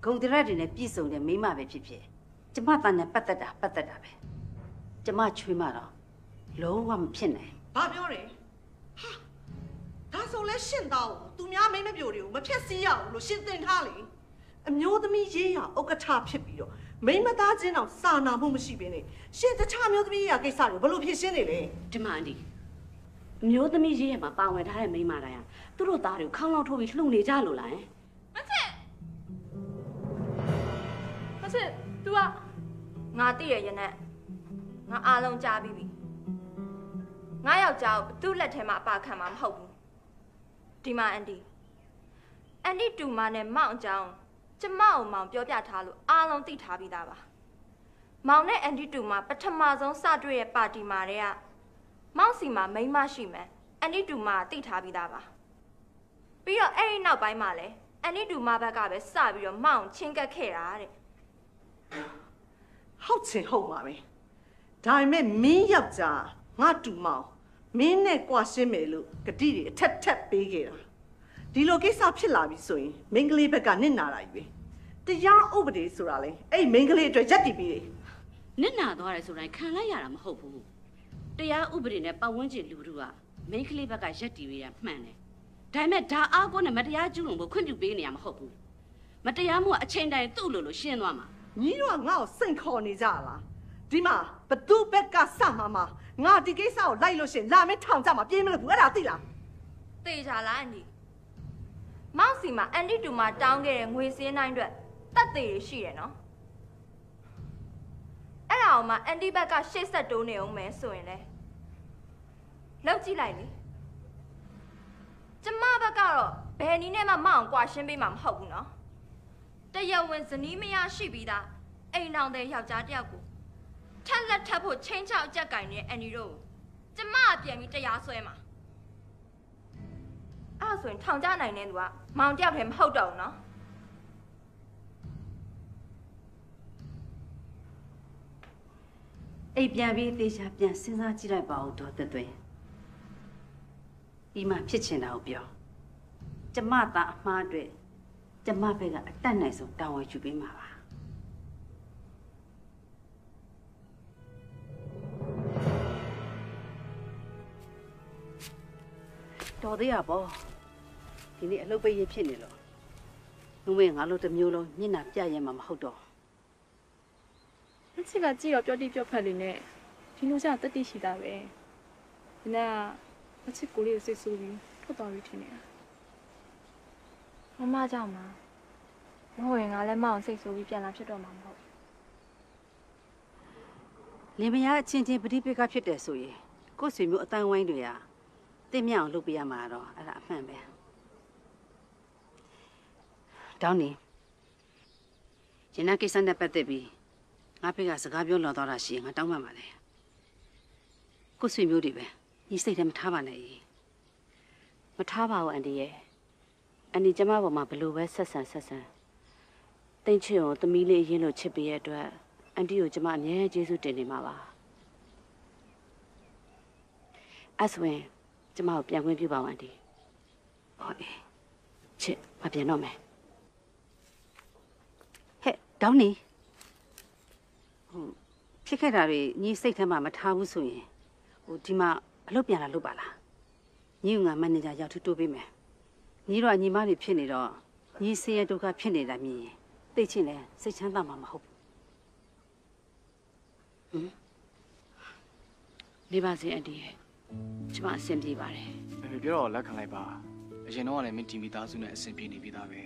ဂုံတရက်တွေနဲ့ပြည့်စုံတဲ့မိန်းမပဲဖြစ်ဖြစ်ကျကျမတန်နဲ့ပတ်သက်တာပတ်သက်တာပဲကျမချွေးမတော့လုံးဝမဖြစ်နိုင် ဘာပြောတယ်ဟာဒါဆိုလဲရှင့်သားကိုသူများမိန်းမပြိုတွေကိုမဖြက်စီးရအောင်လို့ရှင်းတင်ထားလေအမျိုးသမီးရေးရဥက္ကဋ္ဌဖြစ်ပြီးတော့မိန်းမသားချင်းအောင်စာနာမှုမရှိဘဲနဲ့ရှင့်တခြားမျိုးသမီးရေးရကိစ္စတွေဘယ်လိုဖြေရှင်းနေလဲဒီမှာအန်ဒီအမျိုးသမီးရေးရမှာပါဝင်ထားတဲ့မိန်းမတိုင်းဟာသူတို့သားတွေကိုခေါင်းလောက်ထိုးပြီးလှုပ်နေကြလို့လားဟင်မချစ် तू ကငါသိရရနဲ့ငါအားလုံးကြားပြီးပြီ ငါယောက်ျားကိုဘသူ့လက်ထဲမှာအပါခံမှာမဟုတ်ဘူးဒီမှာအန်တီအန်တီတူမနဲ့မောင်အကြောင်းကျမအောင်မောင်ပြောပြထားလို့အားလုံးသိထားပြီးသားပါမောင်နဲ့အန်တီတူမပထမဆုံးစတွေ့ရဲ့ပါတီမှာတည်းကမောင်စီမှာမိန်းမရှိမှန်းအန်တီတူမကသိထားပြီးသားပါပြီးတော့အဲ့ဒီနောက်ပိုင်းမှာလည်းအန်တီတူမဘက်ကပဲစပြီးတော့မောင်ချင်းကပ်ခဲ့တာတဲ့ဟုတ်ချင်ဟုတ်မှာပဲဒါပေမဲ့မင်းယောက်ျား ငါတူမောင်မင်းနဲ့ကြွားရှင်းမယ်လို့ဂတိတွေအထက်ထက်ပေးခဲ့တာဒီလိုကိစ္စဖြစ်လာပြီဆိုရင်မင်းကလေးဘက်ကနစ်နာတာကြီးပဲတရားဥပဒေဆိုတာလေအဲ့မင်းကလေးအတွက်ရက်တည်ပြီးတယ်နစ်နာသွားတယ်ဆိုတိုင်းခံလိုက်ရတာမဟုတ်ဘူးတရားဥပဒေနဲ့ပတ်ဝန်းကျင်လူတို့ကမိန်းကလေးဘက်ကရက်တီပေးရမှန်တယ်ဒါပေမဲ့ဒါအားကိုနဲ့မတရားကျူးလွန်ဖို့ခွင့်ပြုပေးနေရမှာမဟုတ်ဘူးမတရားမှုကအချိန်တိုင်းသူ့လိုလိုရှင်းသွားမှာညီတို့ကငါ့ကိုစိန်ခေါ်နေကြလား ဒီမှာဘသူဘက်ကစမှာမှာငါဒီကိစ္စကိုလိုက်လို့ရှရင်လာမင်းထောင်ကြမှာပြေးမလို့ဘူးအဲ့ဒါသိလားတေချာလားအန်ဒီမောင်စီမှာအန်တီတူမတောင်းခဲ့တဲ့ငွေစင်းတိုင်းအတွက်တက်သေးရရှိတယ်နော်အဲ့ဒါအောင်မှအန်တီဘက်ကရှေ့ဆက်တိုးနေအောင်မယ်ဆိုရင်လေလောက်ကြည့်လိုက်လေကျမဘက်ကတော့ဘယ်နည်းနဲ့မှမအောင်ကွာရှင်းပေးမှာမဟုတ်ဘူးနော်တရားဝင်ဇနီးမယားရှိပြီးသားအိမ်အောင်တဲ့ယောက်ျားတစ်ယောက်ကို ထက်လက်ထပ်ဖို့ချင်းချောက်အကြက်ကင်နေတဲ့အန်ဒီတို့ကိုကျမကပြန်ပြီးတရားစွဲမှာအဲ့ဒါဆိုရင်ထောင်ကြနိုင်တဲ့သူကမောင်တယောက်တည်းမဟုတ်တော့ဘူးနော်အိပ်ပြန်ပြီးတေချာပြန်စဉ်းစားကြည့်လိုက်ပါဦးတော့တက်သွင်းဒီမှာဖြစ်ချင်တာကိုပြောကျမသားအမှားအတွက်ကျမဘက်ကအတက်နိုင်ဆုံးတာဝန်ယူပေးမှာပါ တော်သေးရပေါ့ဒီနေ့အလုပ်ပိတ်ရဖြစ်နေလို့ငုံမေငါတို့တစ်မျိုးလုံးမျက်နှာပြရဲမှာမဟုတ်တော့မချစ်ကကြည့်တော့ပြောတိပြောဖက်လေးနဲ့ဒီလိုကြတက်တိရှိတာပဲဒီနေ့ကမချစ်ကိုလေးကိုစိတ်ဆိုးပြီးထွက်သွားပြီထင်နေတာမမကြောင့်ပါမဟုတ်ရင်ငါလည်းမအောင်စိတ်ဆိုးပြီးပြန်လာဖြစ်တော့မှာမဟုတ်လင်မယားအချင်းချင်းပဋိပက္ခဖြစ်တယ်ဆိုရင်ကိုယ့်ဆွေမျိုးအတန်းဝိုင်းတွေဟာ တင့်မြတ်အောင်လုပ်ပေးရမှာတော့အဲ့ဒါအမှန်ပဲတောင်းနေကျင်နာကိစ္စနဲ့ပတ်သက်ပြီးငါဖေကစကားပြောလော်တော့တာရှိရင်ငါတောင်းပန်ပါလေကိုယ့်ဆွေမျိုးတွေပဲညီစိတ်ထဲမထားပါနဲ့ကြီးမထားပါဘူးအန်ဒီရဲ့အန်ဒီကျမပေါ်မှာဘလို့ပဲဆက်ဆံဆက်ဆံတိတ်ချစ်ကိုသမီးလေးအရင်လိုချစ်ပေးရတဲ့အတွက်အန်တီကိုကျမအမြဲကျေးဇူးတင်နေမှာပါအဲ့ဆိုရင် ကျမကိုပြန်ခွင့်ပြုပါဦးအန်တီဟောအေးချစ်မပြန်တော့မယ်ဟဲ့တောင်းနေဟိုဖြစ်ခဲ့တာတွေညီစိတ်ထဲမှာမထားဘူးဆိုရင်ဟိုဒီမှာအလုပ်ပြန်လာလုပ်ပါလားညီကငါမန်နေဂျာရောက်ထူတိုးပေးမယ်ညီတော့ညီမတွေဖြစ်နေတော့ညီစင်းရဒုက္ခဖြစ်နေတာမြင်ရင်သိချင်းလဲစိတ်ချမ်းသာမှာမဟုတ်ဘူးနေပါစေအန်တီရဲ့ ကျမအဆင်ပြေပါတယ်မေမေပြောတော့လက်ခံလိုက်ပါအရင်တော့ကလည်းမင်းတီမီသားစုနဲ့အဆင်ပြေနေပြီးသားပဲ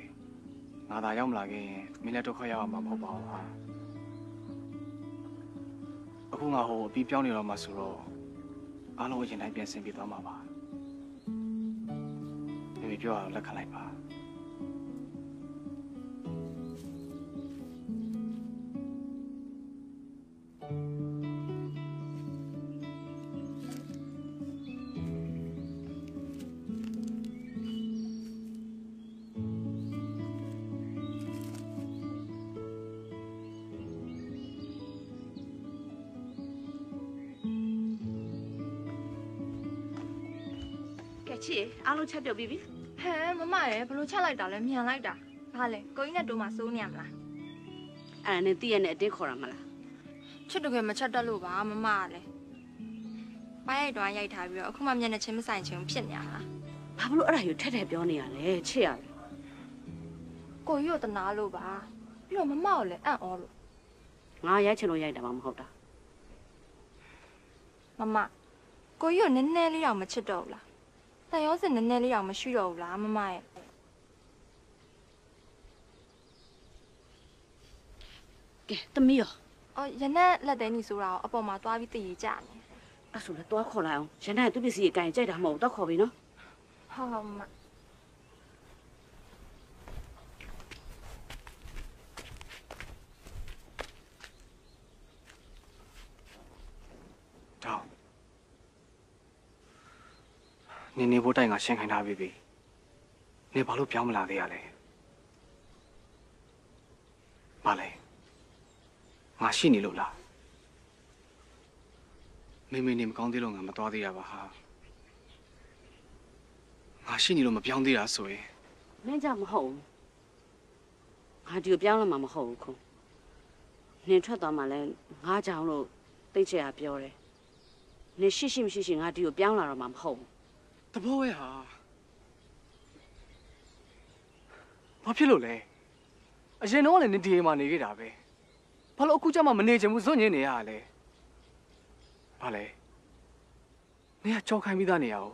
ငါသာရောက်မလာခဲ့ရင်မင်းလည်းဒုက္ခရောက်အောင်မှာမဟုတ်ပါဘူးဟာအခုငါဟိုအပြီးပြောင်းနေတော့မှဆိုတော့အားလုံးအရင်တိုင်းပြန်ဆင်ပြေသွားမှာပါမေမေပြောတော့လက်ခံလိုက်ပါ အားလုံးချက်ပြုတ်ပြီးပြီဟဲမမရဲ့ဘလို့ချက်လိုက်တာလဲမြန်လိုက်တာဘာလဲကိုကြီးနဲ့တူမစိုးနေရမလားအဲ့ဒါနဲ့တည့်ရနဲ့အတင်းခေါ်တာမလားချစ်တကယ်မချက်တက်လို့ပါမမကလည်းပိုင်းရိုက်တွားရိုက်ထားပြီးတော့အခုမှမျက်နှာချင်းမဆိုင်ချင်းဖြစ်နေရတာဘာလို့အဲ့ဒါယူထက်ထက်ပြောနေရလဲချစ်ရတယ်ကိုကြီးကိုတနာလို့ပါပြီးတော့မမကိုလည်းအံ့ဩလို့ငါရိုက်ချင်လို့ရိုက်တာမှမဟုတ်တာမမကိုကြီးကိုနည်းနည်းလေးတော့မချစ်တော့ဘူးလား တန်ရောစင်နည်းနည်းလေးတော့မရှိတော့ဘူးလားမမရဲ့ကဲသမီးရောအော်ရနက်လက်သေးညီဆိုတာကိုအပေါ်မှာသွားပြီးတည်ရကြနေအဲ့ဆိုလည်းတွားခေါ်လိုက်အောင်ရန်နိုင်သူ့ပစ္စည်းကိုင်ကြိုက်တာမဟုတ်ဘူးတော့ခေါ်ပြီနော်ဟုတ်ဟုတ်မမ တောင်း နေနေဖို့တိုင်ကရှင်းခိုင်းထားပြီပြီနေဘာလို့ပြောင်းမလာသေးရလဲဘာလဲငါရှိနေလို့လားမေမေနေမကောင်းသေးလို့ငါမသွားသေးရပါဟာငါရှိနေလို့မပြောင်းသေးတာဆိုရင်မင်းကြောင့်မဟုတ်ဘူးငါဒီကိုပြောင်းလာမှာမဟုတ်ဘူးခုနင်ထွက်သွားမှလည်းငါကြောင့်လို့သိချင်ရပြောတယ်နင်ရှိရှိမရှိရှိငါဒီကိုပြောင်းလာတော့မှာမဟုတ်ဘူး တဘောပဲဟာဘာဖြစ်လို့လဲအရင်တော့ကလည်းနေဒီအိမ်မှာနေခဲ့တာပဲဘာလို့အခုကျမှမနေချင်ဘူးဇွတ်ညင်းနေရတာလဲဘာလဲနေကကြောက်ခိုင်းပြီးသားနေရအောင်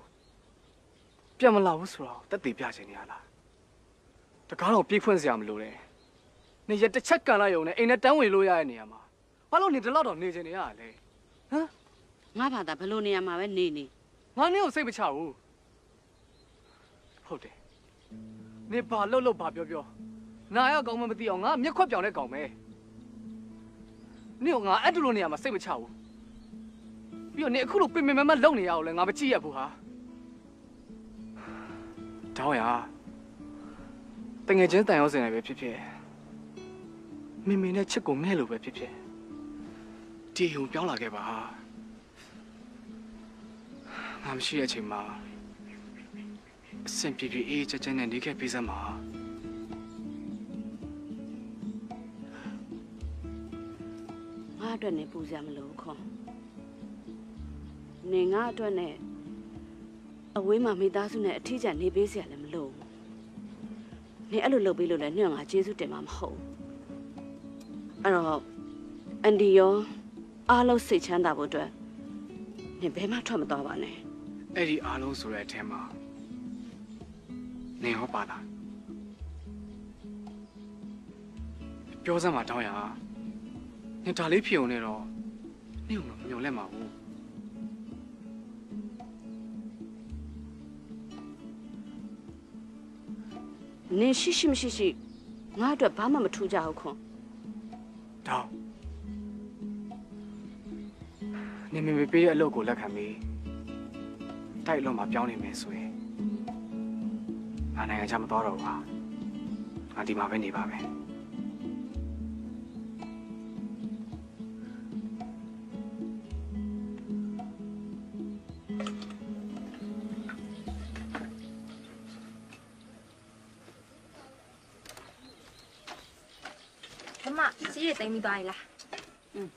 ပြန်မလာဘူးဆိုတော့တက်တည်ပြချင်နေရလားတကားတော့ပြေးဖွင့်စရာမလိုတဲ့နေရတစ်ချက်ကန်လိုက်ရုံနဲ့အိမ်နဲ့တန်းဝင်လို့ရတဲ့နေရာမှာဘာလို့နေဒီလောက်တော့နေချင်နေရတာလဲဟမ်ငါဘာသာဘယ်လိုနေရာမှာပဲနေနေငါနင်းကိုစိတ်မချဘူး ဟုတ်တယ်နေဘာလှုပ်လှုပ်ဘာပြောပြောနာရကောင်းမှမသိအောင်ငါမျက်ခွက်ပြောင်တဲ့ကောင်ပဲနင်းကငါအဲ့တူလိုနေရာမှာစိတ်မချဘူးပြီးတော့နေအခုလိုပင်ပင်မမလုံနေရအောင်လဲငါမကြည့်ရဘူးဟာတောင်းရတငယ်ချင်းတန်ရောစင်နေပဲဖြစ်ဖြစ်မိမိနဲ့ချစ်ကိုငဲ့လို့ပဲဖြစ်ဖြစ်ဒီဟုံပြောင်းလာခဲ့ပါဟာငါမရှိတဲ့အချိန်မှာ အဆင်ပြေပြေအေးအေးချမ်းချမ်းနဲ့နေခဲ့ပေးစမ်းပါငါအတွက်နေပူစရာမလိုဘူးခွန်နေငါအတွက်နဲ့အဝေးမှာမိသားစုနဲ့အထီးကျန်နေပေးစရာလည်းမလိုဘူးနေအဲ့လိုလုပ်ပေးလို့လည်းညငါကျေးဇူးတင်မှာမဟုတ်ဘူးအဲ့တော့အန်ဒီရောအားလုံးစိတ်ချမ်းသာဖို့အတွက်နေဘယ်မှထွက်မသွားပါနဲ့အဲ့ဒီအားလုံးဆိုတဲ့အထက်မှာ နေဟောပါလားပြောစမ်းပါတောင်းရနေဒါလေးဖြစ်ုံနဲ့တော့နေကမျော်လဲမှာဘူးနင်ရှိရှိမရှိရှိငါအတွက်ဘာမှမထူးကြဘူးခွန်တောင်းနေမေမေပေးတဲ့အလုပ်ကိုလက်ခံပြီးတိုက်အလုံးမှာပြောင်းနေမယ်ဆိုရင် ငါနိုင်ငံခြားမသွားတော့ဘူးဟာငါဒီမှာပဲနေပါမယ်မမပစ္စည်းတွေတိမ်ပြီးသွားပြီလားอืม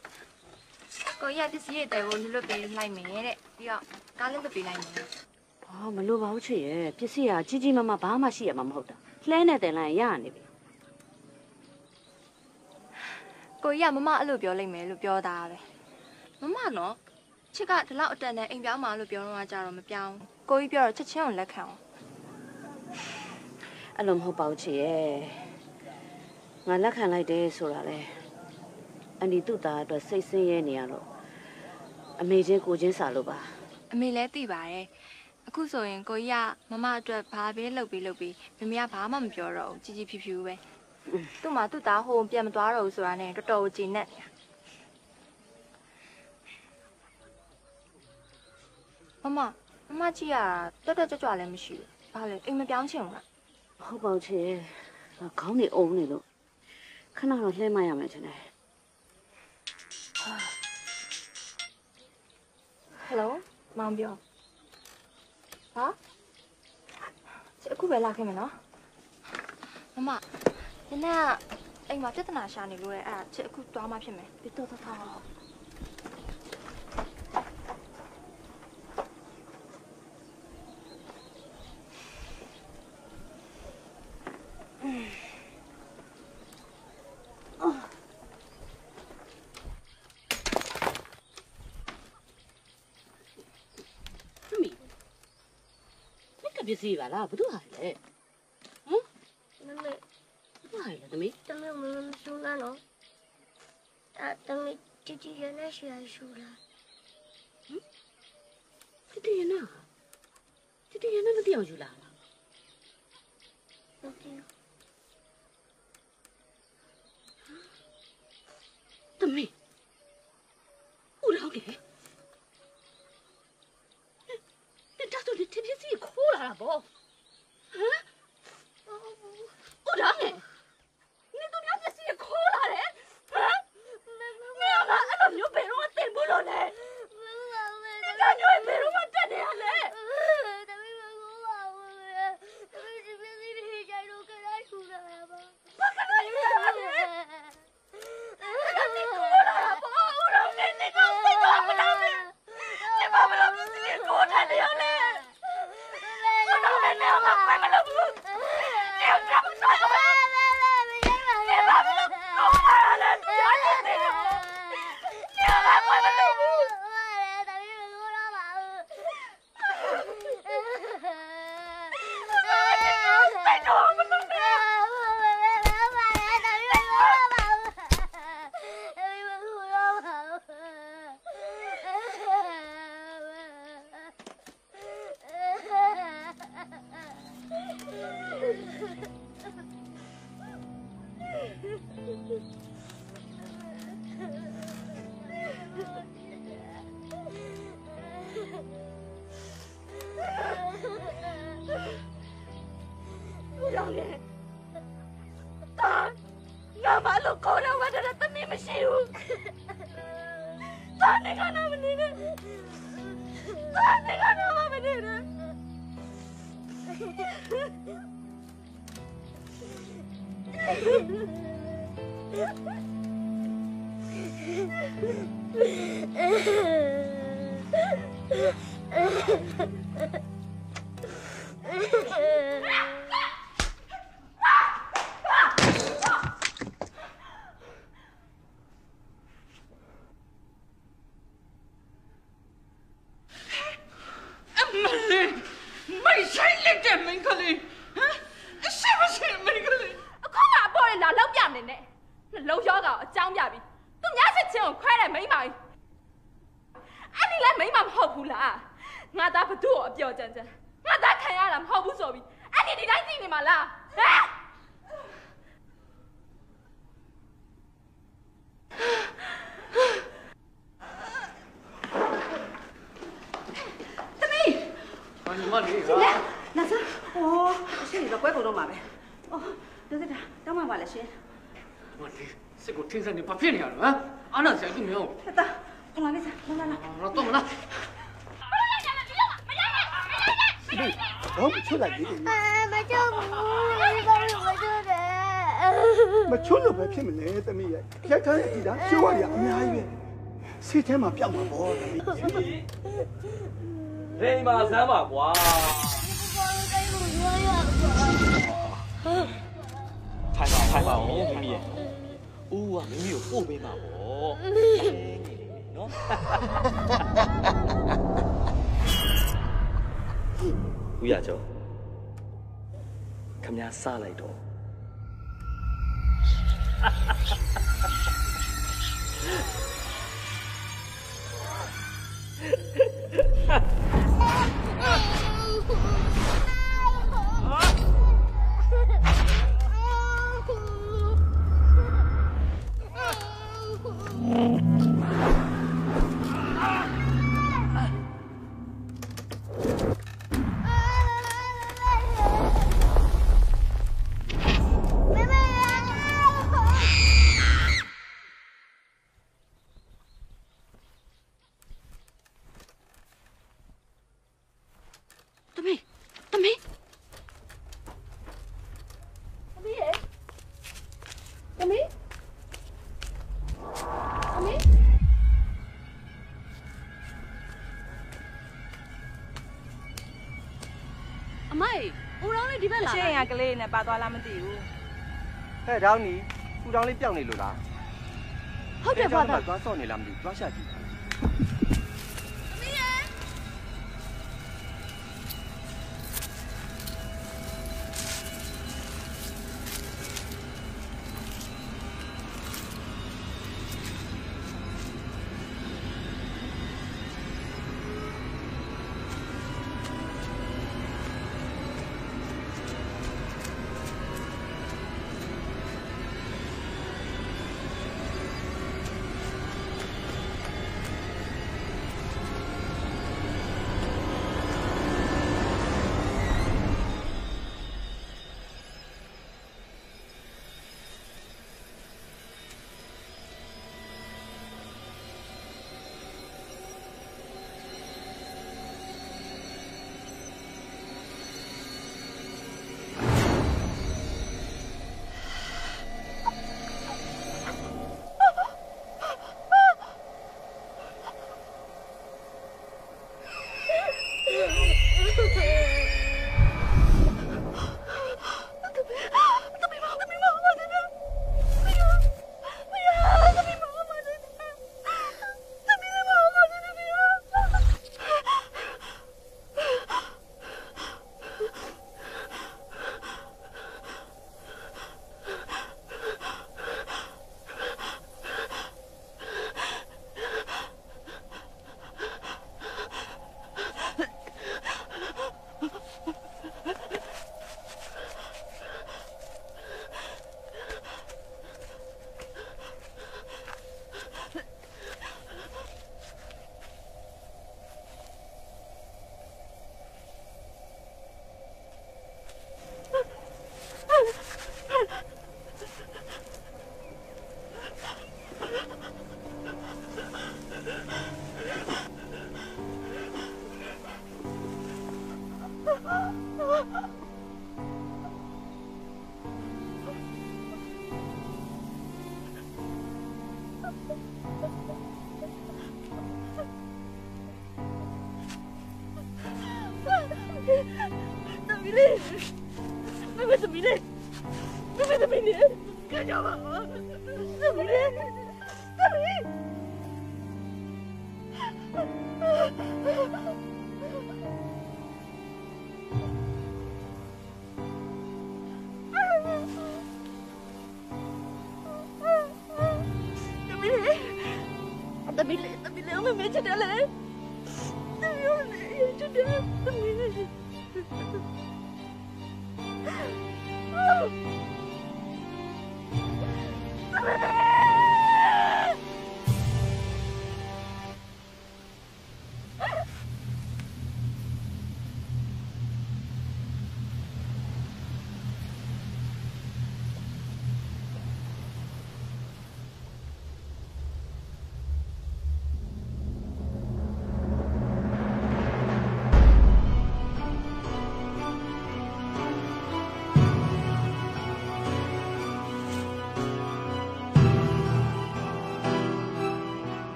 ကိုကြီးကပစ္စည်းတွေတဲကိုလွတ်ပေးလိုက်မယ်တဲ့ပြီးတော့ကားလည်းလွတ်ပေးလိုက်မယ်။ ဟာမလိုပါဘူးချစ်ရဲ့ပစ္စည်းကကြီးကြီးမားမားဘာမှရှိရမှာမဟုတ်တာ။လှဲနဲ့တင်လိုက်ရင်ရနေပြီကိုကြီးကမမအဲ့လိုပြောလိုက်မယ်လို့ပြောတာပဲမမနော်ချစ်ကဒီလောက်အတန်နဲ့အိမ်ပြောင်းมาလို့ပြောတော့ကြတော့မပြောင်းကိုကြီးပြောတော့ချက်ချင်းကိုလက်ခံအောင်။အဲ့လိုမဟုတ်ပါဘူးချစ်ရဲ့။ငါလက်ခံလိုက်တယ်ဆိုတာလေ။အန်ဒီသူ့သားအတွက်စိတ်ဆင်းရဲနေရလို့အမေချင်းကိုချင်းစာလို့ပါအမေလည်းသိပါတယ် အခုဆိုရင်ကိုကြီးကမမအတွက်ဘာပဲလုပ်ပြီးလုပ်ပြီးမမေကဘာမှမပြောတော့ဘူးជីជីဖြူဖြူပဲသူ့မှာသူ့သားဟိုပြန်မသွားတော့ဘူးဆိုတာနဲ့တော်တော်ကြည်နဲ့မမမမကြီးကတက်တက်ကြွကြွလည်းမရှိဘူးဘာလဲအိမ်မပြောင်းချင်ဘူးလား။ဟုတ်ပါဘူးချစ်ရဲ့။ငါခေါင်းနေအုံနေလို့ခဏတော့လှဲမရမယ်ချင်တယ်ဟယ်လိုမောင်ပြော ဟာချစ်အခုပဲလာခဲ့မယ်နော်မမနင်ကအိမ်မှာပြဿနာရှာနေလို့လေအဲ့ဒါချစ်အခုသွားမှဖြစ်မယ်ပြီးတော့သွားသွားဟုတ် စ္စည်းပါလားဘသူဟာလဲဟမ်မမေဘသူဟာလဲသမီးသမီးမမရှူလာနော်အဲသမီးတတိယနဲ့ရှူရရှူလာဟမ်တတိယနဲ့တတိယနဲ့မသိအောင်ယူလာ ဘာဖြစ်နေရလဲဟမ်အာနာဆရာသူ့မင်းကိုတတာခလာလေးစားလာလာလာတော့မလားတော့မချွတ်လိုက်သေးတယ်မချွတ်ဘူးဘာလို့မချွတ်လဲမချွတ်လို့ပဲဖြစ်မလဲသမီးရဲ့ရိုက်ထားတဲ့ဒီသားရှင်းရရအများကြီးပဲစိတ်ထဲမှာပြောက်မှာပေါ့သမီးရေမာစမ်းပါကွာ ပို့ပေးမှာပေါ့နော်ဦးရကျော်ခမည်းစလိုက်တော့ ကလေးနဲ့ပါသွားလားမသိဘူးဟဲ့ဒေါင်းနီဖူတောင်းလေးပြောင်းနေလို့လားဟုတ်တယ်ဘာသာသွားစော့နေလားမသိဘူးသွားရှာကြည့်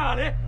finale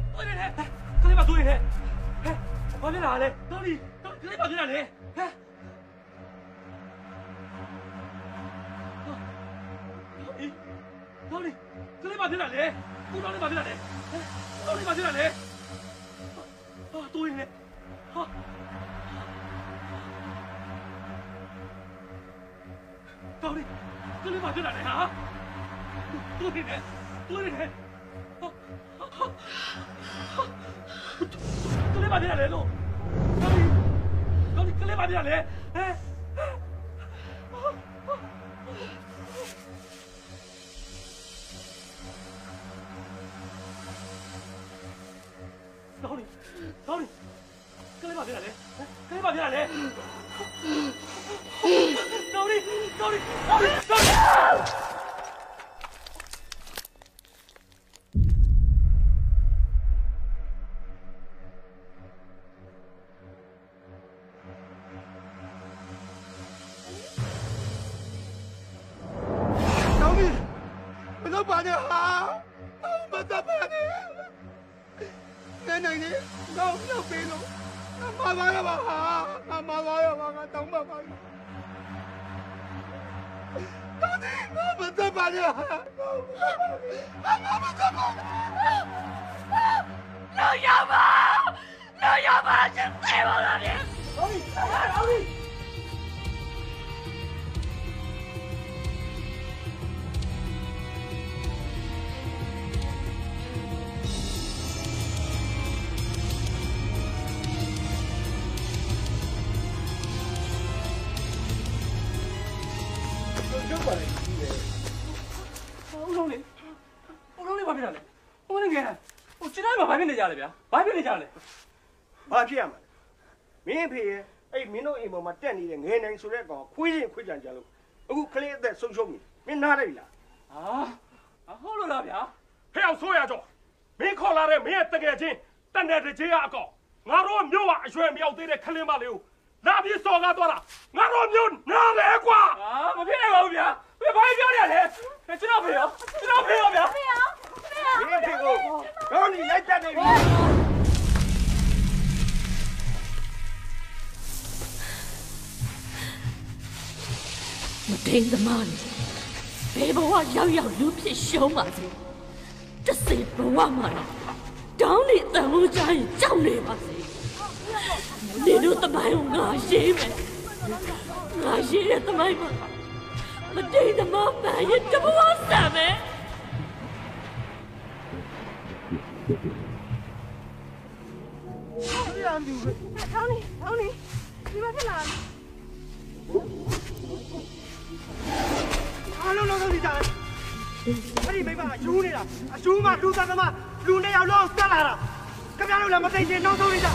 ဖြစ်ရမှာလဲမင်းဖေရဲ့အဲ့မင်းတို့အိမ်ပေါ်မှာတက်နေတဲ့ငယ်နိုင်ဆိုတဲ့ကောင်ခွေးချင်းခွေးကြံကြလို့အခုကလေးအသက်ဆုံးရှုံးပြီမင်းနားတယ်ပြီလားဟာဟုတ်လို့လားဗျာဖះအောင်ဆိုရကြောမင်းခေါ်လာတဲ့မင်းရဲ့တကယ်ချင်းတန်တဲ့တကြီးကအကောင်ငါတို့မျိုးကအရွယ်မရောက်သေးတဲ့ခလင်းမလေးကိုလာပြီးစော်ကားသွားတာငါတို့မျိုးနားလေကွာဟာမဖြစ်နိုင်ပါဘူးဗျာဘယ်ဘာပြောနေရလဲကျွန်တော်ဖေရောကျွန်တော်ဖေရောဗျာဖေရောမင်းဖေကိုတော့你လိုက်တက်နေပြီ မတိန်သမားလေဘယ်ဘဝရောက်ရောက်လူဖြစ်ရှုံးပါစေတစ်စိဘဝမှာတောင်းနေတန်လို့ကြရင်ကြောက်နေပါစေနေတို့တမိုင်းကိုငါရေးမယ်ငါရေးတဲ့တမိုင်းမှာမတိန်သမားမှန်ရဲ့တဘဝဆံမယ်ရမ်းပြီထောင်းနေထောင်းနေဒီမှာဖြစ်လာ အားလုံးလုံးလုံးနေကြတယ်အဲ့ဒီမိမအယူနေတာအယူမှလူသားသမားလူနှစ်ယောက်လုံးတက်လာတာခင်ဗျားတို့လည်းမသိချင်နောက်ဆုံးနေကြ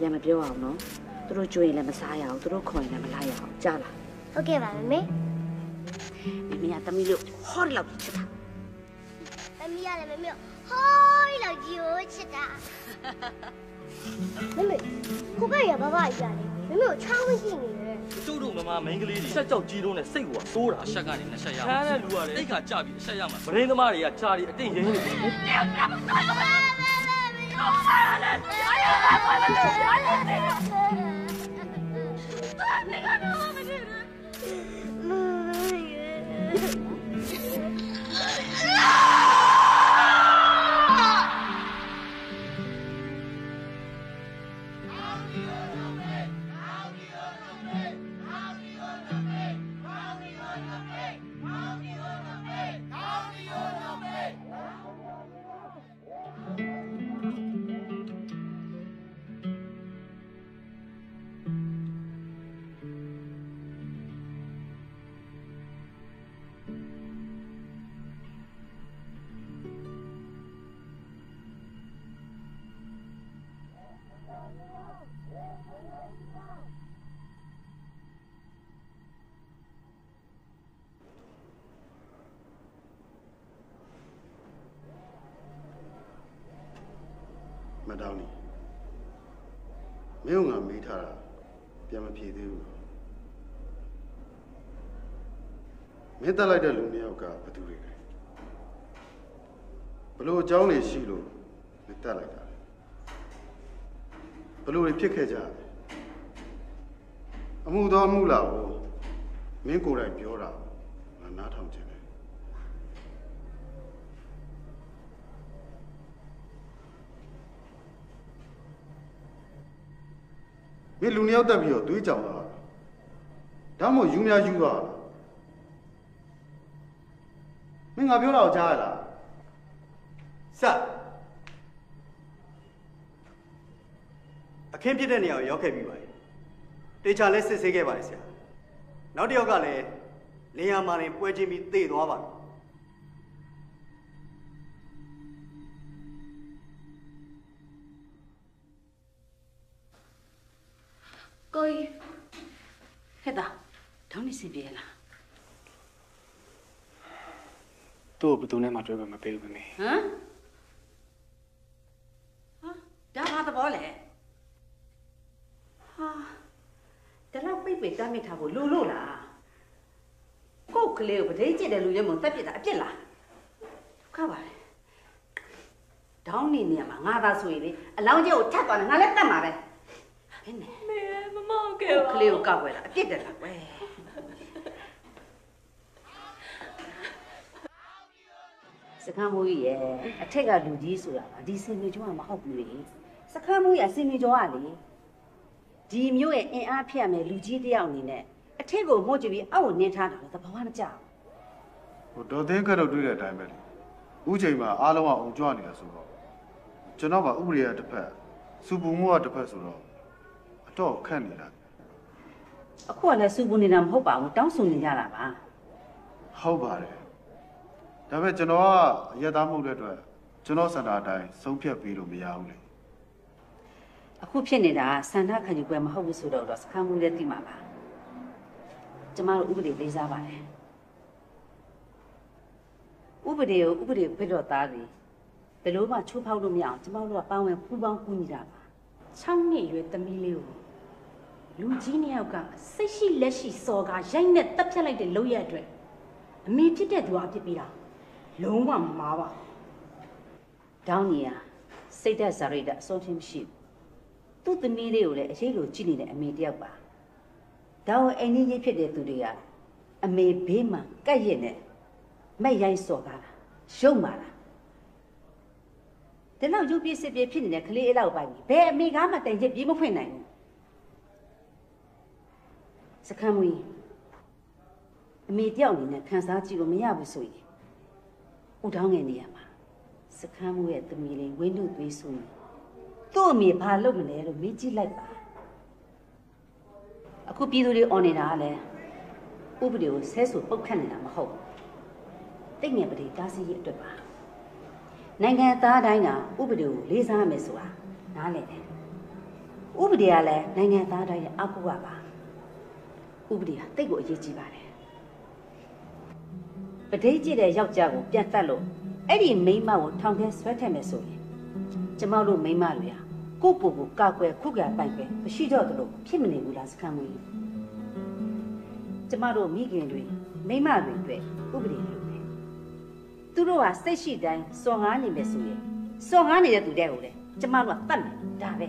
ပြန်မပြောအောင်နော်သူတို့ကြွရင်လည်းမစားရအောင်သူတို့ခေါ်ရင်လည်းမလိုက်ရအောင်ကြားလားဟုတ်ကဲ့ပါမမေမမေကတမီးလို့ဟောဒီလောက်ချစ်တာမမီရတယ်မမေကိုဟိုးလောက်ကြီးကိုချစ်တာမမေခုဘက်ရဘာဘာကြီးရတယ်မမေကိုချောင်းဝင်ကြည့်နေတယ်ကျုပ်တို့မမမိန်းကလေးတွေဆက်ကြောက်ကြီးလုံးနဲ့စိတ်ကဆိုးတာအရှက်ကနေနှစ်ရှက်ရမှာခါတဲ့လူကလေတိတ်ခါကြပြီအရှက်ရမှာမရင်းသမားတွေကဂျာတွေအတင်းရင်းနေတယ် မ တက်လိုက်တဲ့လူနှစ်ယောက်ကဘယ်သူတွေလဲဘလို့အကြောင်းတွေရှိလို့မင်းတက်လိုက်တာလဲဘလို့တွေဖြစ်ခဲ့ကြလဲအမှုတော်မှုလာကိုမင်းကိုယ်တိုင်ပြောတာငါနားထောင်ခြင်းတယ်မင်းလူနှစ်ယောက်တက်ပြီးတော့သွေးကြောင်လာတာဒါမှမဟုတ်ယူများယူသွားတာ င်းငါပြောတာကိုကြားရလားစအခင်းဖြစ်တဲ့နေရာကိုရောက်ခဲ့ပြီပါတေချာလဲစစ်ဆေးခဲ့ပါတယ်ဆရာနောက်တစ်ယောက်ကလည်းလင်းယာမာရင်ပွဲချင်းပြီးသေသွားပါပြီကိုကြီးဟဲ့တာဒေါင်းနေစင်ပြေလား သူ့ကိုဘယ်သူနဲ့မှတွေ့ခွင့်မပေးဘူးမေဟမ်ဟာဒါဘာသဘောလဲဟာဒါတော့ပိတ်ပိတ်တမ်းမိထားဖို့လိုလို့လားကိုယ့်ကလေးကိုပဒိတ်ကျစ်တဲ့လူရဲ့မုံတက်ပြစ်တာအပြစ်လားခါပါလေဒေါင်းနေနေရမှာငါသာဆိုရင်လေအလောင်းကျကိုထပ်သွားတယ်ငါလည်းတတ်မှာပဲဘယ်နဲ့မေမမောင်ကဲကိုယ့်ပါကလေးကိုကောက်ွယ်တာအပြစ်တယ်လားကွယ် စကမ်းမိုးကြီးရဲ့အထက်ကလူကြီးဆိုတာကဒီစင်မြေကျော်ကမဟုတ်ဘူးလေစကမ်းမိုးကြီးကစင်မြေကျော်ကလေဒီမျိုးရဲ့အင်အားဖျက်မယ်လူကြီးတယောက်အနေနဲ့အထက်ကိုမှုတ်ကြည့်ပြီးအောက်ကိုနင်းထားတာလည်းသဘာဝမကျဘူးဟိုဒေါ်သိန်းကတော့တွေ့တဲ့အတိုင်းပဲလေဥချိန်မှာအားလုံးကအောင်ကြွနေတာဆိုတော့ကျွန်တော်ကဥပဒေရတစ်ဖက်စူပူမှုကတစ်ဖက်ဆိုတော့အတော့ခက်နေတာအခုကလည်းစူပူနေတာမဟုတ်ပါဘူးတောင်းဆိုနေကြတာပါဟုတ်ပါတယ် ဒါပေမဲ့ကျွန်တော်ကအရက်သားမဟုတ်တဲ့အတွက်ကျွန်တော်စန္ဒာအတိုင်းဆုံးဖြတ်ပြီးလို့မရဘူးလေအခုဖြစ်နေတာကဆန္ဒခံယူပွဲမဟုတ်ဘူးဆိုတော့တော့စကမ်းမိုးလည်းသိမှာပါကျမတို့ဥပဒေလေးစားပါတယ်ဥပဒေကိုဥပဒေပြတော့သားတယ်ဘယ်လို့မှချိုးဖောက်လို့မရအောင်ကျမတို့ကပန်းဝင်ပူပေါင်းကူညီတာပါ6နှစ်အရွယ်သမီးလေးကိုလူကြီးနှစ်ယောက်ကစိတ်ရှိလက်ရှိစော်ကားရိုက်နဲ့တက်ဖြတ်လိုက်တဲ့လုပ်ရအတွက်အမေဖြစ်တဲ့သူကအဖြစ်ပြီးတာ လုံးဝမမားပါဘူးတောင်းကြီးကစိတ်သက်ဇာရိတအဆုံးချင်းမရှိဘူးသူ့သမီးလေးကိုလည်းအရေးလိုကြည့်နေတဲ့အမေတယောက်ပါဒါကိုအိမ်ကြီးကြီးဖြစ်တဲ့သူတွေကအမေဘေးမှာကက်ရက်နဲ့မက်ရိုင်းစော်ကားတာရုံမာတာဒီလောက်ရုပ်ပြည့်စစ်ပြည့်ဖြစ်နေတဲ့ကလေးအလောက်ပိုင်ကြီးဘယ်အမေကားမှတိုင်ချက်ပြေးမဖွင့်နိုင်ဘူးစကမ်းမွေးအမေတယောက်အနေနဲ့ခံစားကြည့်လို့မရဘူးဆိုရင် ဦးတောင်းငယ်နေရမှာစကမ်းမွေးရဲ့သမီးလေးဝင်းတို့သွေးဆိုရင်သူ့အမေဘာလုပ်မလဲလို့မေးကြည့်လိုက်ပါအခုပြည်သူတွေអော်နေတာကလည်းဥပဒေကိုဆဲဆိုပုတ်ခတ်နေတာမဟုတ်ဘူးတိတ်ငယ်ပတိတားဆီးရေးအတွက်ပါနိုင်ငံသားတိုင်းကဥပဒေကိုလေးစားရမယ်ဆိုတာနားလည်တယ်ဥပဒေကလည်းနိုင်ငံသားတိုင်းရဲ့အကူကပါဥပဒေကတိတ်ကိုအရေးကြီးပါတယ် ပဋိကြည့်တဲ့ယောက်ျားကိုပြန်တတ်လို့အဲ့ဒီမိန်းမကိုထောင်ထဲဆွဲထည့်မယ်ဆိုရင်ကျမတို့မိန်းမတွေကကိုယ့်ကိုယ်ကိုကာကွယ်ခုခံပိုင်ပဲမရှိတော့သလိုဖြစ်မနေဘူးလားစခန်းမွေးကျမတို့မိခင်တွေမိန်းမတွေအတွက်ဥပဒေလိုတယ်သူတို့ကစိတ်ရှိတိုင်းစော်ငားနေမယ်ဆိုရင်စော်ငားနေတဲ့သူတဲ့ကိုလေကျမတို့ကတတ်မယ်ဒါပဲ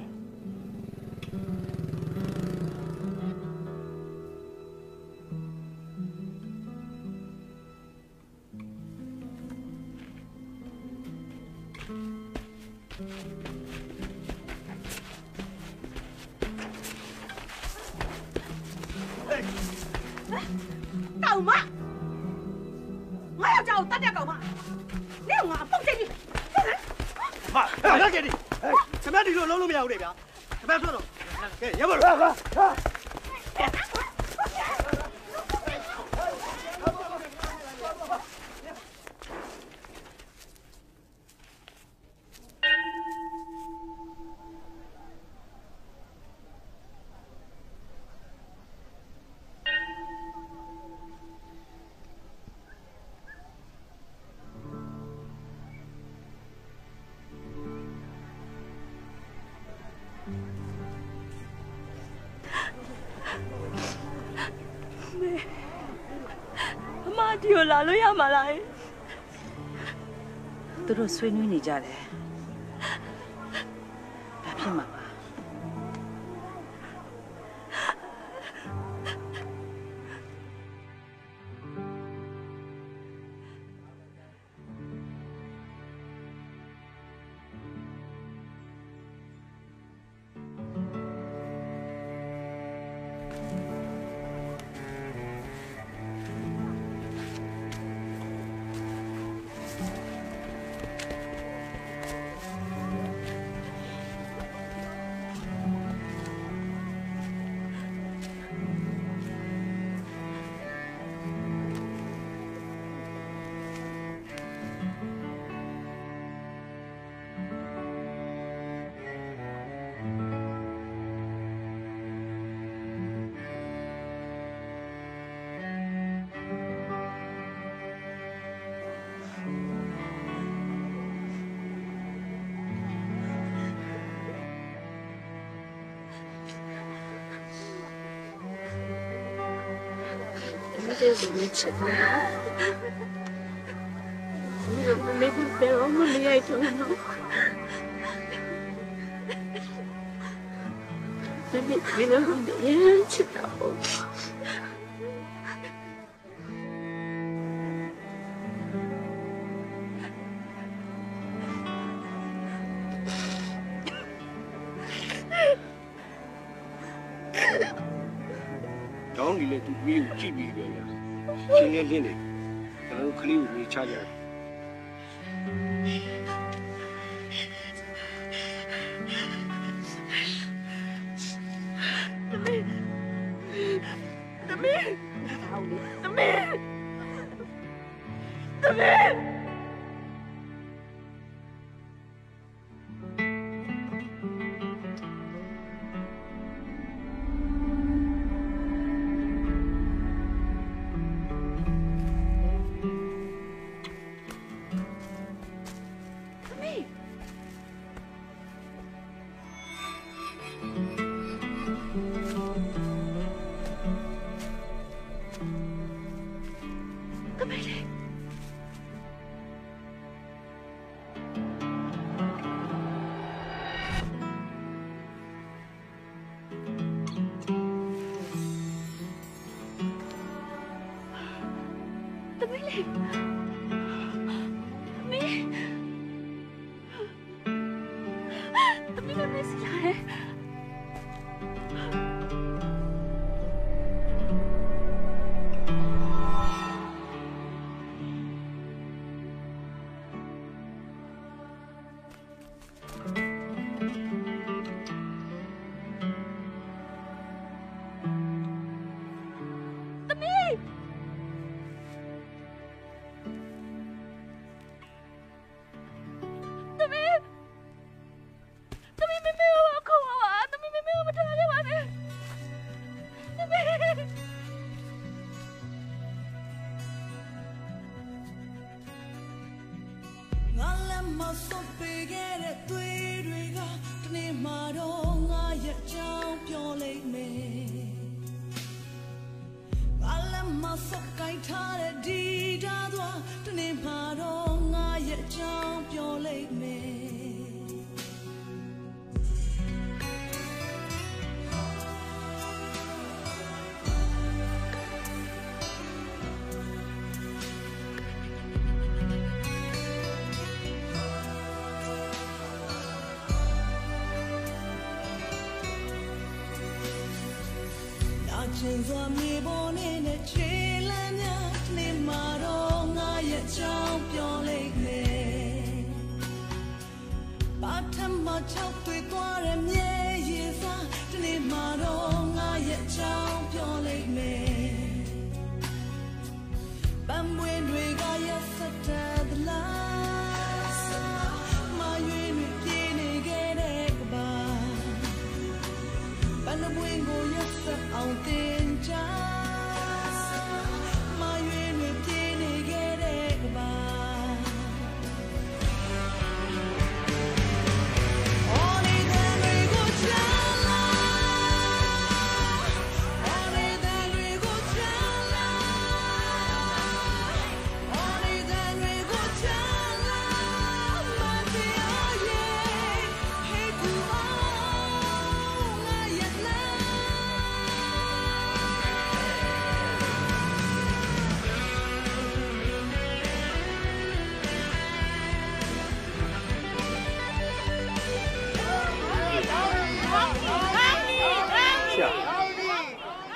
မှာလားသူတို့ဆွေးနွေးနေကြတယ် 这谢你们吃饭了没有没有没有我们没爱情了。没没没能和你一样吃饱 ကလေး နာကျင်စွာ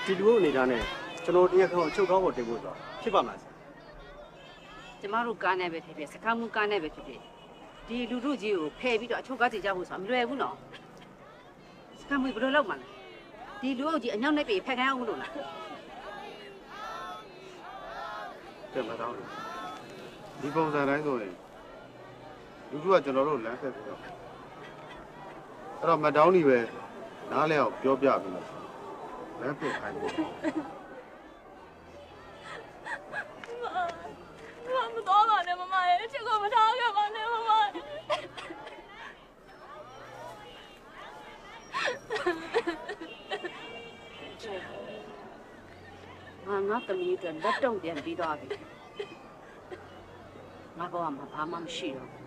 ဒီလူကိုနေတာနဲ့ကျွန်တော်တရားခံကိုချုပ်ကောင်းပေါ်တင်ဖို့ဆိုတာဖြစ်ပါမလားဆရာကျမတို့ကားနဲ့ပဲဖြစ်ဖြစ်စကားမှုကားနဲ့ပဲဖြစ်ဖြစ်ဒီလူတို့ကြီးကိုဖယ်ပြီးတော့အချုပ်ကားစီကြဖို့ဆိုတာမလွယ်ဘူးနော်စကားမှုဘယ်လိုလုပ်မှလဲဒီလူတို့ကြီးအညောင်းနဲ့ပြေဖက်ခိုင်းအောင်လို့လားတဲ့မတော်ဘူးဒီပုံစံတိုင်းဆိုရင်လူတို့ကကျွန်တော်တို့လမ်းဆက်ပြီးတော့အဲ့တော့မတောင်းနေပဲနားလဲအောင်ပြောပြပြီးတော့ လဲပုတ်ခိုင်းဘူးမမတော်ပါနဲ့မမရဲ့ချစ်ကိုမထားခဲ့ပါနဲ့မမငါငါသမီးအတွက်လက်တုံပြန်ပြီးသွားပြီငါကောင်ကဘာမှမရှိတော့ဘူး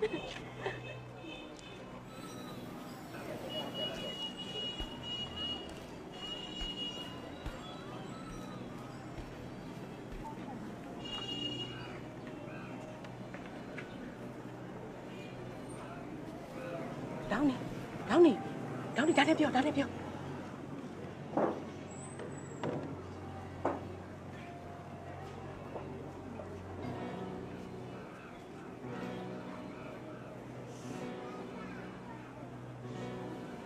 Thank you. နဲ့ပြောဒါနဲ့ပြော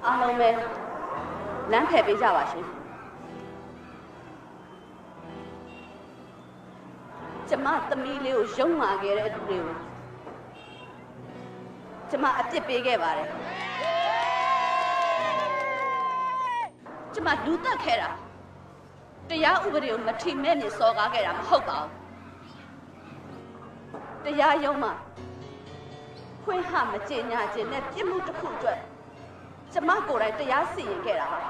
အားလုံးပဲလမ်းဖယ်ပေးကြပါရှင်ကျမသမီးလေးကိုရုံမာခဲ့တဲ့သူတွေကိုကျမအပြစ်ပေးခဲ့ပါတယ် ကျမလူတက်ခဲ့တာတရားဥပဒေကိုမထီမဲ့နေစော်ကားခဲ့တာမဟုတ်ပါဘူးတရားရုံးမှာခွင့်ဟမကြေညာခြင်းနဲ့ပြစ်မှုတစ်ခုအတွက်ကျမကိုယ်တိုင်တရားစီရင်ခဲ့တာပါ